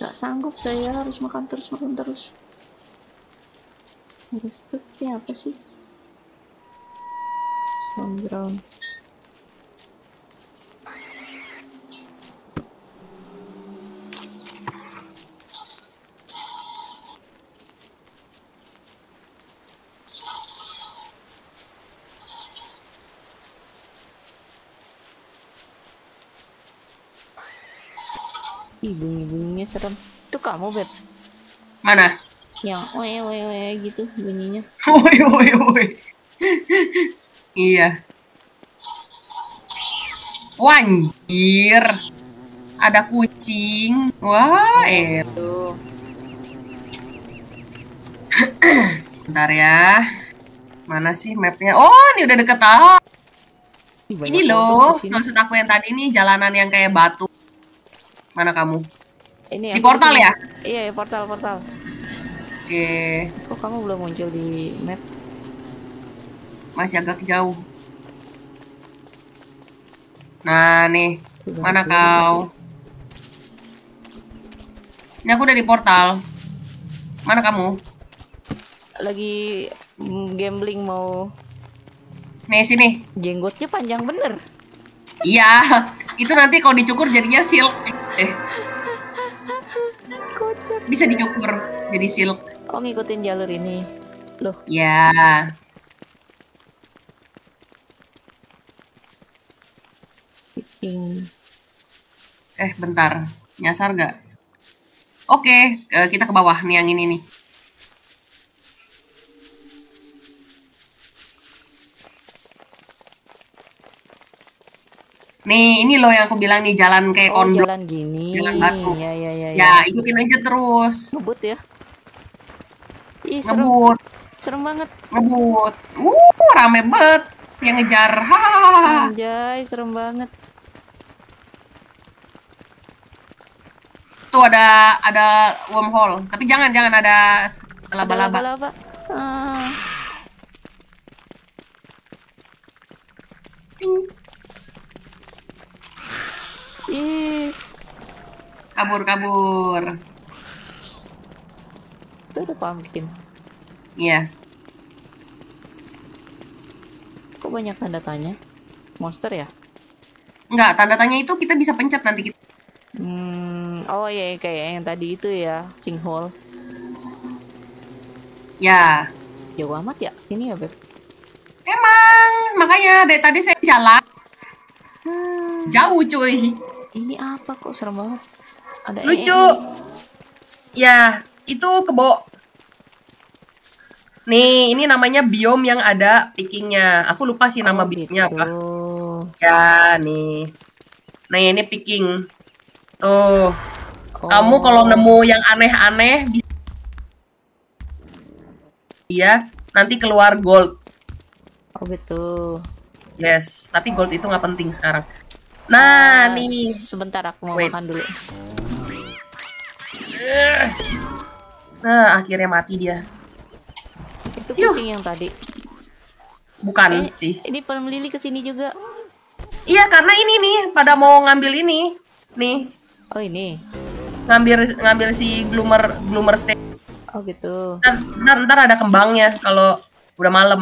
Gak sanggup saya harus makan terus makan terus. Harus tuh apa sih? Some ground. Ih, bunyi-bunyinya serem. Itu kamu, Beb? Mana? Yang oe oe oe gitu bunyinya. Woi woi woi. iya. Wanjir. Ada kucing. Wah, eh. Tuh. Bentar ya. Mana sih mapnya? Oh, ini udah deket ah. Ini loh, maksud aku yang tadi nih jalanan yang kayak batu. Mana kamu? Ini Di portal ya? Iya, iya, portal portal. Oke, Kok kamu belum muncul di map? masih agak jauh. Nah, nih. Udah Mana muncul. kau? Ini aku udah di portal. Mana kamu? Lagi gambling mau Nih, sini. jenggotnya panjang bener. Iya, itu nanti kalau dicukur jadinya silk. Eh, Kocak. bisa dicukur jadi silk. Oh ngikutin jalur ini. Loh, Ya, picking. eh bentar. Nyasar nggak? Oke, eh, kita ke bawah nih yang ini nih. Nih, ini loh yang aku bilang nih jalan kayak Oh, konblok. jalan gini. Jalan batu. Ya, ya, ya, ya. Ya, ikutin aja terus. Ngebut ya. Ih, serem, Ngebut, serem banget. ngebut. Uh, rame bet yang ngejar. Hahaha. Anjay, serem banget. Tuh ada ada wormhole. Tapi jangan jangan ada laba-laba. Ah, Ting. Ih, Kabur kabur. itu ada pumpkin. Iya. Kok banyak tanda tanya? Monster ya? Enggak, tanda tanya itu kita bisa pencet nanti kita. Hmm, oh iya kayak yang tadi itu ya, sinkhole. Ya. Jauh amat ya? Sini ya, Beb? Emang, makanya dari tadi saya jalan Hmm, jauh cuy. Ini apa kok serem banget? Ada Lucu. ee. Ya, itu kebo. Nih, ini namanya biom yang ada pickingnya. Aku lupa sih nama Oh, biomnya gitu. apa. Ya, nih. Nah, ini picking. Tuh, kamu Oh. kalau nemu yang aneh-aneh bisa Iya, nanti keluar gold. Oh gitu. Yes, tapi gold itu nggak penting sekarang. Nah, Ah, nih. Sebentar aku mau Wait. makan dulu. Nah, akhirnya mati dia. Itu Yuh. kucing yang tadi. Bukan Eh, sih. Ini Perm Lily ke sini juga. Iya, karena ini nih pada mau ngambil ini. Nih, Oh ini. ngambil ngambil si gloomer gloomer steak. Oh gitu. Ntar, ntar, ntar ada kembangnya kalau udah malam.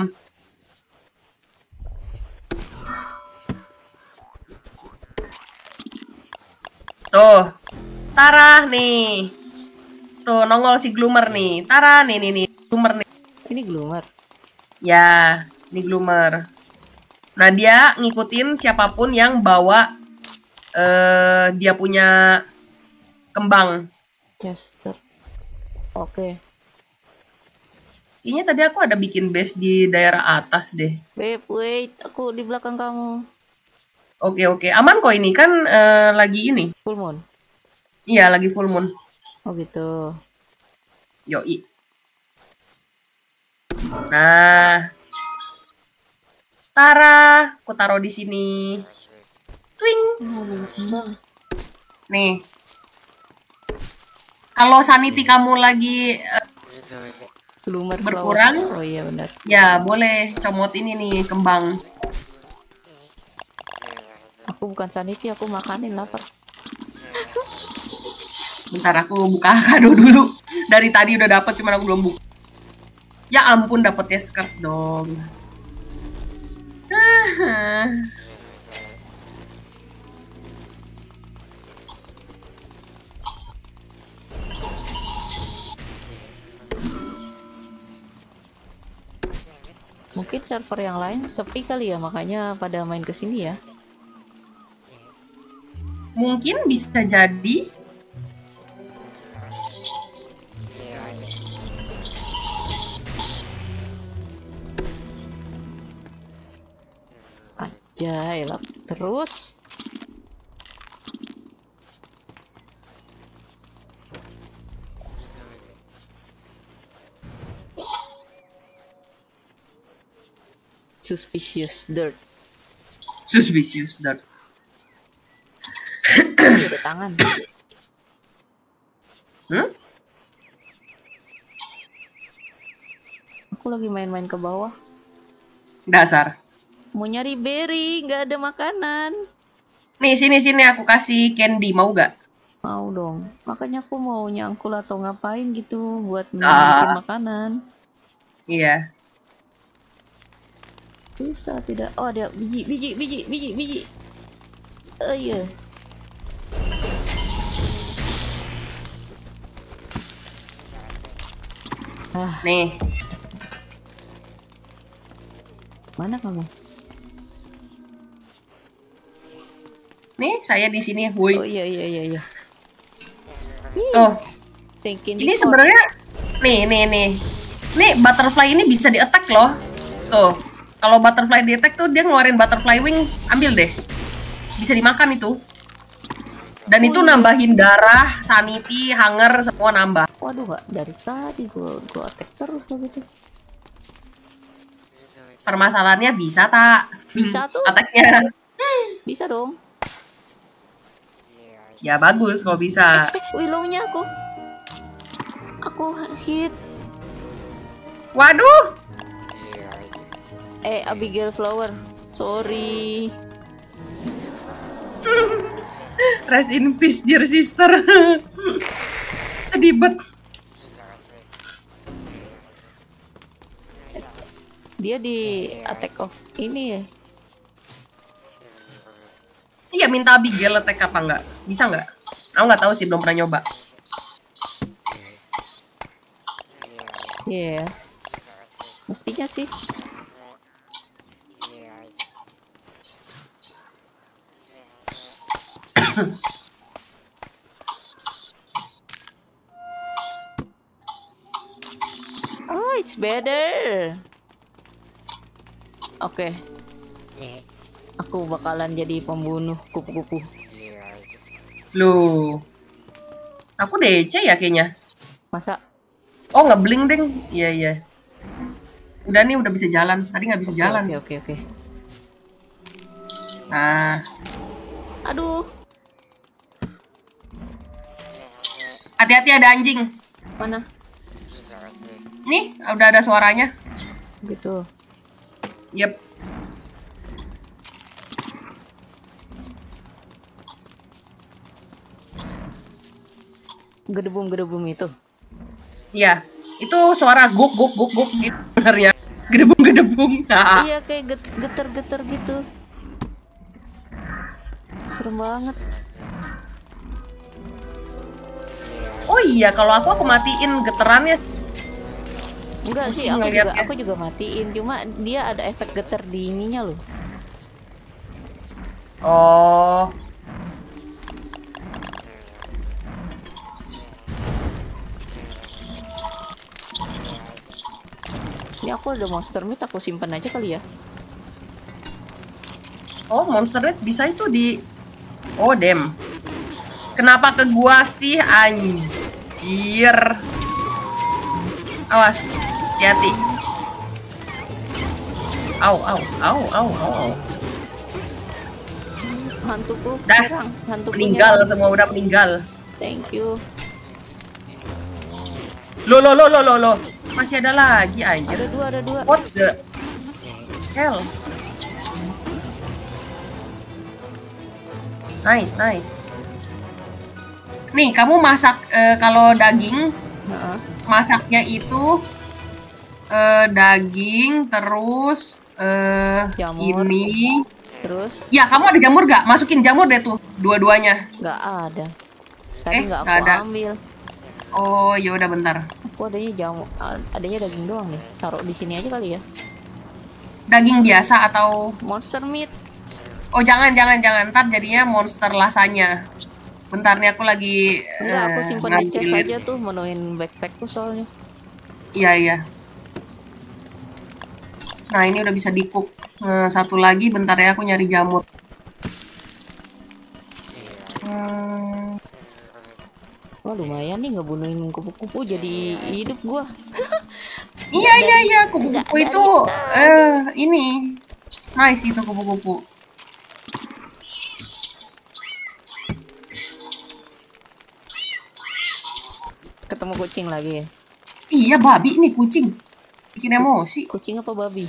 Tuh, Tara nih. Tuh nongol si gloomer nih. Tara nih nih nih. Gloomer nih. Ini gloomer. Ya, ini gloomer. Nah dia ngikutin siapa pun yang bawa eh dia punya kembang. Chester. Oke. Kayaknya tadi aku ada bikin base di daerah atas deh. Beb, wait. Aku di belakang kamu. Oke oke, aman kok ini kan eh, lagi ini. Full moon. Iya lagi full moon. Oh gitu. Yoi. Nah, Tara, aku taruh di sini. Twing. Nih. Kalau sanity kamu lagi Bloomer Berkurang. Oh iya benar. Ya, boleh comot ini nih kembang. Aku bukan saniti, aku makanin lapar. Bentar aku buka kado dulu. Dari tadi udah dapet cuman aku belum buka. Ya ampun dapetnya skirt dong. Ah, Mungkin server yang lain sepi kali ya, makanya pada main ke sini ya. Mungkin bisa jadi Anjay lah. Terus suspicious dirt. suspicious dirt. Tangan. Hmm? Aku lagi main-main ke bawah. Dasar. Mau nyari berry, nggak ada makanan. Nih sini sini aku kasih candy mau gak? Mau dong. Makanya aku mau nyangkul atau ngapain gitu buat Ah. bikin makanan. Iya. Susah tidak. Oh ada biji, biji, biji, biji, biji. Oh iya. Ah, Nih. mana kamu? Nih saya di sini. Woi. Oh iya iya iya iya. Tuh. Thinking Ini sebenarnya nih nih nih. Nih butterfly ini bisa di attack loh. Tuh. Kalau butterfly di attack tuh dia ngeluarin butterfly wing, ambil deh. Bisa dimakan itu. Dan itu nambahin darah, sanity, hunger semua nambah. Waduh nggak dari tadi gua gua attack terus begitu. Permasalahannya bisa tak? Bisa tuh. Attacknya. Bisa dong. Ya bagus kalau bisa. Eh, aku. Aku hit. Waduh. Eh, Abigail Flower. Sorry. Rest in peace dear sister. Sedih bet. Dia di attack of ini ya. Iya minta Abigail attack apa enggak? Bisa enggak? Aku nggak tahu sih belum pernah nyoba. Iya. Mestinya sih. Oh, it's better. Oke. Aku bakalan jadi pembunuh kupu-kupu. Loh. Aku DC ya kayaknya. Masa Oh nggak bling deng. Iya iya. Udah nih udah bisa jalan. Tadi nggak bisa jalan. Oke, oke, oke. Nah, Aduh, hati-hati ada anjing. mana? Nih, udah ada suaranya. Gitu. Yep. Gedebum-gedebum itu. Iya. Itu suara guk guk guk guk gitu sebenarnya. Gedebung. Nah, Iya kayak get- geter-geter gitu. Serem banget. Oh iya, kalau aku aku matiin geterannya. Enggak sih, Pusing aku juga aku juga matiin. Cuma dia ada efek geter di ininya loh. Oh. Ini aku ada monster meat, aku simpen aja kali ya. Oh, monster meat bisa itu di Oh, dem. Kenapa ke gua sih anjir? Awas, hati-hati. Au, au, au, au, au, au. Hantuku Dah, hantuku Meninggal nyerang. semua udah meninggal. Thank you. Lo lo lo lo lo lo. Masih ada lagi Ada anjir. dua, ada dua. What the hell? Nice, nice. Nih, kamu masak eh, kalau daging, Heeh. masaknya itu eh, daging terus eh Jamur. ini. Terus Ya, kamu ada jamur gak? Masukin jamur deh tuh, dua-duanya. nggak ada. Tadi Eh, nggak aku ada. ambil. Oh, ya udah bentar. Aku adanya jamu, adanya daging doang nih. Taruh di sini aja kali ya. Daging biasa atau Monster meat. Oh jangan jangan jangan ntar jadinya monster lasanya. Bentar nih aku lagi Enggak, aku eh, simpen di chest ngambilin. aja tuh menuin backpackku soalnya. Iya iya. Nah ini udah bisa di cook. Nah, satu lagi bentar ya aku nyari jamur. Hmm, Wah lumayan nih ngebunuhin kupu-kupu jadi hidup gua. iya iya iya kupu-kupu itu eh ini nice itu kupu-kupu. Ketemu kucing lagi ya. Iya babi nih kucing. Bikin emosi. Kucing apa babi?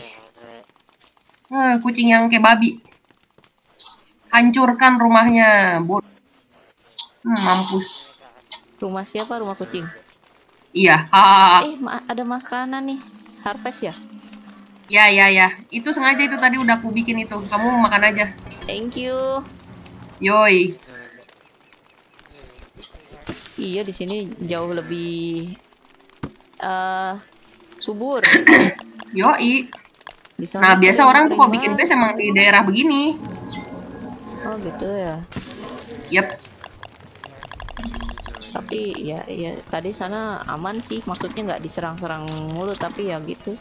Eh, kucing yang kayak babi. Hancurkan rumahnya. Bo hmm, mampus. Rumah siapa? Rumah kucing. Iya. Ha. Eh, ma- ada makanan nih. Harvest ya? Ya ya ya. Itu sengaja itu tadi udah aku bikin itu. Kamu makan aja. Thank you. Yoi. Iya di sini jauh lebih eh subur. Yoi. Di sana Nah, biasa orang tuh kalau bikin base emang di daerah begini. Oh gitu ya. Yep. Tapi ya ya tadi sana aman sih. Maksudnya nggak diserang-serang mulu tapi ya gitu.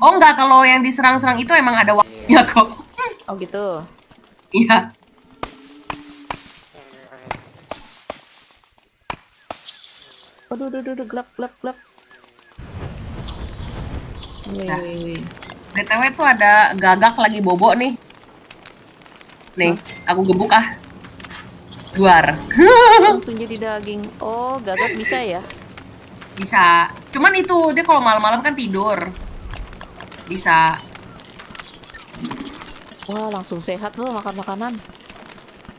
Oh enggak, kalau yang diserang-serang itu emang ada waktunya kok. Oh gitu. Iya. Aduh, aduh, aduh, aduh, gelap, gelap, gelap. Nah. BTW tuh ada gagak lagi bobo nih. Nih, aku gebuk ah. Juar. Langsung jadi daging. Oh, gagak bisa ya? Bisa. Cuman itu dia kalau malam-malam kan tidur. Bisa. Wah, langsung sehat loh makan makanan.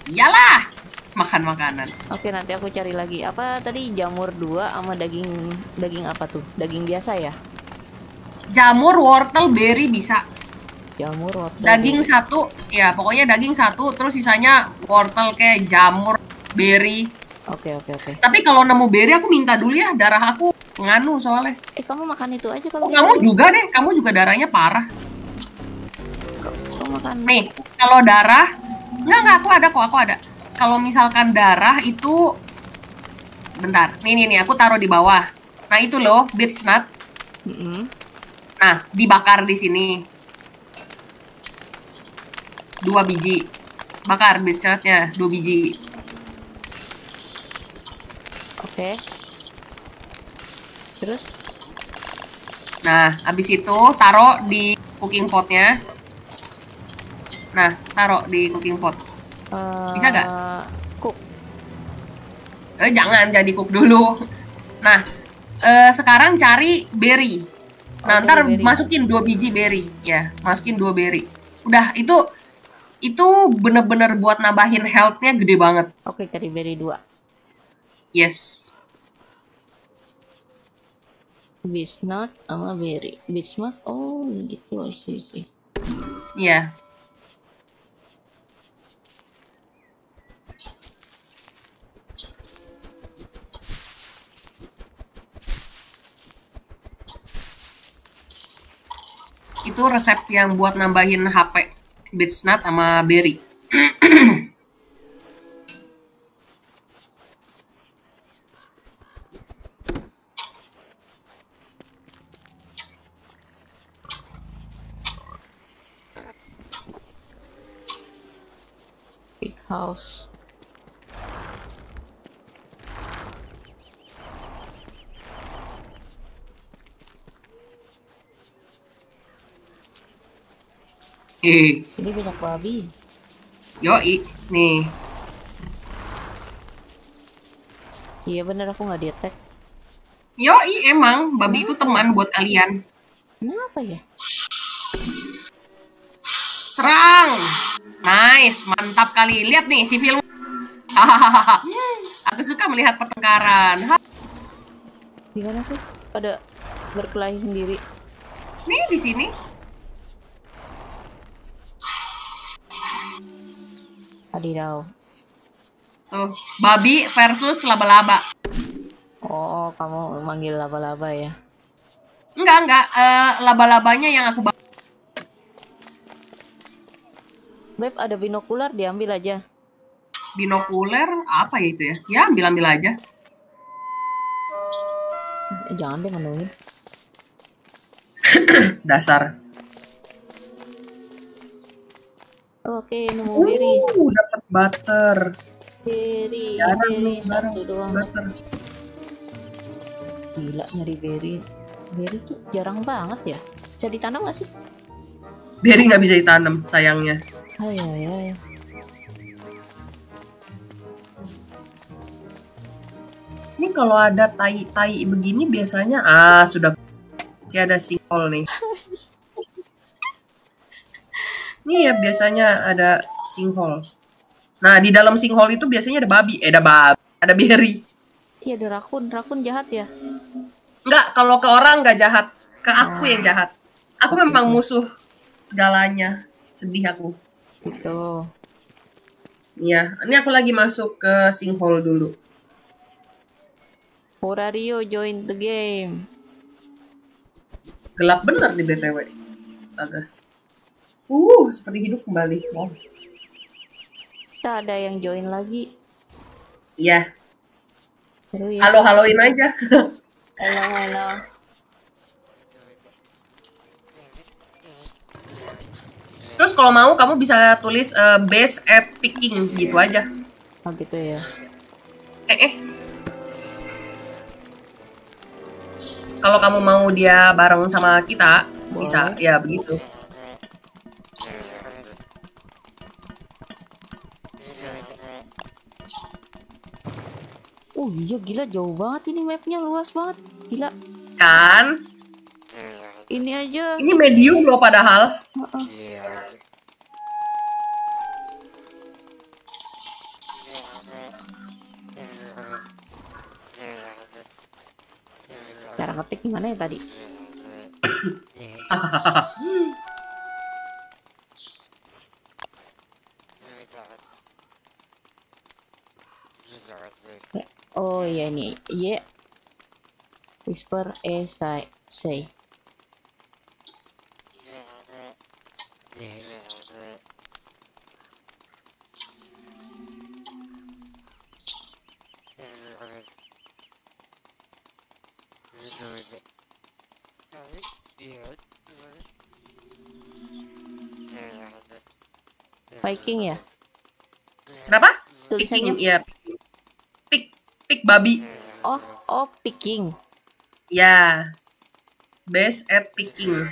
Iyalah. Makan makanan. Oke, nanti aku cari lagi. Apa tadi jamur dua sama daging daging apa tuh? Daging biasa ya? Jamur, wortel, berry bisa. Jamur, wortel. Daging satu, ya pokoknya daging satu, terus sisanya wortel kayak jamur, berry. Oke, oke, oke. Tapi kalau nemu berry aku minta dulu ya, darah aku nganu soalnya. Eh, kamu makan itu aja Oh, kalau kamu juga deh, kamu juga darahnya parah. kamu makan. Nih, kalau darah, enggak enggak aku ada kok, aku ada. Kalau misalkan darah itu bentar. Nih nih nih, aku taruh di bawah. Nah, itu loh, beech nut. Mm-mm. Nah, dibakar di sini. Dua biji. Bakar beech nutnya, dua biji. Oke. Terus? Nah, habis itu taruh di cooking potnya. Nah, taruh di cooking pot. Eh, Bisa nggak? Cook. Eh, jangan jadi cook dulu. Nah, eh, sekarang cari berry. Nah, Oke, ntar berry. masukin dua biji berry, ya, masukin dua berry. Udah, itu itu bener-bener buat nambahin health-nya gede banget. Oke, cari berry dua. Yes. Nut sama berry. Nut, oh gitu sih sih. Iya. Itu resep yang buat nambahin HP beech nut sama berry. Sini banyak babi. Yoi, nih. Iya bener aku nggak di attack. Yoi, emang babi itu teman buat kalian. Kenapa ya? Serang. Nice, mantap kali. Lihat nih si film. Aku suka melihat pertengkaran. Ha, Gimana sih? Pada berkelahi sendiri. Nih di sini. Adidaw. Tuh, babi versus laba-laba. Oh, kamu manggil laba-laba ya? Enggak, enggak. eh, laba-labanya yang aku bawa. Beb, ada binokular diambil aja. Binokuler apa ya itu ya? Ya, ambil-ambil aja. Eh, jangan deh menuin. Dasar. Oke, nemu berry. Uh, dapat butter. Berry, Jarang berry satu doang. butter. Gila nyari berry. Berry tuh jarang banget ya. Bisa ditanam gak sih? Berry nggak bisa ditanam, sayangnya. Ayo, ayo, ayo. Ini kalau ada tai-tai begini biasanya ah sudah masih ada sinkhole nih. Ini ya biasanya ada sinkhole. Nah di dalam sinkhole itu biasanya ada babi, eh ada babi, ada berry. Iya, ada rakun. Rakun jahat ya? Enggak, kalau ke orang nggak jahat, ke aku yang Ah. jahat. Aku Oke, memang musuh segalanya. Sedih aku. Gitu. Iya, ini aku lagi masuk ke sinkhole dulu. Horario join the game. Gelap bener di BTW. Astaga. Uh, seperti hidup kembali. Wow. Kita ada yang join lagi. Iya, ya. halo-haloin aja. Halo, halo. Terus kalau mau kamu bisa tulis eh, base at picking gitu aja. Oh gitu ya. Eh eh. Kalau kamu mau dia bareng sama kita, bisa Boleh. ya begitu. Oh iya gila jauh banget ini mapnya luas banget. Gila. Kan? Ini aja. Ini medium loh padahal. Cara ngetik gimana ya tadi? Oh iya ini. Iya. Whisper E say. say. Viking ya? Kenapa? Tulisannya Picking, ya. Pick, babi. Oh, oh picking. Ya. Base at picking.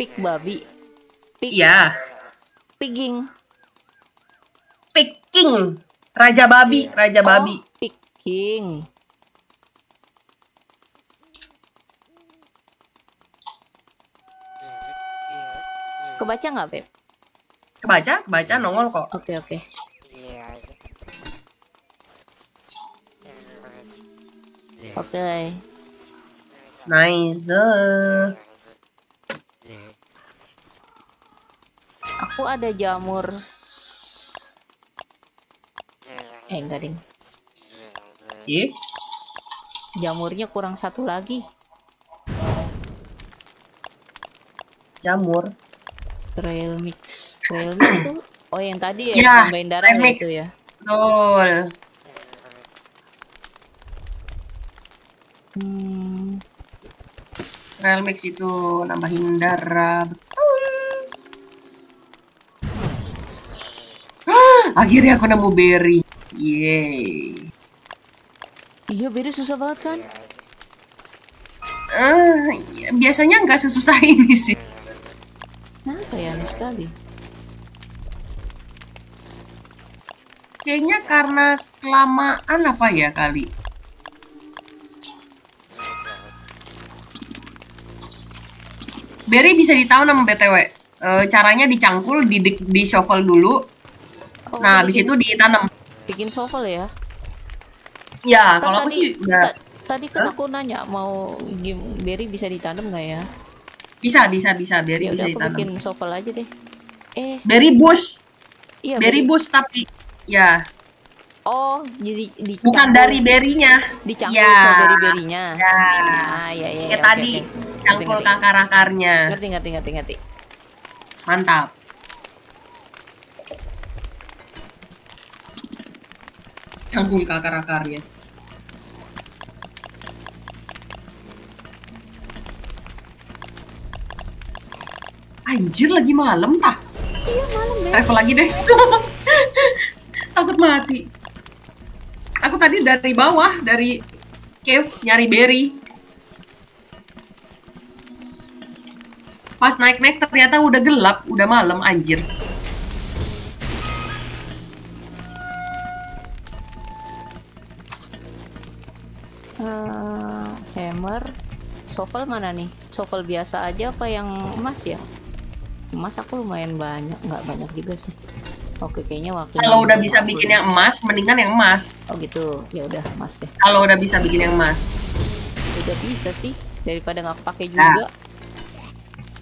Pick babi. Pick Iya. pigging. Picking. Raja babi, raja babi. Oh, picking. Kebaca nggak, Beb? Kebaca, kebaca nongol kok. Oke, oke. Oke. Nice. Aku ada jamur. Eh, enggak, Ding. Ih, Jamurnya kurang satu lagi. jamur. Trail mix. Trail mix tuh Oh, yang tadi ya, Ya, tambahin darah itu ya. Betul. Hmm, Trail mix itu nambahin darah. Betul. Ah, Akhirnya aku nemu berry. Yeay. iya beda susah banget kan? Ya, biasanya nggak sesusah ini sih. Kenapa ya aneh sekali? Kayaknya karena kelamaan apa ya kali. Berry bisa ditanam BTW. Eh, caranya dicangkul, di, di, di shuffle dulu. Oh, Nah, habis itu ditanam. bikin shovel ya. Ya, Kan kalau aku sih udah ta- Tadi kan aku nanya mau gim- berry bisa ditanam nggak ya? bisa, bisa, bisa. Berry Ya bisa udah aku ditanam. bikin shovel aja deh. Eh, Berry bush, iya. berry bush tapi ya Oh, jadi di bukan dari berrynya. dicangkul Ya. strawberry berry-nya. Ya, Ah, iya iya. kayak oke, tadi oke. Cangkul akar-akarnya. Ngerti ngerti ngerti ngerti. Mantap. Cangkul ke akar-akarnya. Anjir lagi malam tah. Iya malam deh. Travel lagi deh. Takut mati. Aku tadi dari bawah, dari cave nyari berry. Pas naik-naik ternyata udah gelap, udah malam anjir. Eh, hammer, shovel mana nih? Shovel biasa aja apa yang emas ya? Emas aku lumayan banyak, nggak banyak juga sih. Oke, kayaknya waktu Kalau udah bisa bikin yang emas, mendingan yang emas. Oh gitu, ya udah emas deh. Kalau udah bisa bikin yang emas. Udah bisa sih, daripada nggak pakai Nah.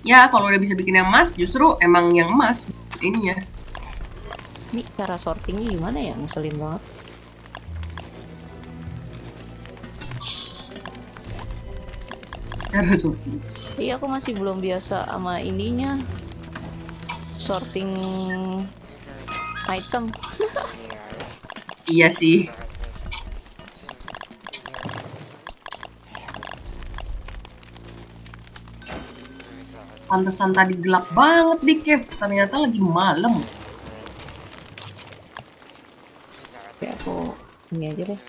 Ya, kalau udah bisa bikin yang emas, justru emang yang emas ini ya. Ini cara sortingnya gimana ya? Ngeselin banget. Cara sorting. Iya, aku masih belum biasa sama ininya. Sorting item. Iya sih. Pantesan tadi gelap banget di cave, ternyata lagi malam. Ya aku ini aja deh.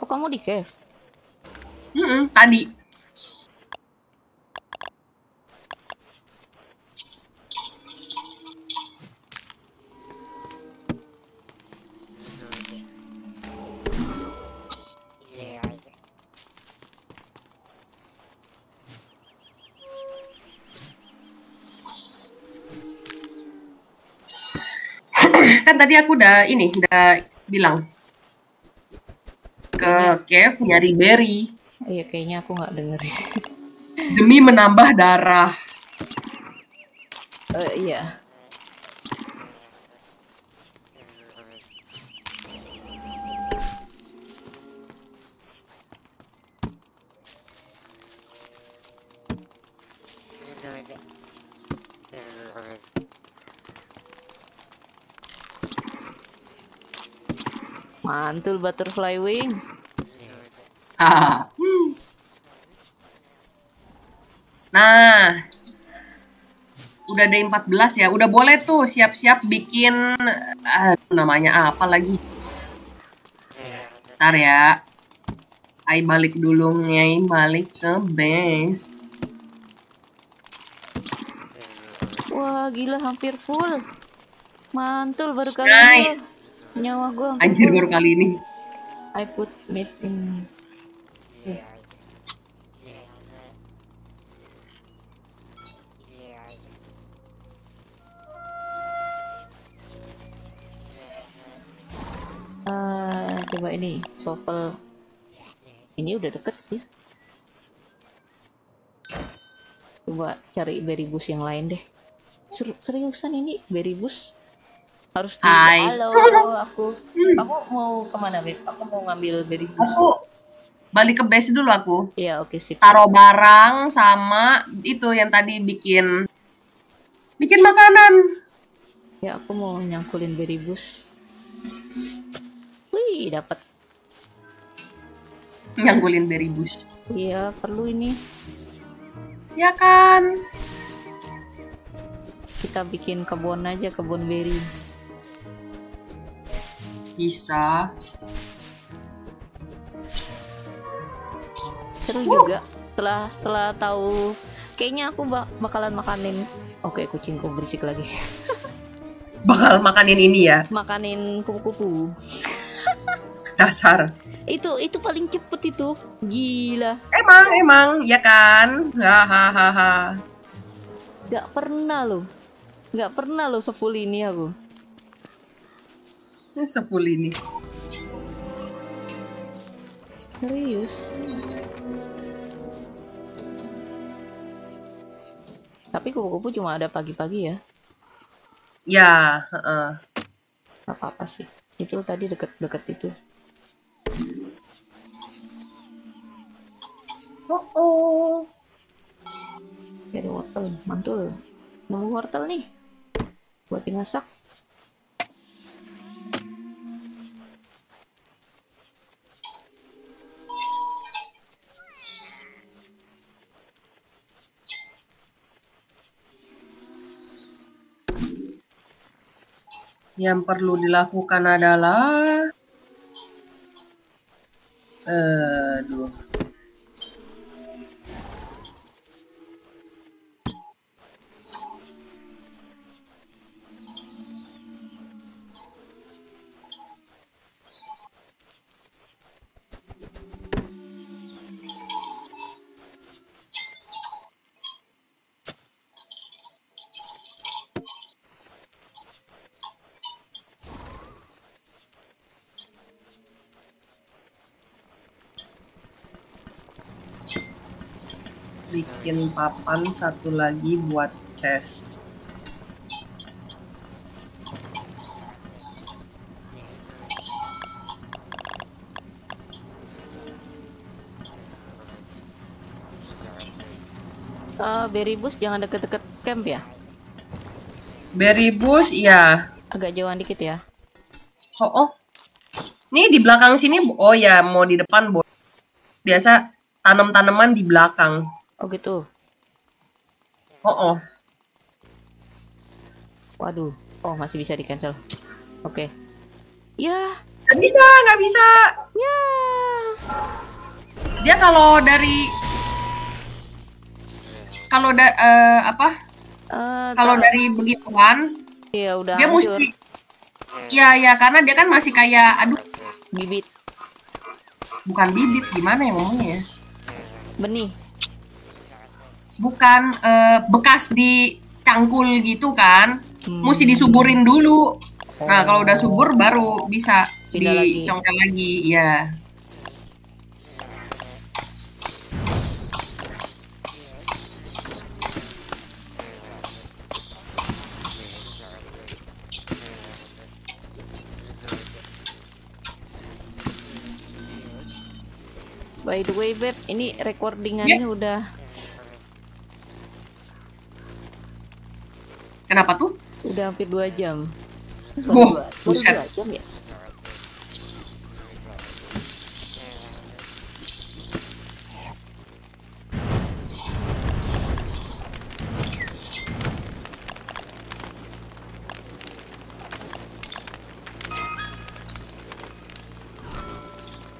Oh kamu di cave? Mm-mm, tadi. Kan tadi aku udah ini udah bilang ke cave nyari berry Iya kayaknya aku nggak dengerin. demi menambah darah. Eh, iya. Mantul butterfly wing. Ah. Hmm. Nah, udah day 14 ya. Udah boleh tuh siap-siap bikin ah, namanya apa lagi? Ntar ya. Ai balik dulu, Nyai balik ke base. Wah gila hampir full. Mantul baru kali Nice. Nyawa gua. hampir Anjir baru kali ini. I put meat in. Eh, coba ini shovel. Ini udah deket sih. Coba cari berry bush yang lain deh. Ser- seriusan ini berry bush harus di Hai. halo aku aku mau ke mana beb aku mau ngambil bush Aku balik ke base dulu aku. Iya oke sip. Taruh barang sama itu yang tadi bikin bikin makanan. Ya aku mau nyangkulin berry bush. Wih dapat. Nyanggulin berry bush. Iya perlu ini. Ya kan? Kita bikin kebun aja kebun berry. Bisa. Seru juga. Setelah setelah tahu kayaknya aku bak- bakalan makanin. Oke kucingku berisik lagi. Bakal makanin ini ya. Makanin kupu-kupu. dasar. Itu itu paling cepet itu. Gila. Emang, emang, ya kan? Hahaha. Gak pernah loh. Gak pernah loh sefull ini aku. Ini sefull ini. Serius. Tapi kupu-kupu cuma ada pagi-pagi ya. Ya, heeh. Gak apa-apa sih. Itu tadi deket-deket itu. Oh, oh. Ada wortel, mantul. Nemu wortel nih. Buat dimasak. Yang perlu dilakukan adalah Aduh. Papan satu lagi buat chest. Uh, berry bush jangan deket-deket camp ya. Berry bush, iya. Agak jauhan dikit ya. Oh, oh. Nih di belakang sini, oh ya mau di depan, Bo. Biasa tanam tanaman di belakang. Oh gitu. Oh, oh. Waduh. Oh masih bisa di cancel. Oke. Okay. Ya. Gak bisa, nggak bisa. Ya. Dia kalau dari kalau da, uh, apa? Uh, kalau dari begituan, ya udah. Dia hancur. mesti. Ya ya karena dia kan masih kayak aduh bibit. Bukan bibit, gimana ya ngomongnya ya? Benih. Bukan uh, bekas dicangkul gitu kan? Hmm. Mesti disuburin dulu. Oh. Nah, kalau udah subur baru bisa dicongkel lagi. lagi, ya. By the way, Beb, ini recordingannya yeah. udah. Kenapa tuh? Udah hampir dua jam. Baru, oh, dua, dua jam ya?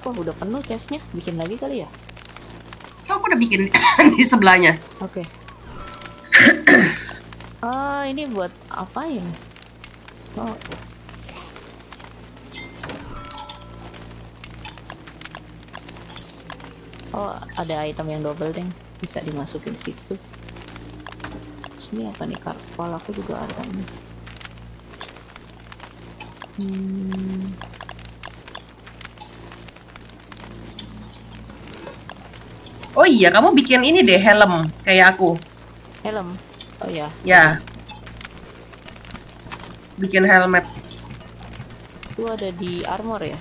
Wah udah penuh chestnya, bikin lagi kali ya? Oh, aku udah bikin di sebelahnya. Oke. Okay. ah ini buat apa ini? Oh. Oh, ada item yang double deng, bisa dimasukin situ. Sini apa nih karpal aku juga ada nih. Hmm. Oh iya, kamu bikin ini deh helm kayak aku. Helm. Oh ya. Ya. Bikin helmet. Itu ada di armor ya?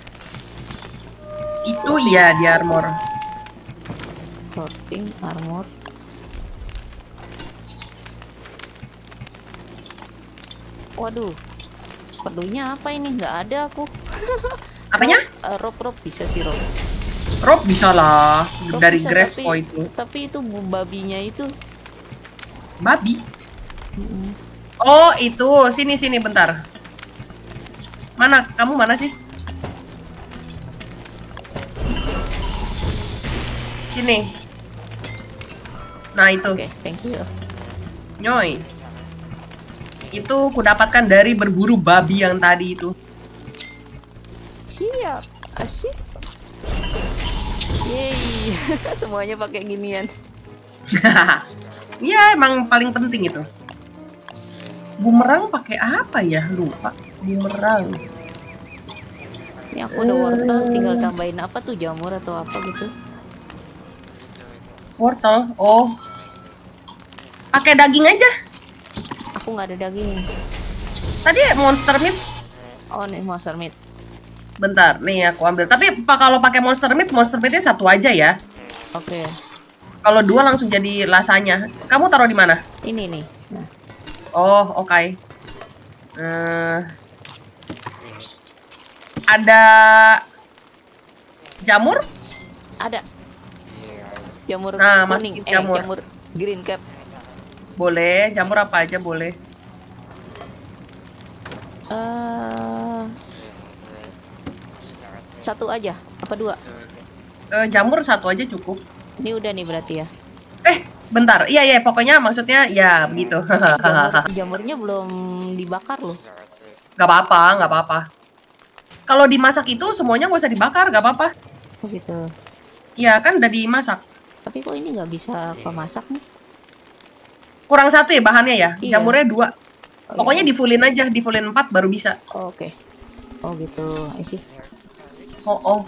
Itu iya di armor. Clothing, armor. Waduh. Perlunya apa ini? Nggak ada aku. Apanya? Uh, rope rope bisa sih rope. Rob bisa lah Rob dari bisa, grass tapi, itu. Tapi itu babinya itu. Babi. Mm-hmm. Oh itu sini sini bentar. Mana kamu mana sih? Sini. Nah itu. Oke, okay, thank you. Nyoy. Itu kudapatkan dari berburu babi yang tadi itu. Siap. Asyik. Yeay, semuanya pakai ginian. Iya, emang paling penting itu. Bumerang pakai apa ya? Lupa. Bumerang. Ini aku udah wortel, tinggal tambahin apa tuh jamur atau apa gitu. Wortel. Oh. Pakai daging aja. Aku nggak ada daging. Tadi monster meat. Oh nih monster meat. Bentar, nih aku ambil. Tapi kalau pakai monster meat, monster meatnya satu aja ya. Oke, Kalau dua langsung jadi lasanya. Kamu taruh di mana? ini nih. Nah, Oh, oke. Eh, ada jamur? ada jamur Nah, kuning, eh jamur. jamur green cap. Boleh, jamur apa aja boleh. eh satu aja apa dua? Eh, jamur satu aja cukup. Ini udah nih berarti ya. Eh, bentar. Iya, iya, pokoknya maksudnya ya begitu. Jamur, jamurnya belum dibakar loh. Gak apa-apa, gak apa-apa. Kalau dimasak itu semuanya nggak usah dibakar, gak apa-apa. Oh gitu. Iya, kan udah dimasak. Tapi kok ini nggak bisa pemasak nih? Kurang satu ya bahannya ya? Iya. Jamurnya dua. Oh, Pokoknya di fullin aja, di fullin 4 baru bisa. Oh, Oke. Oh gitu. Isi. Oh, oh.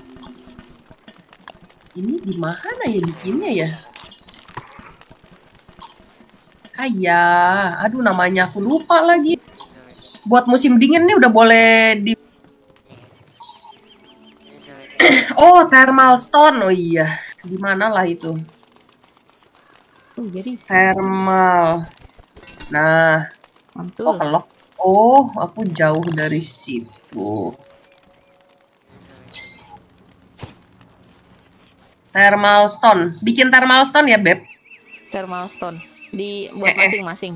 Ini di mana ya bikinnya ya? Aya, aduh namanya aku lupa lagi. Buat musim dingin nih udah boleh di Oh, thermal stone. Oh iya, di mana lah itu? Oh jadi Thermal. Nah, mantul. oh kelok. Oh, aku jauh dari situ. Thermal stone. Bikin thermal stone ya, Beb? Thermal stone. Di buat Eh, eh. masing-masing.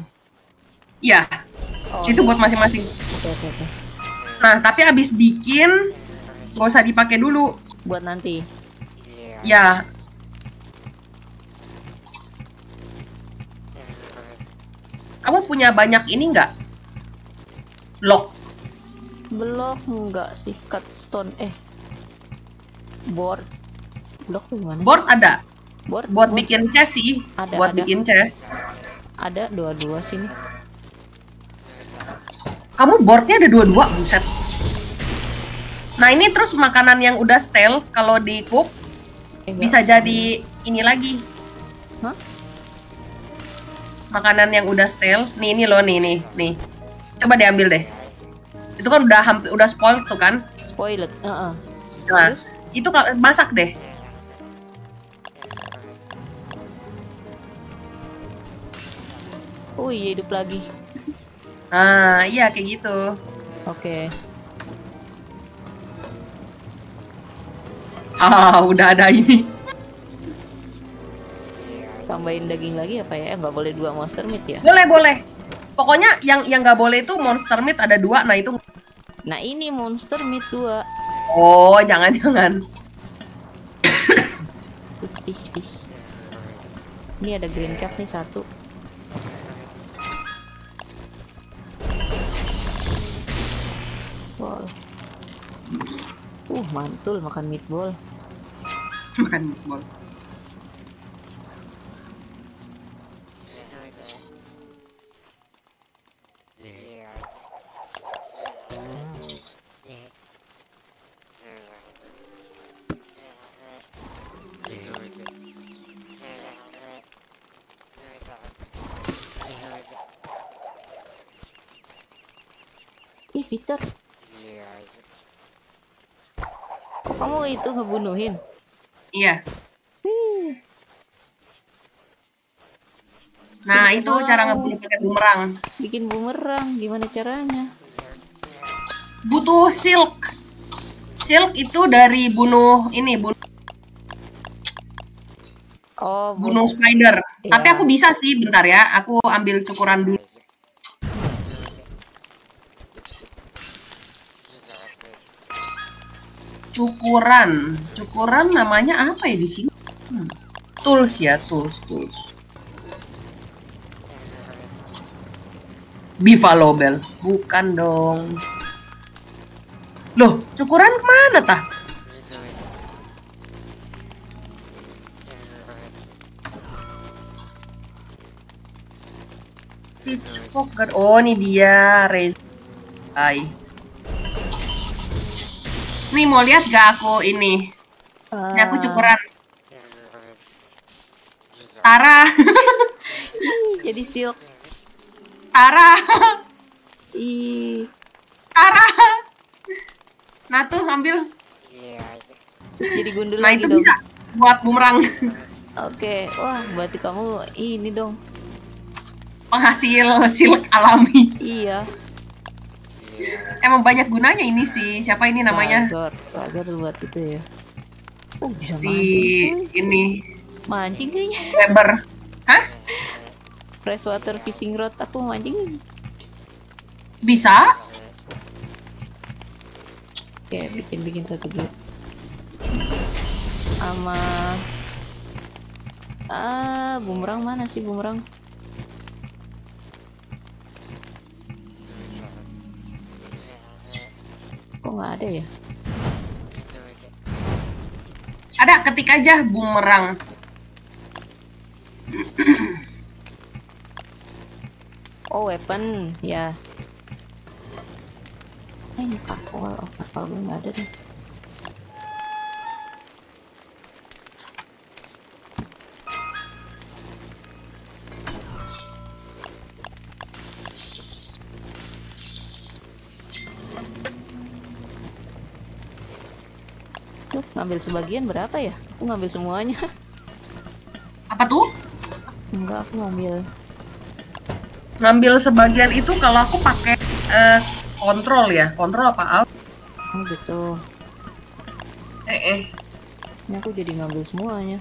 Iya, Oh, itu buat masing-masing. Oke oke oke. Nah, tapi abis bikin, gak usah dipakai dulu. Buat nanti. Ya. Kamu punya banyak ini nggak? Lock. Blok enggak sih cut stone eh board blok tuh gimana? Board ada. board Buat board bikin chest sih. Ada, Buat ada. bikin chest. ada dua-dua sini. Kamu boardnya ada dua-dua, buset. Nah ini terus makanan yang udah stale kalau di cook Eh, enggak. bisa jadi ini lagi. Hah? Makanan yang udah stale, nih ini loh nih nih nih. Coba diambil deh. Itu kan udah hampir udah spoiled tuh kan. spoiled. Heeh. Nah Terus itu kalau masak deh. Oh iya hidup lagi. Nah iya kayak gitu. Oke. Ah udah ada ini. Tambahin daging lagi apa ya? Eh, nggak boleh dua monster meat ya? Boleh boleh. Pokoknya yang yang nggak boleh itu monster meat ada dua. Nah itu. Nah ini monster meat dua. Oh jangan jangan. Fish fish fish. Ini ada green cap nih satu. Wow. Uh, mantul makan meatball. Makan meatball. Ih, Peter. Kok kamu itu ngebunuhin? Iya. Wih, Nah itu cara ngebunuh pakai bumerang. bikin bumerang. Gimana caranya? Butuh silk. Silk itu dari bunuh ini bunuh, Oh, bunuh spider. Iya. Tapi aku bisa sih bentar ya. Aku ambil cukuran dulu. cukuran. Cukuran namanya apa ya di sini? Hmm. Tools ya, tools, tools. Bivalo Bell. Bukan dong. Loh, cukuran ke mana tah? Pitchfork Oh, ini dia. Ray. Hai. Nih mau lihat gak aku ini? Ini aku Ah, cukuran. Tara, jadi silk. Tara, Ih, Tara. Nah tuh ambil. terus jadi gundul Nah lagi itu dong. bisa buat bumerang. Oke, wah berarti kamu ini dong. Penghasil silk alami. Iya. Emang banyak gunanya ini sih. Siapa ini namanya? Razor, Razor buat itu ya. Oh bisa Si mancing cuy. ini Mancing kayaknya. Weber. Hah? Freshwater fishing rod aku mancing. Bisa? Oke, bikin-bikin satu dulu. Sama Ah, bumerang mana sih bumerang? Kok nggak ada ya? Ada ketik aja bumerang. Oh, weapon, ya. Eh, ini kapal, oh, kapal gue nggak ada deh. Ngambil sebagian berapa ya? Aku ngambil semuanya. Apa tuh? Enggak, aku ngambil Ngambil sebagian itu kalau aku pakai eh, kontrol ya. Kontrol apa alt? Oh gitu. Eh, eh. Ini aku jadi ngambil semuanya.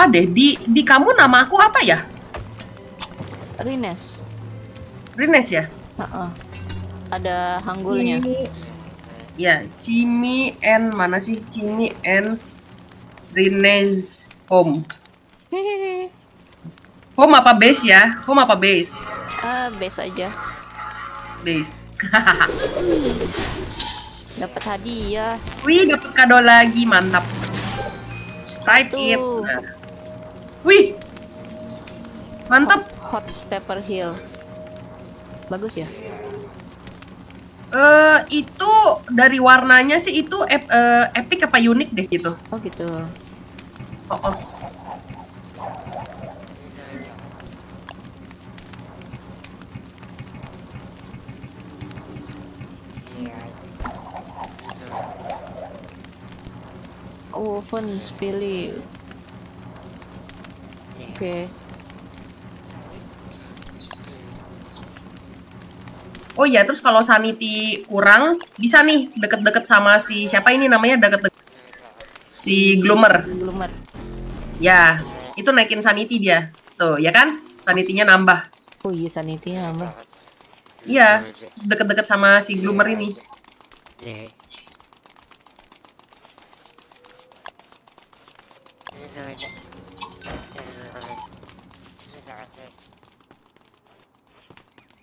Lupa deh di di kamu nama aku apa ya? Rines. Rines ya? Heeh. Ada hanggulnya. Ya, Cimi N mana sih? Cimi N Rines Home. Home apa base ya? Home apa base? ah, base aja. Base. Dapat hadiah. Wih, dapat kado lagi, mantap. Right it. Nah. Wih. Mantap. Hot Stepper Hill. Bagus ya? Eh itu dari warnanya sih itu ep- eh, epic apa unik deh gitu. Oh gitu. Oh, oh. Oven Spilly. Oke. Oh iya, terus kalau sanity kurang bisa nih deket-deket sama si siapa ini namanya deket-deket si Gloomer. Bloomer. Ya, itu naikin sanity dia. Tuh, ya kan? Sanity-nya nambah. Oh iya sanity nambah. Iya, deket-deket sama si Gloomer ini.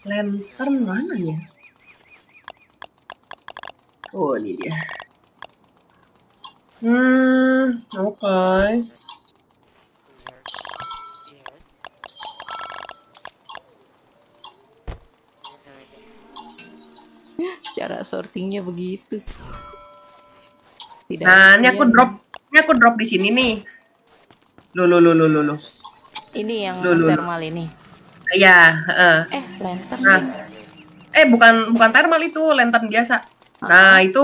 Lantern mana ya? Oh, ini dia. Hmm, oke. Cara sortingnya begitu. Tidak Nah, ini aku drop, ini aku drop di sini nih. Lo lo lo lo lo lo. Ini yang loh. thermal ini. Ya, heeh. Eh, lantern. Nah. Eh, bukan bukan thermal itu, lantern biasa. Nah, itu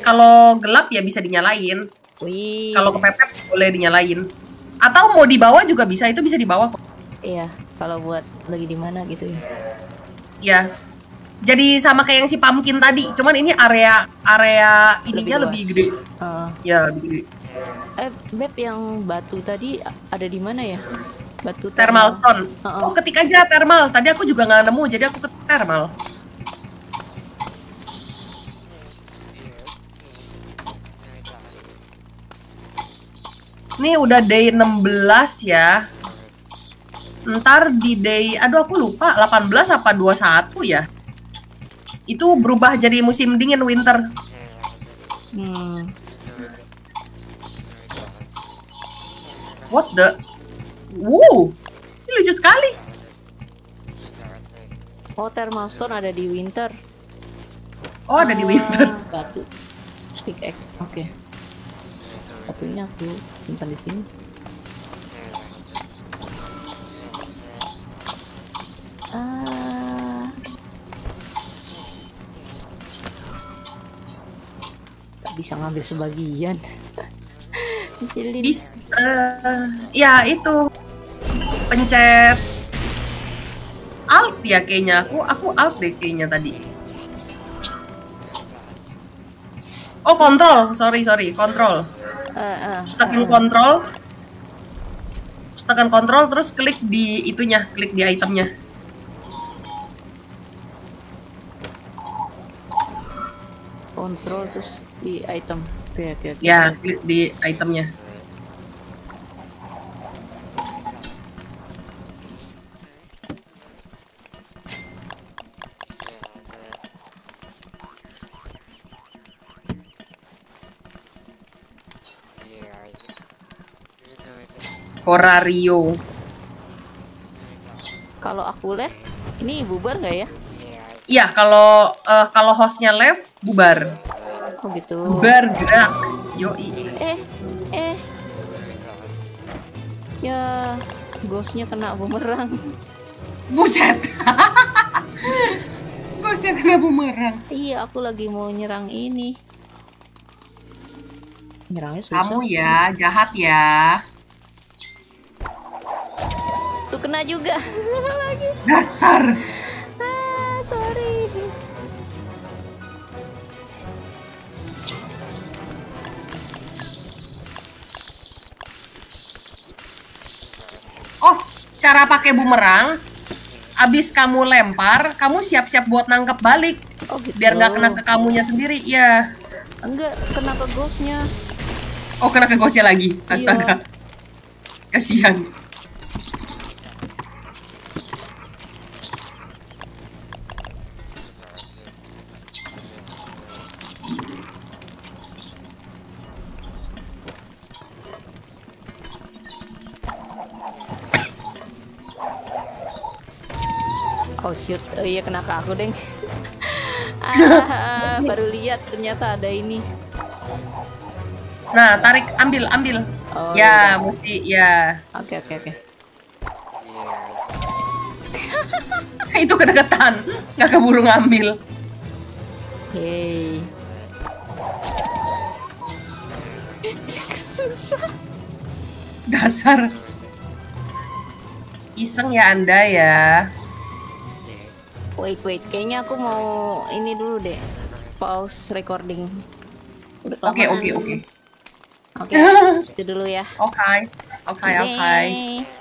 kalau gelap ya bisa dinyalain. Wih. Kalau kepepet boleh dinyalain. Atau mau dibawa juga bisa, itu bisa dibawa kok. Iya, kalau buat lagi di mana gitu ya. Ya. jadi sama kayak yang si pumpkin tadi, cuman ini area area ininya lebih, luas. gede. Eh, Ya, lebih gede. eh, Beb yang batu tadi ada di mana ya? Batu Thermal stone. Heeh. Oh, ketik aja thermal. Tadi aku juga nggak nemu, jadi aku ke thermal. Ini udah day 16 ya. Ntar di day, aduh aku lupa, 18 apa 21 ya? Itu berubah jadi musim dingin winter. Hmm. What the? Wow, ini lucu sekali. Oh, thermal stone ada di winter. Oh, ada di Ah, winter. Batu. Pickaxe. Oke. Batunya aku simpan di sini. Ah. Tak bisa ngambil sebagian. Di, eh, ya itu pencet. Alt ya kayaknya. Aku aku alt deh kayaknya tadi. Oh kontrol sorry sorry. Kontrol Eh, eh, tekan eh. kontrol tekan kontrol terus klik di itunya klik di itemnya. Control terus di item. Oke, oke, oke. ya klik di itemnya Horario Kalau aku lihat ini bubar nggak ya? Iya, kalau eh, kalau hostnya left bubar. Oh gitu. Bubar gerak. Yoi. Eh, eh. Ya, ghostnya kena bumerang. Buset. Ghostnya kena bumerang. Iya, aku lagi mau nyerang ini. Nyerangnya susah. Kamu ya, jahat ya. Tuh kena juga. lagi. Dasar. Ah, sorry. Oh, cara pakai bumerang. Abis kamu lempar, kamu siap-siap buat nangkep balik. Oh gitu. Biar nggak kena ke kamunya sendiri. Ya. Enggak, kena ke ghostnya. Oh, kena ke ghostnya lagi. Astaga. Kasihan. Shoot, oh, iya kena ke aku deng. ah, baru lihat ternyata ada ini. Nah, tarik, ambil, ambil. Oh, ya, iya. mesti, ya. Oke oke oke. Itu kedekatan. Nggak keburu ngambil. Hey. Susah. Dasar. Iseng ya Anda ya. Wait wait, kayaknya aku mau ini dulu deh. Pause recording. Oke, oke, oke. Oke, itu dulu ya. Oke. Oke, oke.